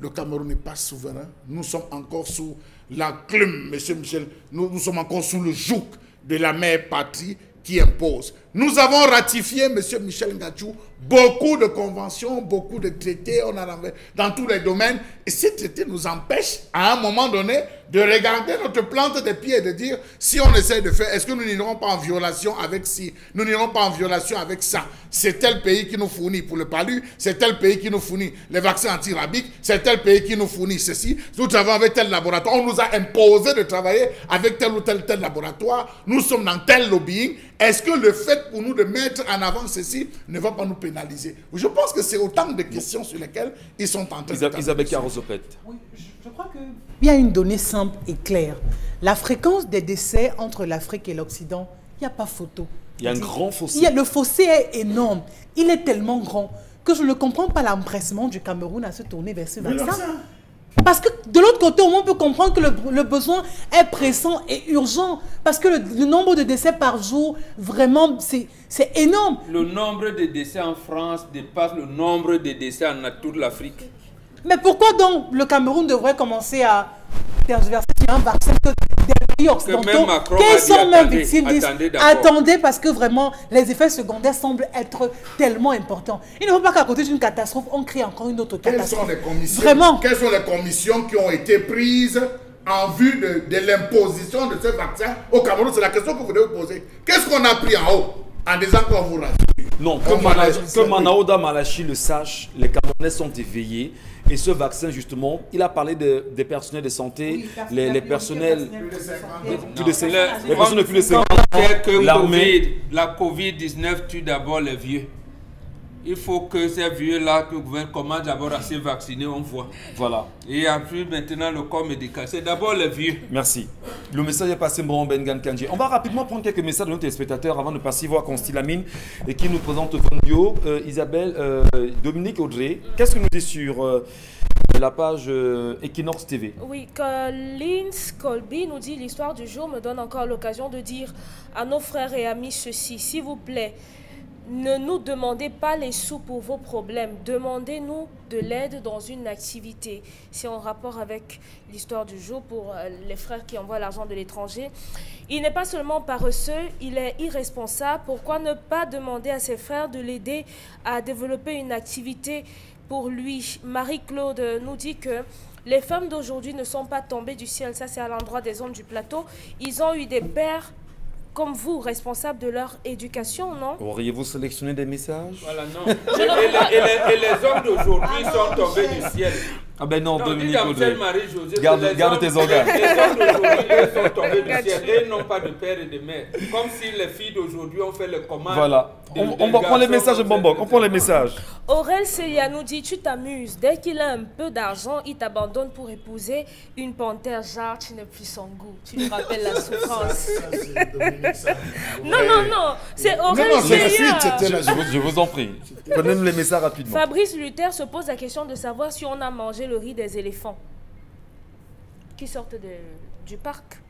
Le Cameroun n'est pas souverain. Nous sommes encore sous la clume, monsieur Michel. Nous, nous sommes encore sous le joug de la mère patrie qui impose. Nous avons ratifié, monsieur Michel Ngachou, beaucoup de conventions, beaucoup de traités, on dans tous les domaines. Et ces traités nous empêchent, à un moment donné, de regarder notre plante des pieds et de dire, si on essaie de faire, est-ce que nous n'irons pas en violation avec ci, nous n'irons pas en violation avec ça? C'est tel pays qui nous fournit pour le palu, c'est tel pays qui nous fournit les vaccins antirabiques, c'est tel pays qui nous fournit ceci. Nous travaillons avec tel laboratoire. On nous a imposé de travailler avec tel ou tel, tel laboratoire. Nous sommes dans tel lobbying. Est-ce que le fait pour nous de mettre en avant ceci ne va pas nous pénaliser Je pense que c'est autant de questions sur lesquelles ils sont en train de Isabelle Carosopet. Oui, je, je crois qu'il y a une donnée simple et claire. La fréquence des décès entre l'Afrique et l'Occident, il n'y a pas photo. Il y a un grand fossé. il y a- le fossé est énorme. Il est tellement grand que je ne comprends pas l'empressement du Cameroun à se tourner vers ce vaccin. Parce que de l'autre côté, au moins, on peut comprendre que le, le besoin est pressant et urgent. Parce que le, le nombre de décès par jour, vraiment, c'est énorme. Le nombre de décès en France dépasse le nombre de décès en toute l'Afrique. Mais pourquoi donc le Cameroun devrait commencer à tergiverser sur un vaccin que pays occidentaux qui sont même attendez, victimes disent attendez parce que vraiment les effets secondaires semblent être tellement importants. Il ne faut pas qu'à côté d'une catastrophe, on crée encore une autre Quelles sont catastrophe. les commissions Vraiment. Quelles sont les commissions qui ont été prises en vue de, de l'imposition de ce vaccin au Cameroun? C'est la question que vous devez vous poser. Qu'est-ce qu'on a pris en haut en disant qu'on vous rassure? Non, On que, Mana- que Manaoda Malachi le sache, les Camerounais sont éveillés. Et ce vaccin, justement, il a parlé de- des personnels de santé, les, les personnels, plus de Le- les personnes de plus de 50 Quand on sait que l'armée. Covid- la Covid-19 tue d'abord les vieux. Il faut que ces vieux-là, que le gouvernement commence d'abord à se vacciner, on voit. Voilà. Et après, maintenant, le corps médical. C'est d'abord les vieux. Merci. Le message est passé, bon Ben Kanji. On va rapidement prendre quelques messages de nos téléspectateurs avant de passer voir Constilamine et qui nous présente Fondio, euh, Isabelle, euh, Dominique Audrey. Qu'est-ce que nous dit sur euh, la page euh, Equinox TV Oui, Collins Colby nous dit l'histoire du jour me donne encore l'occasion de dire à nos frères et amis ceci. S'il vous plaît, ne nous demandez pas les sous pour vos problèmes. Demandez-nous de l'aide dans une activité. C'est en rapport avec l'histoire du jour pour euh, les frères qui envoient l'argent de l'étranger. Il n'est pas seulement paresseux, il est irresponsable. Pourquoi ne pas demander à ses frères de l'aider à développer une activité pour lui? Marie-Claude nous dit que les femmes d'aujourd'hui ne sont pas tombées du ciel. Ça, c'est à l'endroit des hommes du plateau. Ils ont eu des pères comme vous, responsables de leur éducation, non Auriez-vous sélectionné des messages? Voilà, non. Et, et les, et les- et les hommes d'aujourd'hui sont tombés du ciel. Ah ben non, Non, Dominique Audrey. Michel Marie-José que Garde- les garde hommes- tes organes. Les, hommes d'aujourd'hui, sont tombés du ciel. Et ils n'ont pas de père et de mère. Comme si les filles d'aujourd'hui ont fait le commandes. Voilà. On, prendre les messages, etc. Bombok. On prend les messages. Aurel Celia nous dit Tu t'amuses. Dès qu'il a un peu d'argent, il t'abandonne pour épouser une panthère. Genre, tu n'es plus son goût. Tu lui rappelles la souffrance. Non, non, non. C'est Aurel la Je vous, je vous en prie. Prenez-nous les messages rapidement. Fabrice Luther se pose la question de savoir si on a mangé le riz des éléphants qui sortent de- du parc,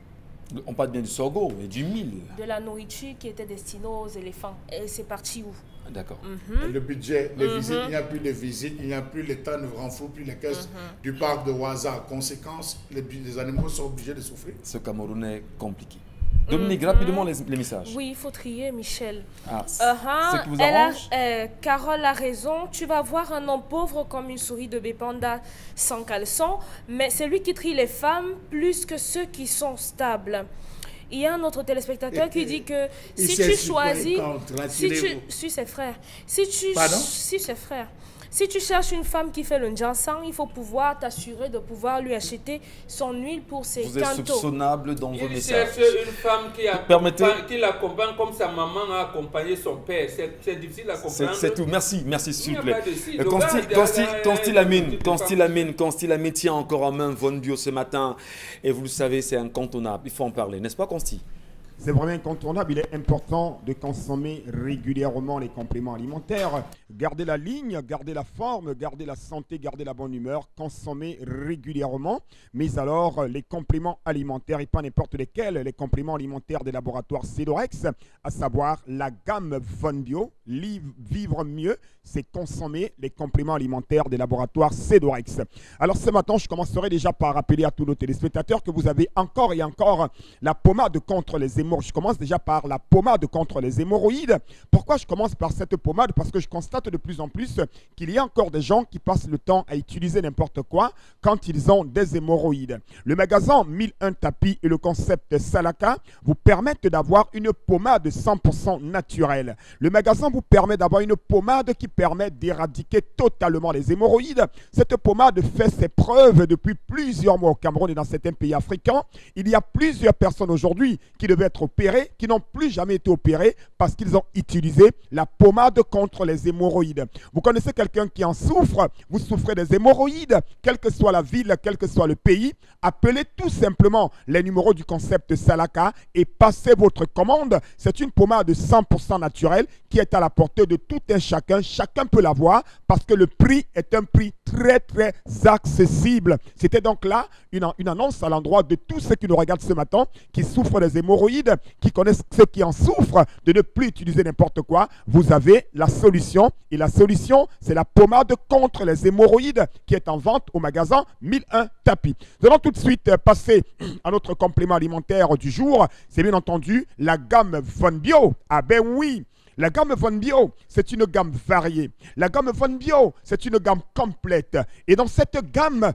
On parle bien du sorgho et du mil. de la nourriture qui était destinée aux éléphants. Et c'est parti où? D'accord. Mhm. Et Le budget, les visites, il n'y a plus de visites, il n'y a plus l'État ne renfloue plus les caisses du parc de Waza. Conséquence, les, les animaux sont obligés de souffrir. Ce Camerounais compliqué. Dominique, rapidement les, les messages. Oui, il faut trier, Michel. Ah, ce qui vous Elle a- euh, Carole a raison. Tu vas voir un homme pauvre comme une souris de bépanda sans caleçon, mais c'est lui qui trie les femmes plus que ceux qui sont stables. Il y a un autre téléspectateur qui dit que si tu choisis, si tu, si ses frères, si tu, Pardon? si ses frères, si tu cherches une femme qui fait le njansang, il faut pouvoir t'assurer de pouvoir lui acheter son huile pour ses Vous êtes cantos. soupçonnable dans vos Il messages. cherche une femme qui, qui l'accompagne comme sa maman a accompagné son père. C'est difficile à C'est comprendre. c'est tout. Merci, merci, s'il Il vous plaît. si. Euh, Le Consti, gars, Consti, derrière, Consti il Lamine, dit Consti pas. Lamine, Consti Lamine tient encore en main Von Bio ce matin. Et vous le savez, c'est incontournable. Il faut en parler, n'est-ce pas, Consti? C'est vraiment incontournable. Il est important de consommer régulièrement les compléments alimentaires. Garder la ligne, garder la forme, garder la santé, garder la bonne humeur. Consommer régulièrement. Mais alors, les compléments alimentaires, et pas n'importe lesquels, les compléments alimentaires des laboratoires Cedorex, à savoir la gamme Von Bio, Vivre mieux, c'est consommer les compléments alimentaires des laboratoires Cedorex. Alors ce matin, je commencerai déjà par rappeler à tous nos téléspectateurs que vous avez encore et encore la pommade contre les Je commence déjà par la pommade contre les hémorroïdes. Pourquoi je commence par cette pommade? Parce que je constate de plus en plus qu'il y a encore des gens qui passent le temps à utiliser n'importe quoi quand ils ont des hémorroïdes. Le magasin 1001 tapis et le concept Salaka vous permettent d'avoir une pommade 100% naturelle. Le magasin vous permet d'avoir une pommade qui permet d'éradiquer totalement les hémorroïdes. Cette pommade fait ses preuves depuis plusieurs mois au Cameroun et dans certains pays africains. Il y a plusieurs personnes aujourd'hui qui devaient être opérées, qui n'ont plus jamais été opérées parce qu'ils ont utilisé la pommade contre les hémorroïdes. Vous connaissez quelqu'un qui en souffre, vous souffrez des hémorroïdes, quelle que soit la ville, quel que soit le pays, appelez tout simplement les numéros du concept Salaka et passez votre commande. C'est une pommade 100% naturelle qui est à la portée de tout un chacun. Chacun peut l'avoir parce que le prix est un prix très très accessible. C'était donc là une, une annonce à l'endroit de tous ceux qui nous regardent ce matin, qui souffrent des hémorroïdes, qui connaissent ceux qui en souffrent, de ne plus utiliser n'importe quoi. Vous avez la solution. Et la solution, c'est la pommade contre les hémorroïdes qui est en vente au magasin 1001 tapis. Nous allons tout de suite euh, passer à notre complément alimentaire du jour. C'est bien entendu la gamme Von Bio. Ah ben oui, la gamme Von Bio, c'est une gamme variée. La gamme Von Bio, c'est une gamme complète. Et dans cette gamme,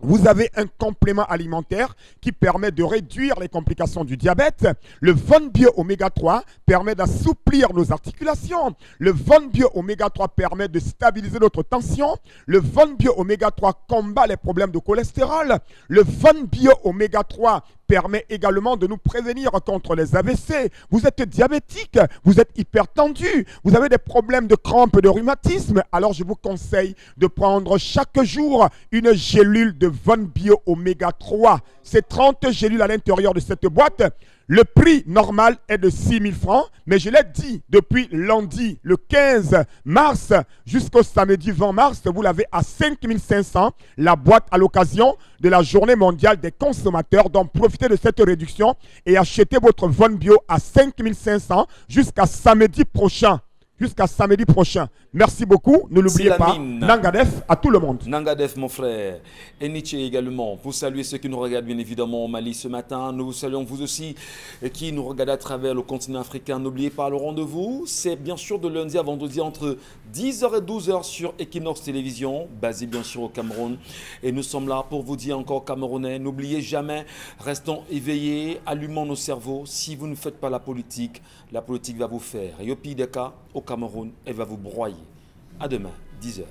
vous avez un complément alimentaire qui permet de réduire les complications du diabète. Le Von Bio Oméga 3 permet d'assouplir nos articulations. Le Von Bio Oméga 3 permet de stabiliser notre tension. Le Von Bio Oméga 3 combat les problèmes de cholestérol. Le Von Bio Oméga 3 permet également de nous prévenir contre les AVC. Vous êtes diabétique, vous êtes hypertendu, vous avez des problèmes de crampes, de rhumatisme. Alors je vous conseille de prendre chaque jour une gélule de Von Bio Oméga 3. C'est 30 gélules à l'intérieur de cette boîte. Le prix normal est de 6 000 francs, mais je l'ai dit depuis lundi, le 15 mars jusqu'au samedi 20 mars, vous l'avez à 5 500, la boîte à l'occasion de la journée mondiale des consommateurs. Donc profitez de cette réduction et achetez votre Von Bio à 5 500 jusqu'à samedi prochain. Jusqu'à samedi prochain. Merci beaucoup. Ne l'oubliez pas. Nangadef à tout le monde. Nangadef, mon frère, et Nietzsche également. Pour saluer ceux qui nous regardent bien évidemment au Mali ce matin. Nous vous saluons vous aussi et qui nous regardent à travers le continent africain. N'oubliez pas le rendez-vous. C'est bien sûr de lundi à vendredi entre 10h et 12h sur Equinox Télévision, basé bien sûr au Cameroun. Et nous sommes là pour vous dire encore Camerounais, n'oubliez jamais, restons éveillés, allumons nos cerveaux. Si vous ne faites pas la politique, la politique va vous faire. Et au pire des cas, au Cameroun, elle va vous broyer. À demain, 10h.